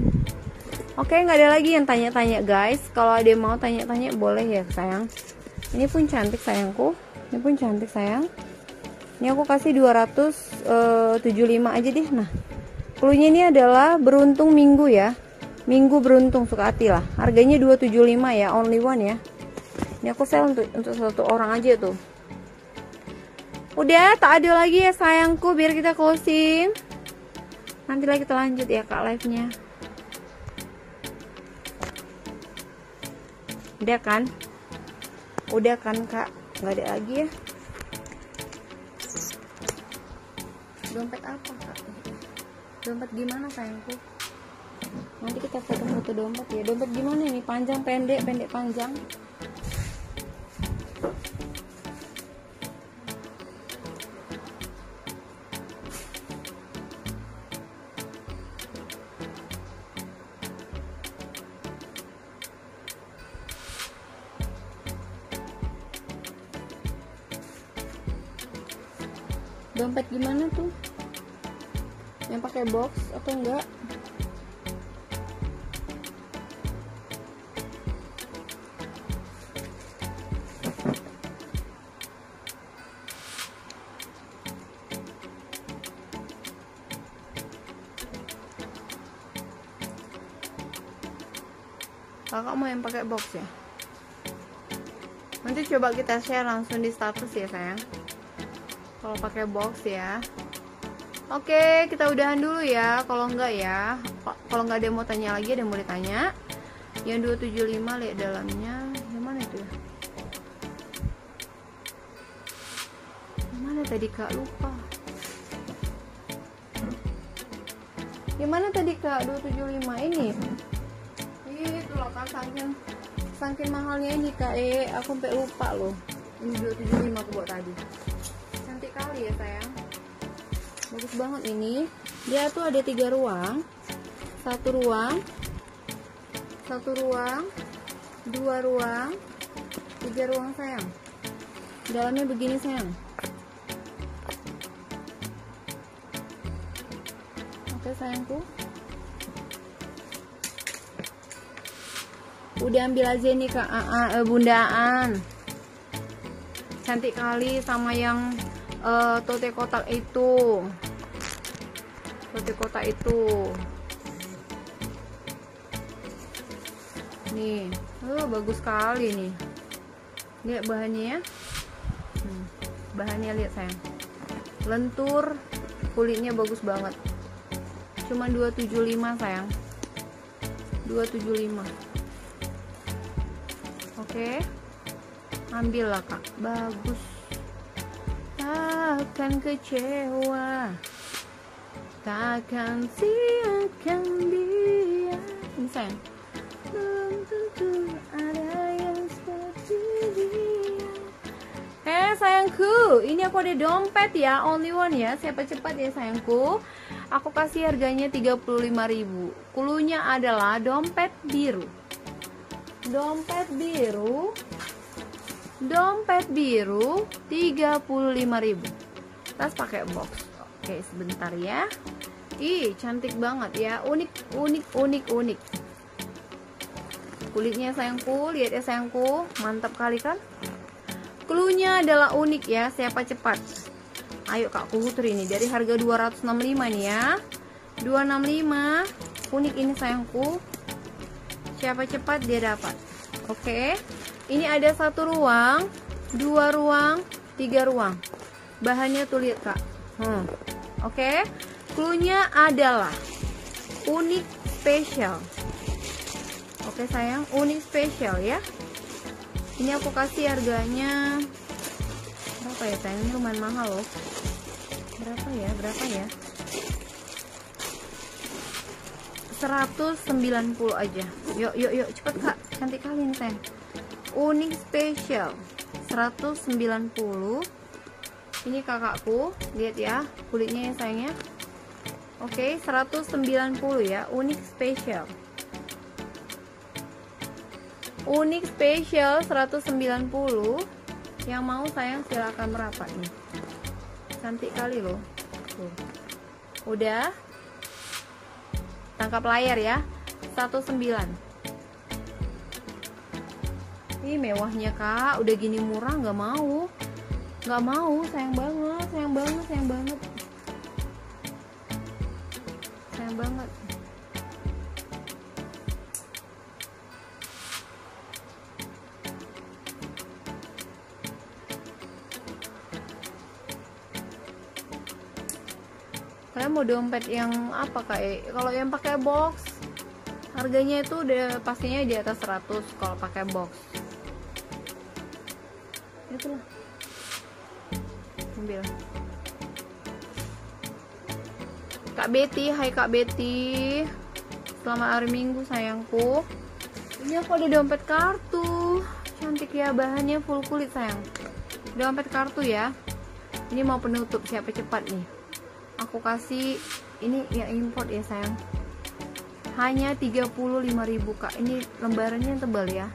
Oke, nggak ada lagi yang tanya-tanya guys. Kalau ada yang mau tanya-tanya boleh ya sayang. Ini pun cantik sayangku. Ini pun cantik sayang. Ini aku kasih 275 eh, aja deh. Nah, cluenya ini adalah beruntung minggu ya. Minggu beruntung suka hati lah. Harganya 275 ya, only one ya. Ini aku sel untuk untuk satu orang aja tuh. Udah, tak ada lagi ya sayangku. Biar kita closing. Nanti lagi kita lanjut ya kak live-nya. udah kan? Udah kan kak? Nggak ada lagi ya? Dompet apa kak? Dompet gimana sayangku? Nanti kita foto-foto dompet ya. Dompet gimana nih panjang pendek pendek panjang box atau enggak? Kakak mau yang pakai box ya? Nanti coba kita share langsung di status ya sayang. Kalau pakai box ya Oke, kita udahan dulu ya. Kalau enggak ya, kalau enggak ada yang mau tanya lagi, ada yang mau ditanya. Yang 275 lihat dalamnya. Yang mana itu ya? Yang mana tadi Kak? Lupa. Yang mana tadi Kak? 275 ini. Itu loh kan saking saking mahalnya ini Kak. Eh, aku sampai lupa loh. Ini 275 aku buat tadi bagus banget ini. Dia tuh ada tiga ruang. Satu ruang satu ruang dua ruang tiga ruang sayang. Dalamnya begini sayang. Oke sayangku udah ambil aja nih kak. Uh, uh, bundaan. Cantik kali sama yang uh, tote kotak itu tote kotak itu. Nih oh, bagus sekali nih. Lihat bahannya ya. Hmm, bahannya lihat sayang. Lentur kulitnya bagus banget. Cuma 275 sayang. 275 oke okay. ambillah kak. Bagus. Takkan kecewa takkan siakan dia. Sayang. Belum tentu ada yang seperti dia. Eh sayangku ini aku ada dompet ya only one ya. Siapa cepat ya sayangku? Aku kasih harganya 35.000 kulunya adalah dompet biru. Dompet biru. Dompet biru 35.000 tas pakai box. Oke sebentar ya ih cantik banget ya. Unik unik unik unik. Kulitnya sayangku lihat ya sayangku mantap kali kan? Cluenya adalah unik ya siapa cepat? Ayo kak kuhutur ini. Dari harga 265 nih ya. 265 unik ini sayangku siapa cepat dia dapat. Oke. Ini ada satu ruang dua ruang tiga ruang. Bahannya tuh lihat kak. Hmm. oke cluenya adalah unik spesial. Oke sayang unik spesial ya. Ini aku kasih harganya berapa ya sayang? Ini lumayan mahal loh. Berapa ya berapa ya? 190 aja. Yuk yuk yuk cepet kak. Cantik kali ini sayang. Unik spesial. 190 ini kakakku lihat ya kulitnya ya sayangnya oke 190 ya. Unik spesial. Unik spesial 190 yang mau sayang silahkan merapat nih. Cantik kali loh. Tuh. udah. Tangkap layar ya. 19 ini mewahnya kak. Udah gini murah nggak mau. Nggak mau. Sayang banget sayang banget sayang banget sayang banget. Kalian mau dompet yang apa kak? Kalau yang pakai box harganya itu udah pastinya di atas 100 kalau pakai box. Itulah. Ambil Kak Betty, hai Kak Betty. Selamat hari Minggu sayangku. Ini aku ada dompet kartu. Cantik ya, bahannya full kulit sayang. Dompet kartu ya. Ini mau penutup, siapa cepat nih? Aku kasih Ini yang import ya sayang. Hanya 35.000 kak. Ini lembarannya tebal ya.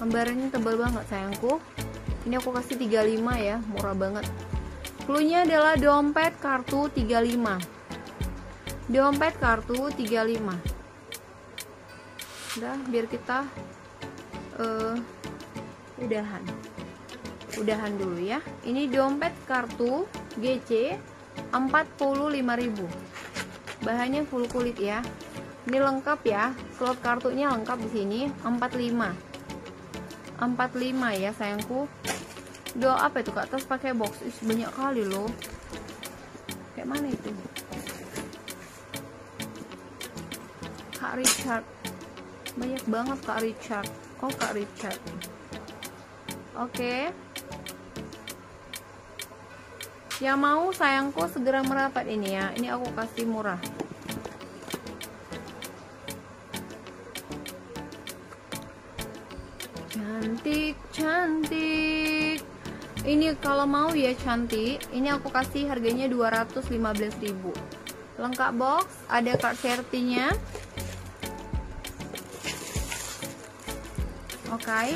Lembarannya tebal banget sayangku. Ini aku kasih 35 ya Murah banget. Cluenya adalah dompet kartu 35 dompet kartu 35 udah biar kita uh, udahan. Udahan dulu ya. Ini dompet kartu GC 45.000 bahannya full kulit ya. Ini lengkap ya. Slot kartunya lengkap di sini. 45 45 ya sayangku. Do apa itu? Kak tas pakai box. Is, banyak kali loh. Kayak mana itu Kak Richard. Banyak banget Kak Richard. Oh Kak Richard. Oke. Okay. yang mau sayangku segera merapat ini ya. Ini aku kasih murah. Cantik cantik. Ini kalau mau ya cantik. Ini aku kasih harganya 215.000 lengkap box ada card sertinya oke. Okay.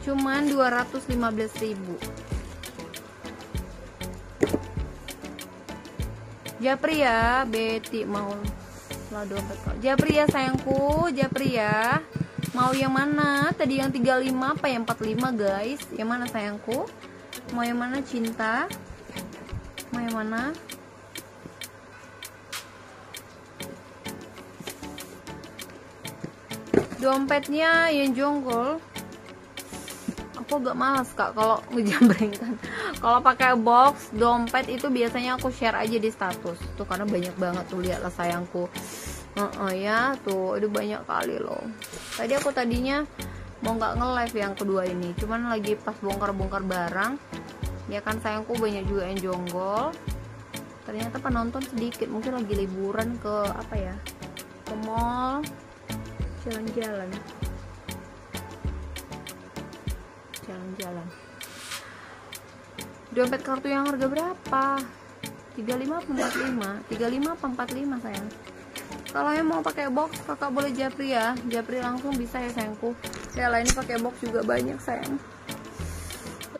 cuman 215.000 Japri ya Betty mau lah dompet kok. Japri ya sayangku Japri ya mau yang mana? Tadi yang 35 apa yang 45 guys? Yang mana sayangku? Mau yang mana cinta? Mau yang mana dompetnya yang jonggol. Aku agak malas kak kalau ngejambrengkan kalau pakai box dompet itu biasanya aku share aja di status. Tuh karena banyak banget tuh lihatlah sayangku. Uh -uh, ya tuh itu banyak kali loh. Tadi aku tadinya mau nggak nge-live yang kedua ini. Cuman lagi pas bongkar-bongkar barang ya kan sayangku banyak juga yang jonggol. Ternyata penonton sedikit mungkin lagi liburan ke apa ya ke mall jalan-jalan. Jalan-jalan. Dompet kartu yang harga berapa? 35 apa 45 35 apa 45 sayang. Kalau yang mau pakai box kakak boleh japri ya. Japri langsung bisa ya sayangku. Ya lah ini pakai box juga banyak sayang.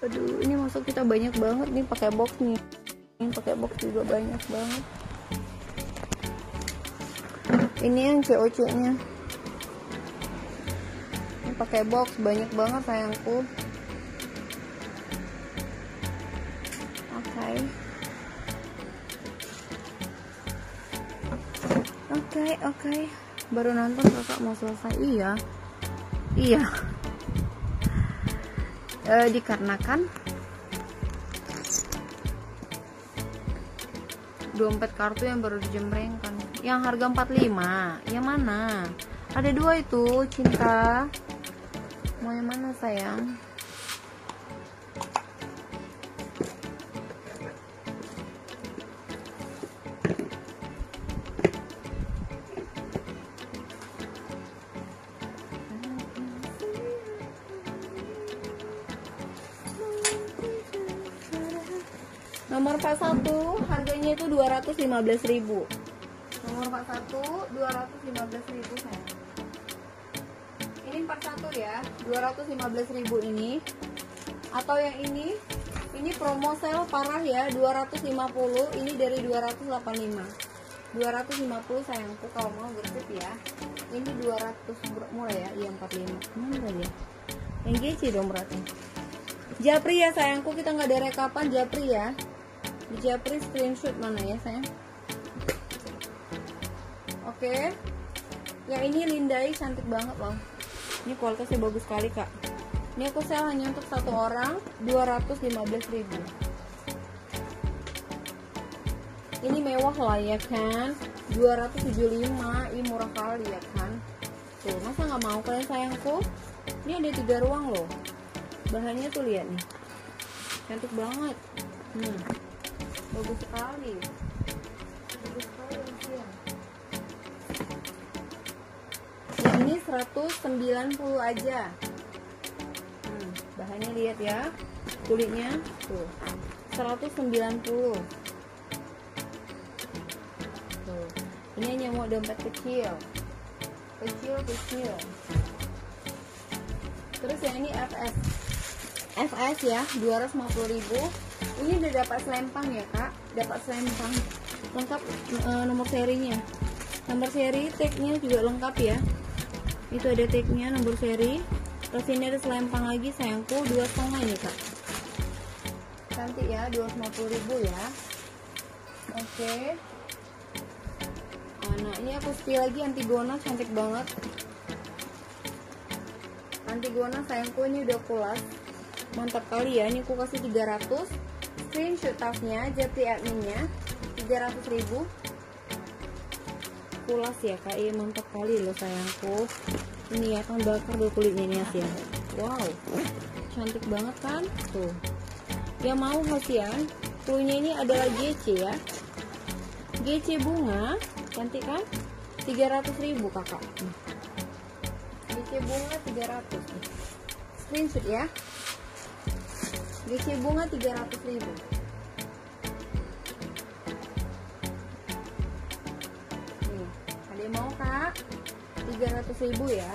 Aduh ini masuk kita banyak banget nih pakai box nih. Ini pakai box juga banyak banget. Ini yang COC nya pakai box banyak banget sayangku. Oke. Okay. oke okay, oke. Okay. baru nonton kakak mau selesai. Iya. Iya. E, dikarenakan dompet kartu yang baru dijembrengkan yang harga 45 yang mana? Ada dua itu cinta mau yang mana sayang? Nomor 41 harganya itu 215.000 nomor 41 215.000 sayang ini 41 ya 215.000 ini. Atau yang ini ini promo sale parah ya 250 ini dari 285 250 sayangku kalau mau gersip ya. Ini 200 mulai ya iya 45 mana ya yang GC dong berarti. Japri ya sayangku kita nggak ada rekapan Japri ya. Di Japri screenshot mana ya sayang? Oke. Yang ini lindai cantik banget loh ini kualitasnya bagus sekali kak. Ini aku sel hanya untuk satu orang 215.000 ini mewah lah ya kan? 275 ini murah kali ya kan? Tuh masa nggak mau kalian sayangku ini ada tiga ruang loh. Bahannya tuh lihat nih. Cantik banget. Hmm. Bagus sekali ini 190 aja. Hmm, bahannya lihat ya kulitnya. Tuh 190 tuh ini hanya mau dompet kecil. Kecil kecil. Terus yang ini FS FS ya 250.000 ini udah dapat selempang ya kak. Dapat selempang. Lengkap e, nomor serinya. Nomor seri tagnya juga lengkap ya itu ada tagnya nomor seri. Terus ini ada selempang lagi sayangku dua setengah ini kak. Cantik ya 250.000 ya. Oke. Okay. nah ini aku spill lagi antigona cantik banget. Antigona sayangku ini udah kulas mantap kali ya ini aku kasih 300 screenshot tasnya jati adminnya 300 ribu kulas ya kak. Iya mantap kali loh sayangku. Ini ya kan bakar dulu kulitnya ini ya. Wow. Cantik banget kan? Tuh. Yang mau hasian kulitnya ini adalah GC ya. GC bunga. Cantik kan? 300 ribu kakak. GC bunga 300 screenshot ya. GC bunga 300 300 ribu ya.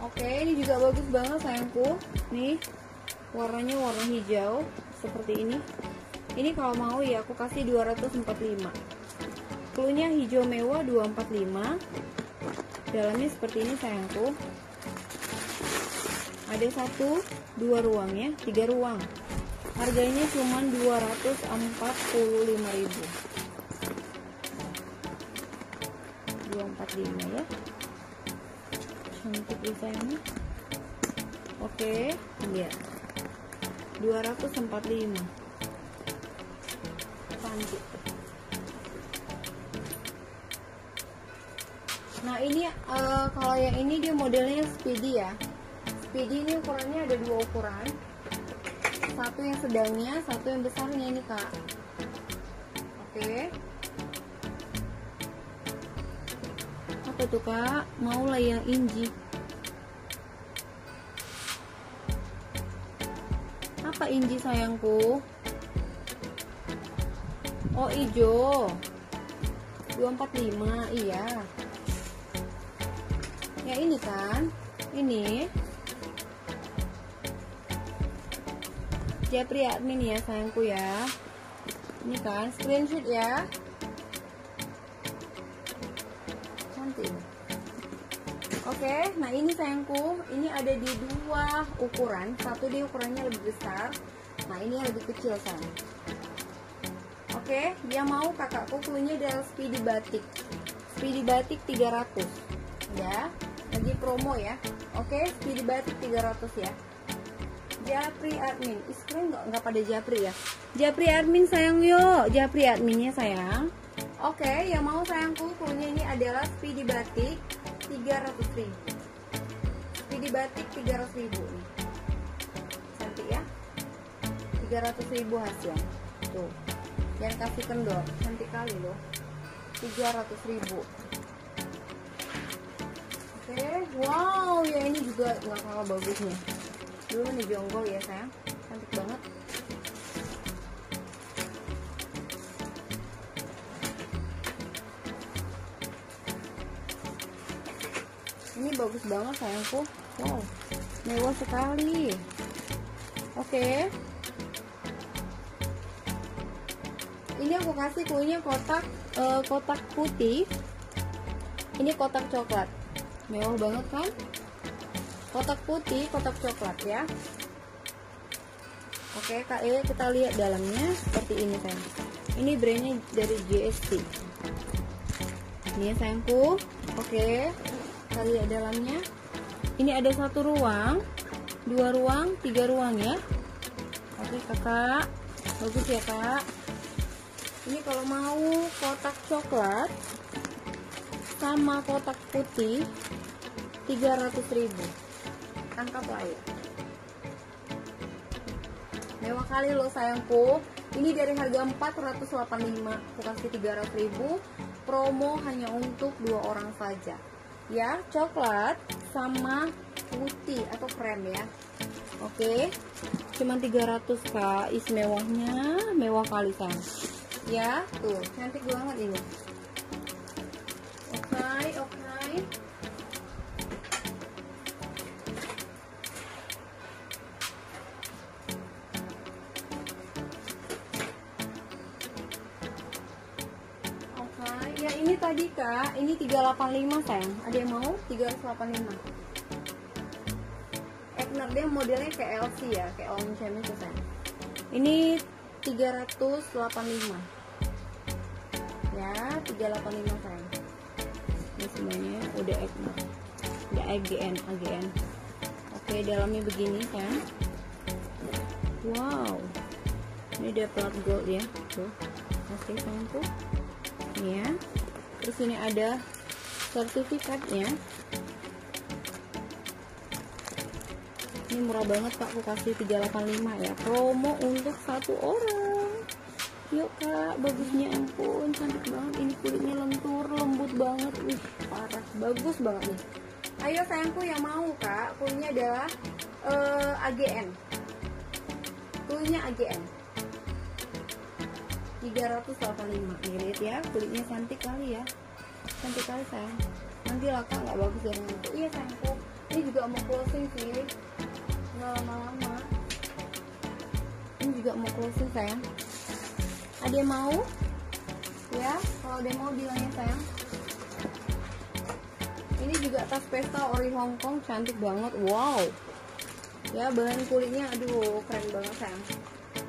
Oke ini juga bagus banget sayangku. Nih warnanya warna hijau Seperti ini. Ini kalau mau ya aku kasih 245 Klunya hijau mewah 245 Dalamnya seperti ini sayangku. Ada satu dua ruang ya tiga ruang. Harganya cuma 245.000 245 ya cantik desainnya? Oke. Lihat 245 cantik nah ini uh, kalau yang ini dia modelnya speedy ya. Speedy ini ukurannya ada dua ukuran. Satu yang sedangnya satu yang besarnya ini kak. Oke apa tuh kak? Mau lah yang inji. Apa inji sayangku? Oh ijo. 245 iya. Ya ini kan? Ini. Japri admin ya sayangku ya. Ini kan screenshot ya oke nah ini sayangku ini ada di dua ukuran satu di ukurannya lebih besar nah ini yang lebih kecil sayang Oke, dia mau kakakku punya adalah speedy batik. Speedy batik 300. Ya, lagi promo ya. Oke, speedy batik 300 ya. Japri admin. Is keren nggak nggak pada Japri ya? Japri admin sayang yuk. Japri adminnya sayang. Oke, yang mau sayangku punya ini adalah speedy batik 300 ribu. Speedy batik 300 ribu nih. Cantik ya. 300 ribu hasil. Tuh jangan kasih kendor cantik kali loh 300 ribu oke wow ya ini juga nggak kalah bagusnya dulu nih jonggol ya sayang cantik banget bagus banget sayangku. Wow mewah sekali. Oke. Okay. ini aku kasih kuenya kotak uh, kotak putih. Ini kotak coklat. Mewah banget kan? Kotak putih kotak coklat ya. Oke kak e kita lihat dalamnya seperti ini sayang. Ini brandnya dari GST ini ya sayangku. Oke kita lihat dalamnya. Ini ada satu ruang dua ruang tiga ruang ya. Oke kakak. Bagus ya kak. Ini kalau mau kotak coklat sama kotak putih 300.000 tangkap lah ya. Mewah kali loh sayangku. Ini dari harga 485 aku kasih 300.000 promo hanya untuk dua orang saja ya coklat sama putih atau krem ya. Oke. Cuman 300 kak. Is mewahnya mewah kali sayang ya tuh. Cantik banget ini. Oke okay, oke. okay. Ya ini tadi kak. Ini 385 sayang. Ada yang mau? 385 Egner dia modelnya kayak LC ya kayak Om Chemi tuh sayang. Ini 385 ya 385 sayang. Ini semuanya udah EGMA udah AGN AGN oke dalamnya begini ya wow. Ini ada plat gold ya tuh. Oke sayangku ini ya terus ini ada sertifikatnya. Ini murah banget kak aku kasih 385 ya. Promo untuk satu orang. Yuk kak. Bagusnya ampun. Cantik banget. Ini kulitnya lentur lembut banget. Wih parah. Bagus banget nih. Ayo sayangku yang mau kak. Kulitnya adalah uh, eh, AGN kulitnya AGN 385 mirip ya. Kulitnya cantik kali ya. Cantik kali sayang. Nanti lah kak nggak bagus dengan itu iya sayangku ini juga mau closing sih. Nggak lama-lama. Ini juga mau closing sayang. Ada yang mau? Ya kalau ada yang mau bilangnya sayang. Ini juga tas pesta ori Hongkong cantik banget. Wow. Ya bahan kulitnya aduh keren banget sayang.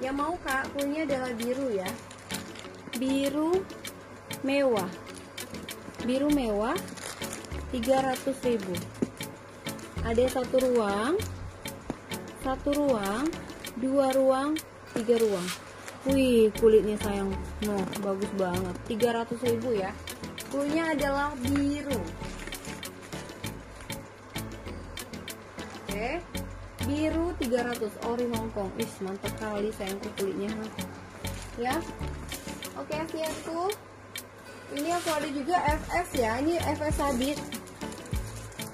Yang mau kak kulitnya adalah biru ya biru mewah. Biru mewah 300.000 ada satu ruang satu ruang dua ruang tiga ruang. Wih kulitnya sayang. No bagus banget. 300.000 ya. Bulunya adalah biru. Oke. Biru 300 ori Hongkong is mantap kali sayangku kulitnya. Ya. Oke, sayangku. Ini aku ada juga FS ya. Ini FS sabit.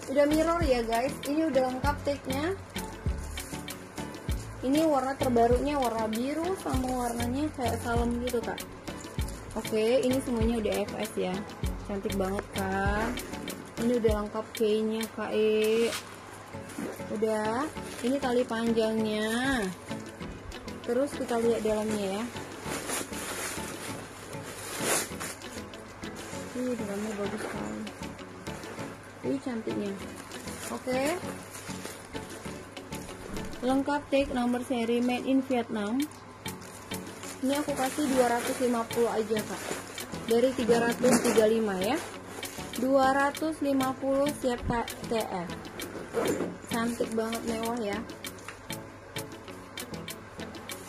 Udah mirror ya, guys. Ini udah lengkap tag-nya. Ini warna terbarunya warna biru sama warnanya kayak salem gitu, Kak. Oke, ini semuanya udah FS ya. Cantik banget kan? Ini udah lengkap kayaknya, Kak E udah ini tali panjangnya terus kita lihat dalamnya ya ini dalamnya bagus sekali. Ini cantiknya. Oke. Lengkap tag nomor seri made in Vietnam. Ini aku kasih 250 aja kak. Dari 335 ya. 250 siap TF cantik banget mewah ya.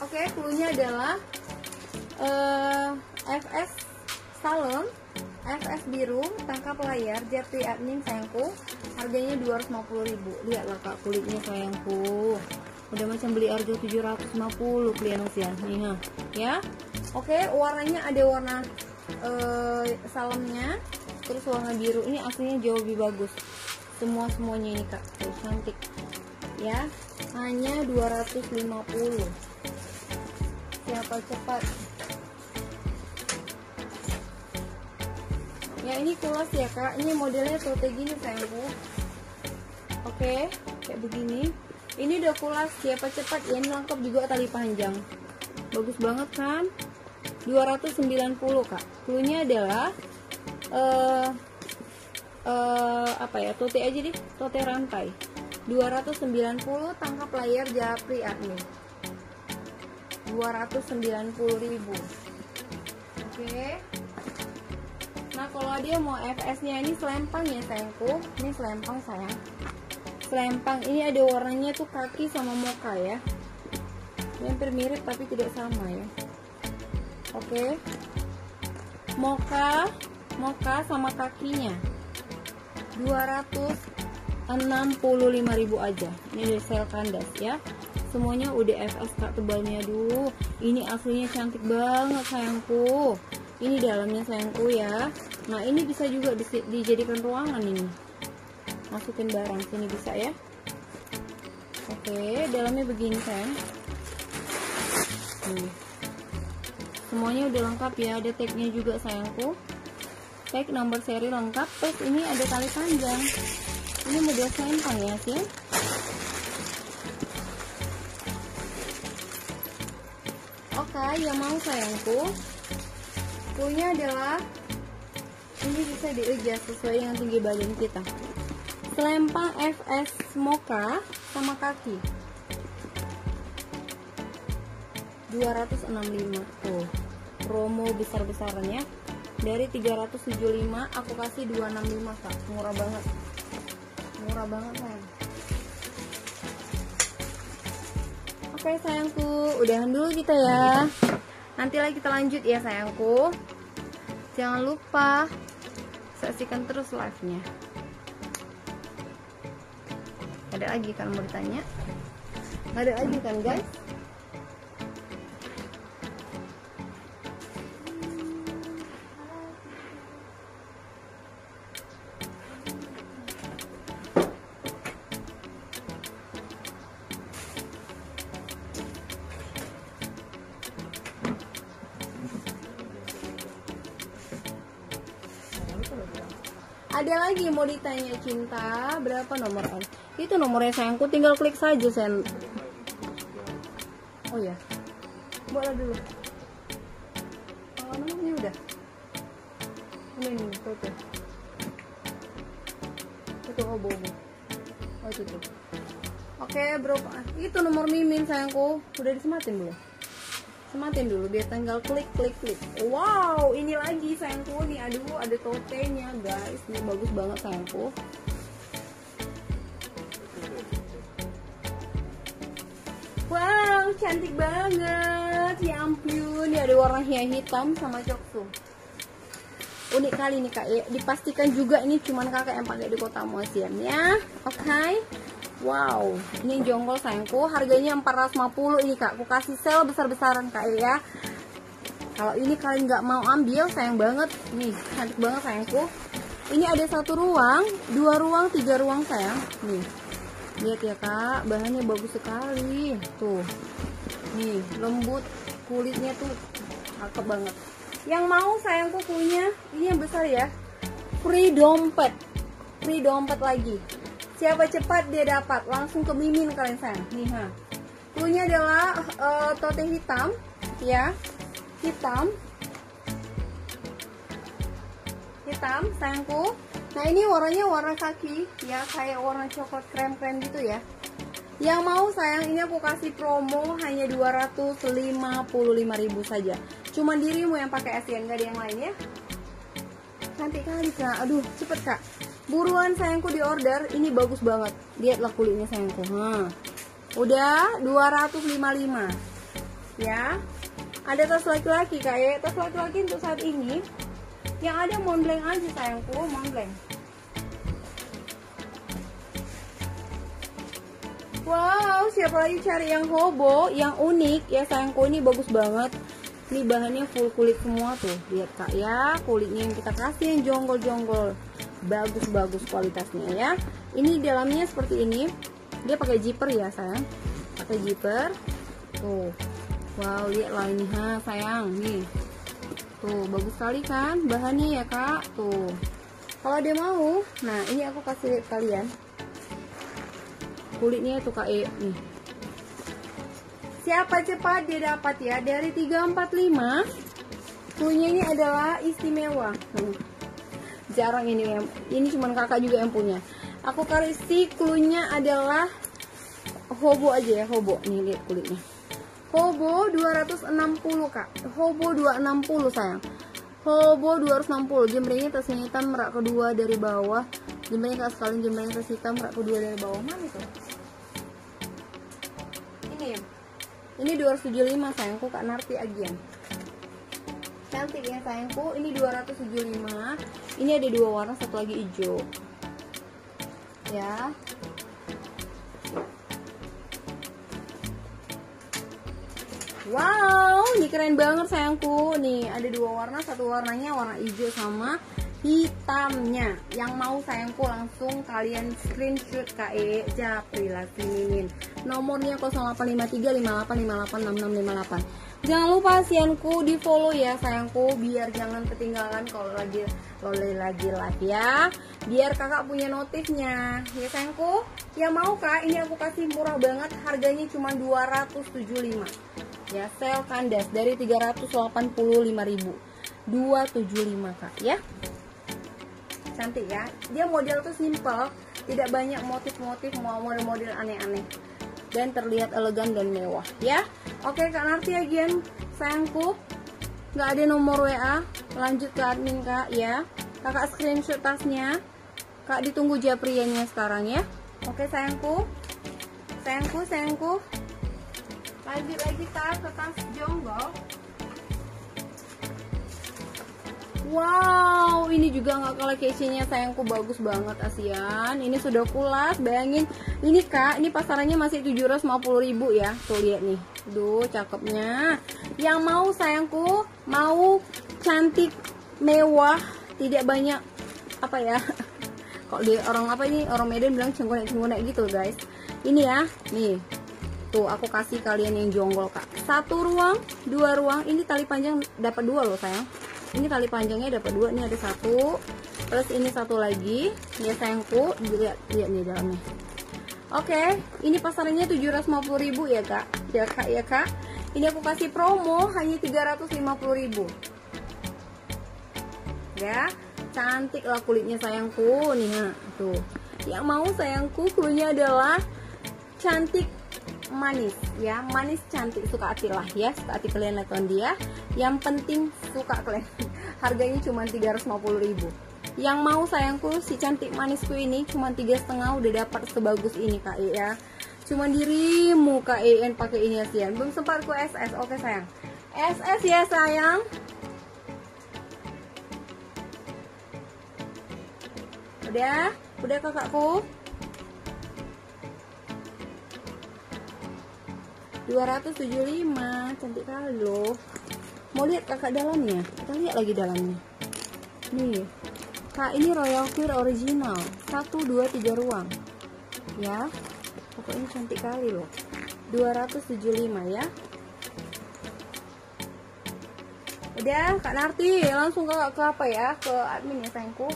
Oke cluenya adalah uh, eh, FS salon FS biru tangkap layar jati admin sayangku harganya 250.000 lihatlah kak kulitnya sayangku udah macam beli harga 750 kalian usia nih ya. Oke warnanya ada warna uh, salamnya. Terus warna biru. Ini aslinya jauh lebih bagus. Semua semuanya ini kak. Tuh cantik. Ya. Hanya 250 siapa cepat ya ini kulas ya kak. Ini modelnya tote gini sayangku oke kayak begini. Ini udah kulas siapa cepat ya ini lengkap juga tali panjang. Bagus banget kan? 290 kak. Cluenya adalah uh, uh, apa ya tote aja deh tote rantai. 290 tangkap layar japri admin. 290 ribu. Oke. okay. Nah kalau dia mau FS nya ini selempang ya sayangku. Ini selempang sayang. Selempang. Ini ada warnanya tuh kaki sama muka ya. Ini hampir mirip tapi tidak sama ya. Oke. Moka moka sama kakinya. 265.000 aja. Ini dari sel kandas ya. Semuanya udah FS kak tebalnya. Dulu ini aslinya cantik banget sayangku ini dalamnya sayangku ya. Nah ini bisa juga di, dijadikan ruangan ini. Masukin barang sini bisa ya. Oke dalamnya begini sayang hmm. semuanya udah lengkap ya. Ada tagnya juga sayangku tag nomor seri lengkap. Terus ini ada tali panjang. Ini model sempang ya sih oke yang mau sayangku punya adalah ini bisa diadjust sesuai dengan tinggi badan kita. Selempang FS Mocha sama kaki. 265 tuh promo besar-besaran ya dari 375 aku kasih 265 kak. Murah banget. Murah banget sayang oke sayangku udahan dulu kita ya nanti lagi kita lanjut ya sayangku. Jangan lupa saksikan terus live nya ada lagi kan mau ditanya? Ada lagi kan guys ada lagi mau ditanya cinta. Berapa nomor on itu nomornya sayangku tinggal klik saja sen. Oh ya boleh dulu. Oh nomornya udah. Ini nih foto itu. Oh bobo. Oh itu oke bro. Itu nomor mimin sayangku. Udah disematin belum sematin dulu biar tinggal klik klik klik. Wow ini lagi sayangku nih. Aduh ada totenya guys. Ini bagus banget sayangku wow cantik banget. Ya ampun ini ada warna hitam sama coksu unik kali nih kak. Ya dipastikan juga ini cuman kakak yang pakai di kota Museum ya. Oke. okay? Wow, ini jonggol sayangku, harganya 450 ini kak. Aku kasih sale besar-besaran kak ya. Kalau ini kalian nggak mau ambil, sayang banget. Nih, cantik banget sayangku. Ini ada satu ruang, dua ruang, tiga ruang sayang. Nih, lihat ya kak, bahannya bagus sekali. Tuh, nih lembut, kulitnya tuh cakep banget. Yang mau sayangku punya, ini yang besar ya. Free dompet, free dompet lagi Siapa cepat dia dapat. Langsung ke mimin kalian sayang. Nih ha. Cluenya adalah uh, tote hitam, ya. Hitam. Hitam, sayangku. Nah, ini warnanya warna kaki, ya, kayak warna coklat krem-krem gitu ya. Yang mau sayang ini aku kasih promo hanya 255.000 saja. Cuman dirimu yang pakai ASEAN, gak ada yang lain ya. Cantik kali kak, aduh cepet kak buruan sayangku di order ini bagus banget. Lihatlah kulitnya sayangku ha. udah 255 ya. Ada tas laki-laki kayak tas laki-laki untuk saat ini yang ada Montblanc aja sayangku. Montblanc Wow, siapa lagi cari yang hobo, yang unik? Ya sayangku ini bagus banget. Ini bahannya full kulit semua tuh. Lihat Kak ya, kulitnya yang kita kasih yang jonggol-jonggol bagus-bagus kualitasnya ya. Ini dalamnya seperti ini. Dia pakai zipper ya sayang. Pakai zipper. Tuh. Wow lihatlah ini ha sayang. Nih. Tuh bagus sekali kan bahannya ya kak? Tuh. Kalau dia mau nah ini aku kasih lihat kalian. Kulitnya itu kak e. Nih. Siapa cepat dia dapat ya? Dari 345 punya ini adalah istimewa jarang ini yang ini cuman kakak juga yang punya. Aku kasih cluenya adalah hobo aja ya hobo. Nih lihat kulitnya. Hobo 260 kak. Hobo 260 sayang. Hobo 260 jembrengnya tasnya hitam merak kedua dari bawah. Jembrengnya kak sekali jembrengnya tas hitam merak kedua dari bawah. Mana itu? Ini ini 275 sayangku kak Narti Agian cantik ya sayangku. Ini 275 ini ada dua warna satu lagi hijau. Ya. Wow, ini keren banget sayangku. Nih, ada dua warna, satu warnanya warna hijau sama hitamnya. Yang mau sayangku langsung kalian screenshot KE Japrila Siminin. Nomornya 085358586658. Jangan lupa sianku di follow ya sayangku biar jangan ketinggalan kalau lagi lole lagi live ya. Biar kakak punya notifnya ya sayangku. Ya mau kak ini aku kasih murah banget harganya cuma 275 ya sel kandas dari 385.000 275 kak ya cantik ya. Dia model tuh simple tidak banyak motif-motif mau model-model aneh-aneh. Dan terlihat elegan dan mewah ya. Oke kak Narti agian sayangku nggak ada nomor WA lanjut ke admin kak ya. Kakak screenshot tasnya. Kak ditunggu japriannya sekarang ya. Oke sayangku. Sayangku sayangku. Lanjut lagi kak ke tas jonggol Wow, ini juga nggak kalah casingnya sayangku bagus banget ASEAN. Ini sudah pulas, bayangin. Ini kak, ini pasarannya masih 750 ribu ya. Tuh lihat nih, duh cakepnya. Yang mau sayangku, mau cantik, mewah, tidak banyak apa ya? Kok dia orang apa ini? Orang Medan bilang cengkonek-cengkonek gitu guys. Ini ya, nih. Tuh aku kasih kalian yang jonggol kak. Satu ruang, dua ruang. Ini tali panjang dapat dua loh sayang ini tali panjangnya dapat dua nih ada satu. Plus ini satu lagi ya sayangku lihat lihat nih dalamnya. Oke ini pasarannya 750.000 ya kak. Ya kak ya kak. Ini aku kasih promo hanya 350.000 ya cantik lah kulitnya sayangku. Nih ha tuh. Yang mau sayangku kulitnya adalah cantik manis ya. Manis cantik suka hati lah ya. Suka hati kalian lihat dia. Yang penting suka kalian. Harganya cuma 350 ribu. Yang mau sayangku si cantik manisku ini cuma tiga setengah udah dapat sebagus ini kak e ya. Cuma dirimu kak En pakai ini ya sian belum sempat ku SS oke sayang. SS ya sayang. Udah? Udah kakakku 275 cantik kali loh. Mau lihat kakak dalamnya? Kita lihat lagi dalamnya. Nih kak ini royal clear original. 1 2 3 ruang. Ya pokoknya cantik kali loh. 275 ya. Udah kak Narti langsung ke, ke apa ya? Ke admin ya sayangku.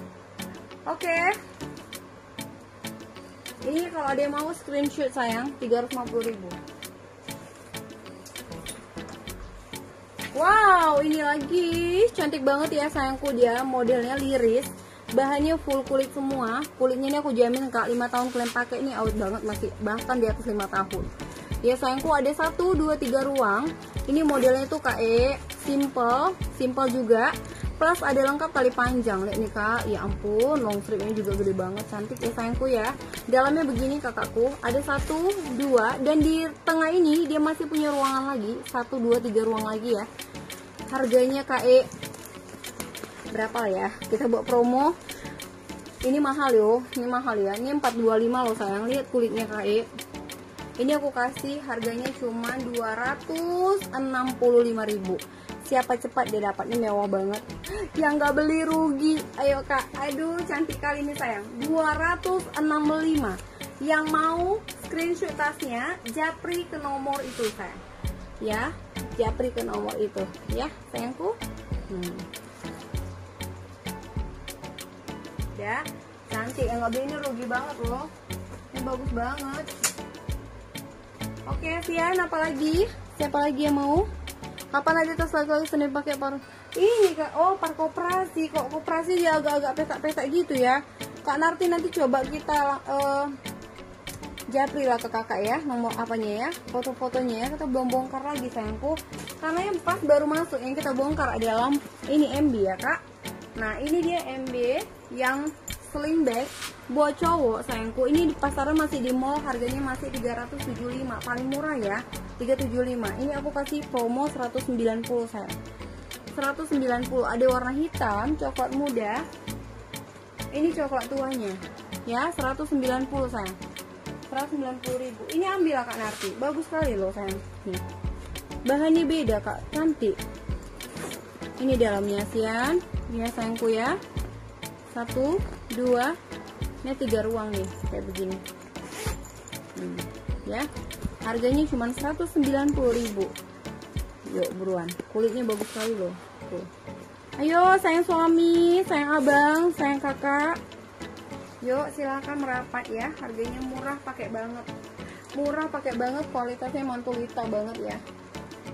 Oke. Okay. ini kalau ada yang mau screenshot sayang 350 ribu Wow, ini lagi. Cantik banget ya sayangku. Dia modelnya liris. Bahannya full kulit semua. Kulitnya ini aku jamin kak. 5 tahun kalian pakai ini awet banget. Masih bahkan di atas 5 tahun. Ya sayangku ada 1, 2, 3 ruang. Ini modelnya tuh KE simple simple juga. Plus ada lengkap tali panjang. Lihat nih kak. Ya ampun long strip ini juga gede banget. Cantik ya sayangku ya. Dalamnya begini kakakku. Ada satu dua dan di tengah ini dia masih punya ruangan lagi. Satu dua tiga ruang lagi ya. Harganya KE berapa ya? Kita buat promo. Ini mahal yo. Ini mahal ya. Ini 425 loh sayang. Lihat kulitnya KE ini aku kasih harganya cuma 265.000 siapa cepat dia dapat ini mewah banget. Yang nggak beli rugi. Ayo kak. Aduh cantik kali ini sayang. 265 yang mau screenshot tasnya japri ke nomor itu sayang. Ya japri ke nomor itu. Ya sayangku. Hmm. ya cantik. Yang nggak beli ini rugi banget loh. Ini bagus banget. Oke Vian apalagi siapa lagi yang mau kapan ada tas lagi senin pakai paruh ini kak oh par koperasi. Kok koperasi ya agak-agak petak-petak gitu ya? Kak Narti nanti coba kita uh, japri lah ke kakak ya nomor apanya ya foto-fotonya ya. Kita belum bongkar lagi sayangku. Karena yang pas baru masuk yang kita bongkar adalah ini MB ya kak. Nah ini dia MB yang sling bag buat cowok sayangku ini di pasaran masih di mall harganya masih 375 paling murah ya 375 ini aku kasih promo 190 sayang. 190 ada warna hitam coklat muda. Ini coklat tuanya ya 190 sayang. 190 ribu. Ini ambil kak Narti. Bagus sekali loh sayang. Nih. Bahannya beda kak. Cantik. Ini dalamnya sian. Ya sayangku ya. Satu dua ini tiga ruang nih kayak begini. Hmm, ya. Harganya cuma 190 ribu. Yuk buruan. Kulitnya bagus sekali loh. Tuh. Ayo sayang suami sayang abang sayang kakak. Yuk silahkan merapat ya. Harganya murah pakai banget. Murah pakai banget kualitasnya mantulita banget ya.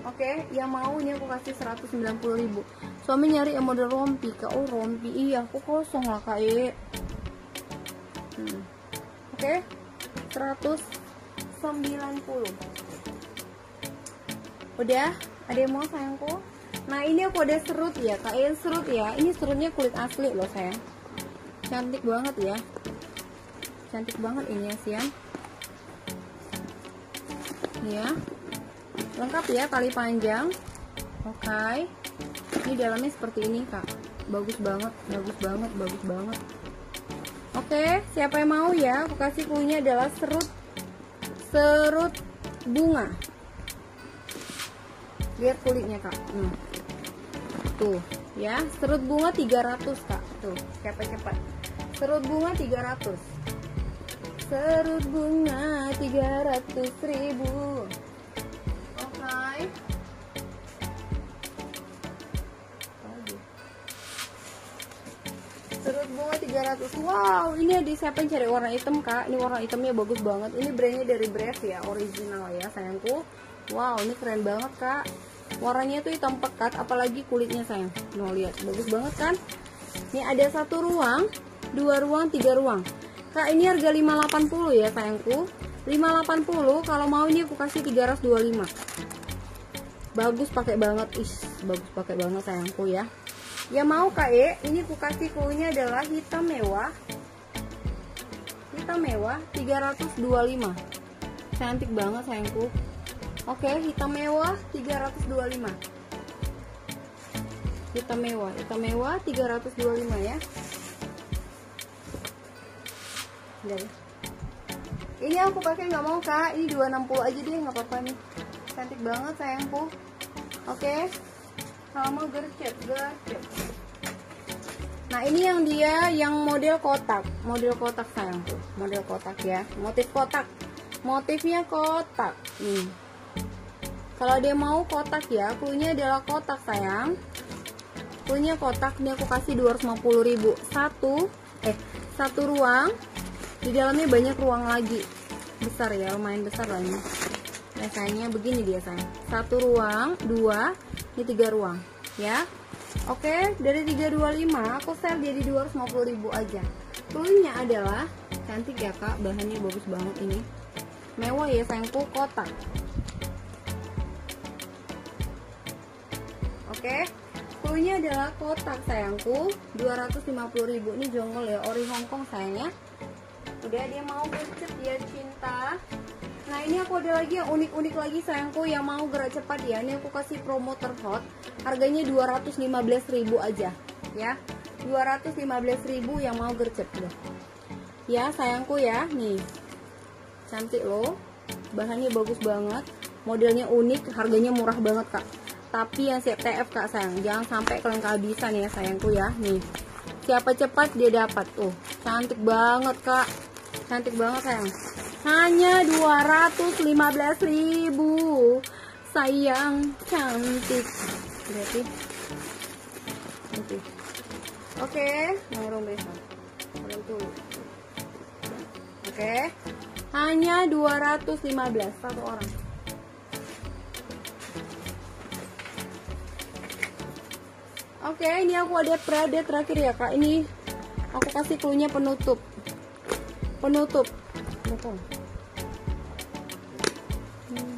Oke yang mau ini aku kasih 190 ribu. Suami nyari yang model rompi. Kak oh rompi? Iya aku kosong lah kak e. hmm. oke. 190 udah? Ada yang mau sayangku? Nah ini aku ada serut ya e serut ya. Ini serutnya kulit asli loh sayang. Cantik banget ya. Cantik banget ini ya Sian ya. Lengkap ya tali panjang. Oke. Okay. ini dalamnya seperti ini kak. Bagus banget bagus banget bagus banget oke siapa yang mau ya? Aku kasih kuenya adalah serut serut bunga. Lihat kulitnya kak. Hmm. tuh ya. Serut bunga 300 kak. Tuh cepat-cepat. Serut bunga 300 serut bunga 300 ribu 300 wow ini di siapa yang cari warna hitam kak? Ini warna hitamnya bagus banget. Ini brandnya dari Brave ya original ya sayangku. Wow ini keren banget kak. Warnanya tuh hitam pekat apalagi kulitnya sayang. Mau lihat bagus banget kan? Ini ada satu ruang dua ruang tiga ruang. Kak ini harga 580 ya sayangku. 580 kalau mau ini aku kasih 325 bagus pakai banget. Is bagus pakai banget sayangku ya ya mau kak E. Ini aku kasih kuenya adalah hitam mewah. Hitam mewah 325 cantik banget sayangku. Oke hitam mewah 325 hitam mewah hitam mewah 325 ya. Dari ini aku pakai nggak mau kak. Ini 260 aja deh nggak apa-apa nih. Cantik banget sayangku. Oke sama gercep gercep. Nah ini yang dia yang model kotak. Model kotak sayangku model kotak ya. Motif kotak. Motifnya kotak. Nih. Kalau dia mau kotak ya klunya adalah kotak sayang. Klunya kotak ini aku kasih 250.000 satu eh satu ruang. Di dalamnya banyak ruang lagi. Besar ya lumayan besar lah ini. Biasanya begini dia sayang satu ruang dua ini tiga ruang ya. Oke dari 325 aku sell jadi 250.000 aja. Klunya adalah cantik ya kak. Bahannya bagus banget ini. Mewah ya sayangku kotak. Oke cluenya adalah kotak sayangku. 250.000 ini jongol ya ori Hongkong sayangnya. Udah dia mau gercep dia cinta nah ini aku ada lagi yang unik-unik lagi sayangku yang mau gerak cepat ya. Ini aku kasih promo terhot harganya 215.000 aja ya. 215.000 yang mau gercep ya ya sayangku ya. Nih cantik loh. Bahannya bagus banget. Modelnya unik harganya murah banget kak. Tapi yang siap TF kak sayang. Jangan sampai kalian kehabisan ya sayangku ya. Nih siapa cepat dia dapat. Tuh cantik banget kak. Cantik banget sayang hanya 215.000 sayang cantik. Berarti oke besok oke. Hanya 215 satu orang. Oke, ini aku ada Prada terakhir ya kak. Ini aku kasih cluenya penutup. Penutup. Hmm.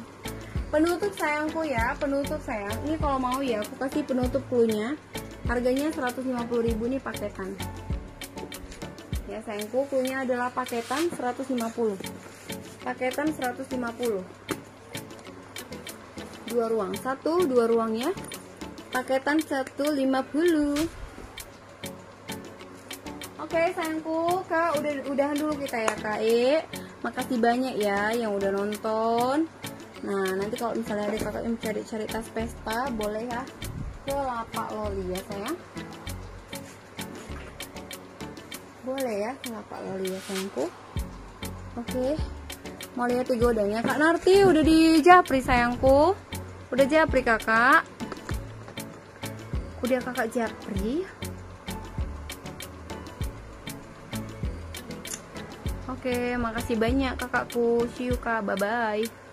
Penutup sayangku ya, penutup sayang. Ini kalau mau ya, aku kasih penutup cluenya. Harganya 150.000 nih paketan. Ya sayangku, cluenya adalah paketan 150. Paketan 150. Dua ruang, satu, dua ruang ya paketan 150 Oke sayangku kak udah udahan dulu kita ya kak e. Makasih banyak ya yang udah nonton. Nah nanti kalau misalnya ada kakak yang cari-cari tas pesta boleh ya. Ke lapak loli ya sayang. Boleh ya ke lapak loli ya sayangku. Oke mau lihat tiga udahnya kak Narti udah di japri sayangku. Udah japri kakak. Udah kakak japri oke makasih banyak kakakku. See you kak. Bye bye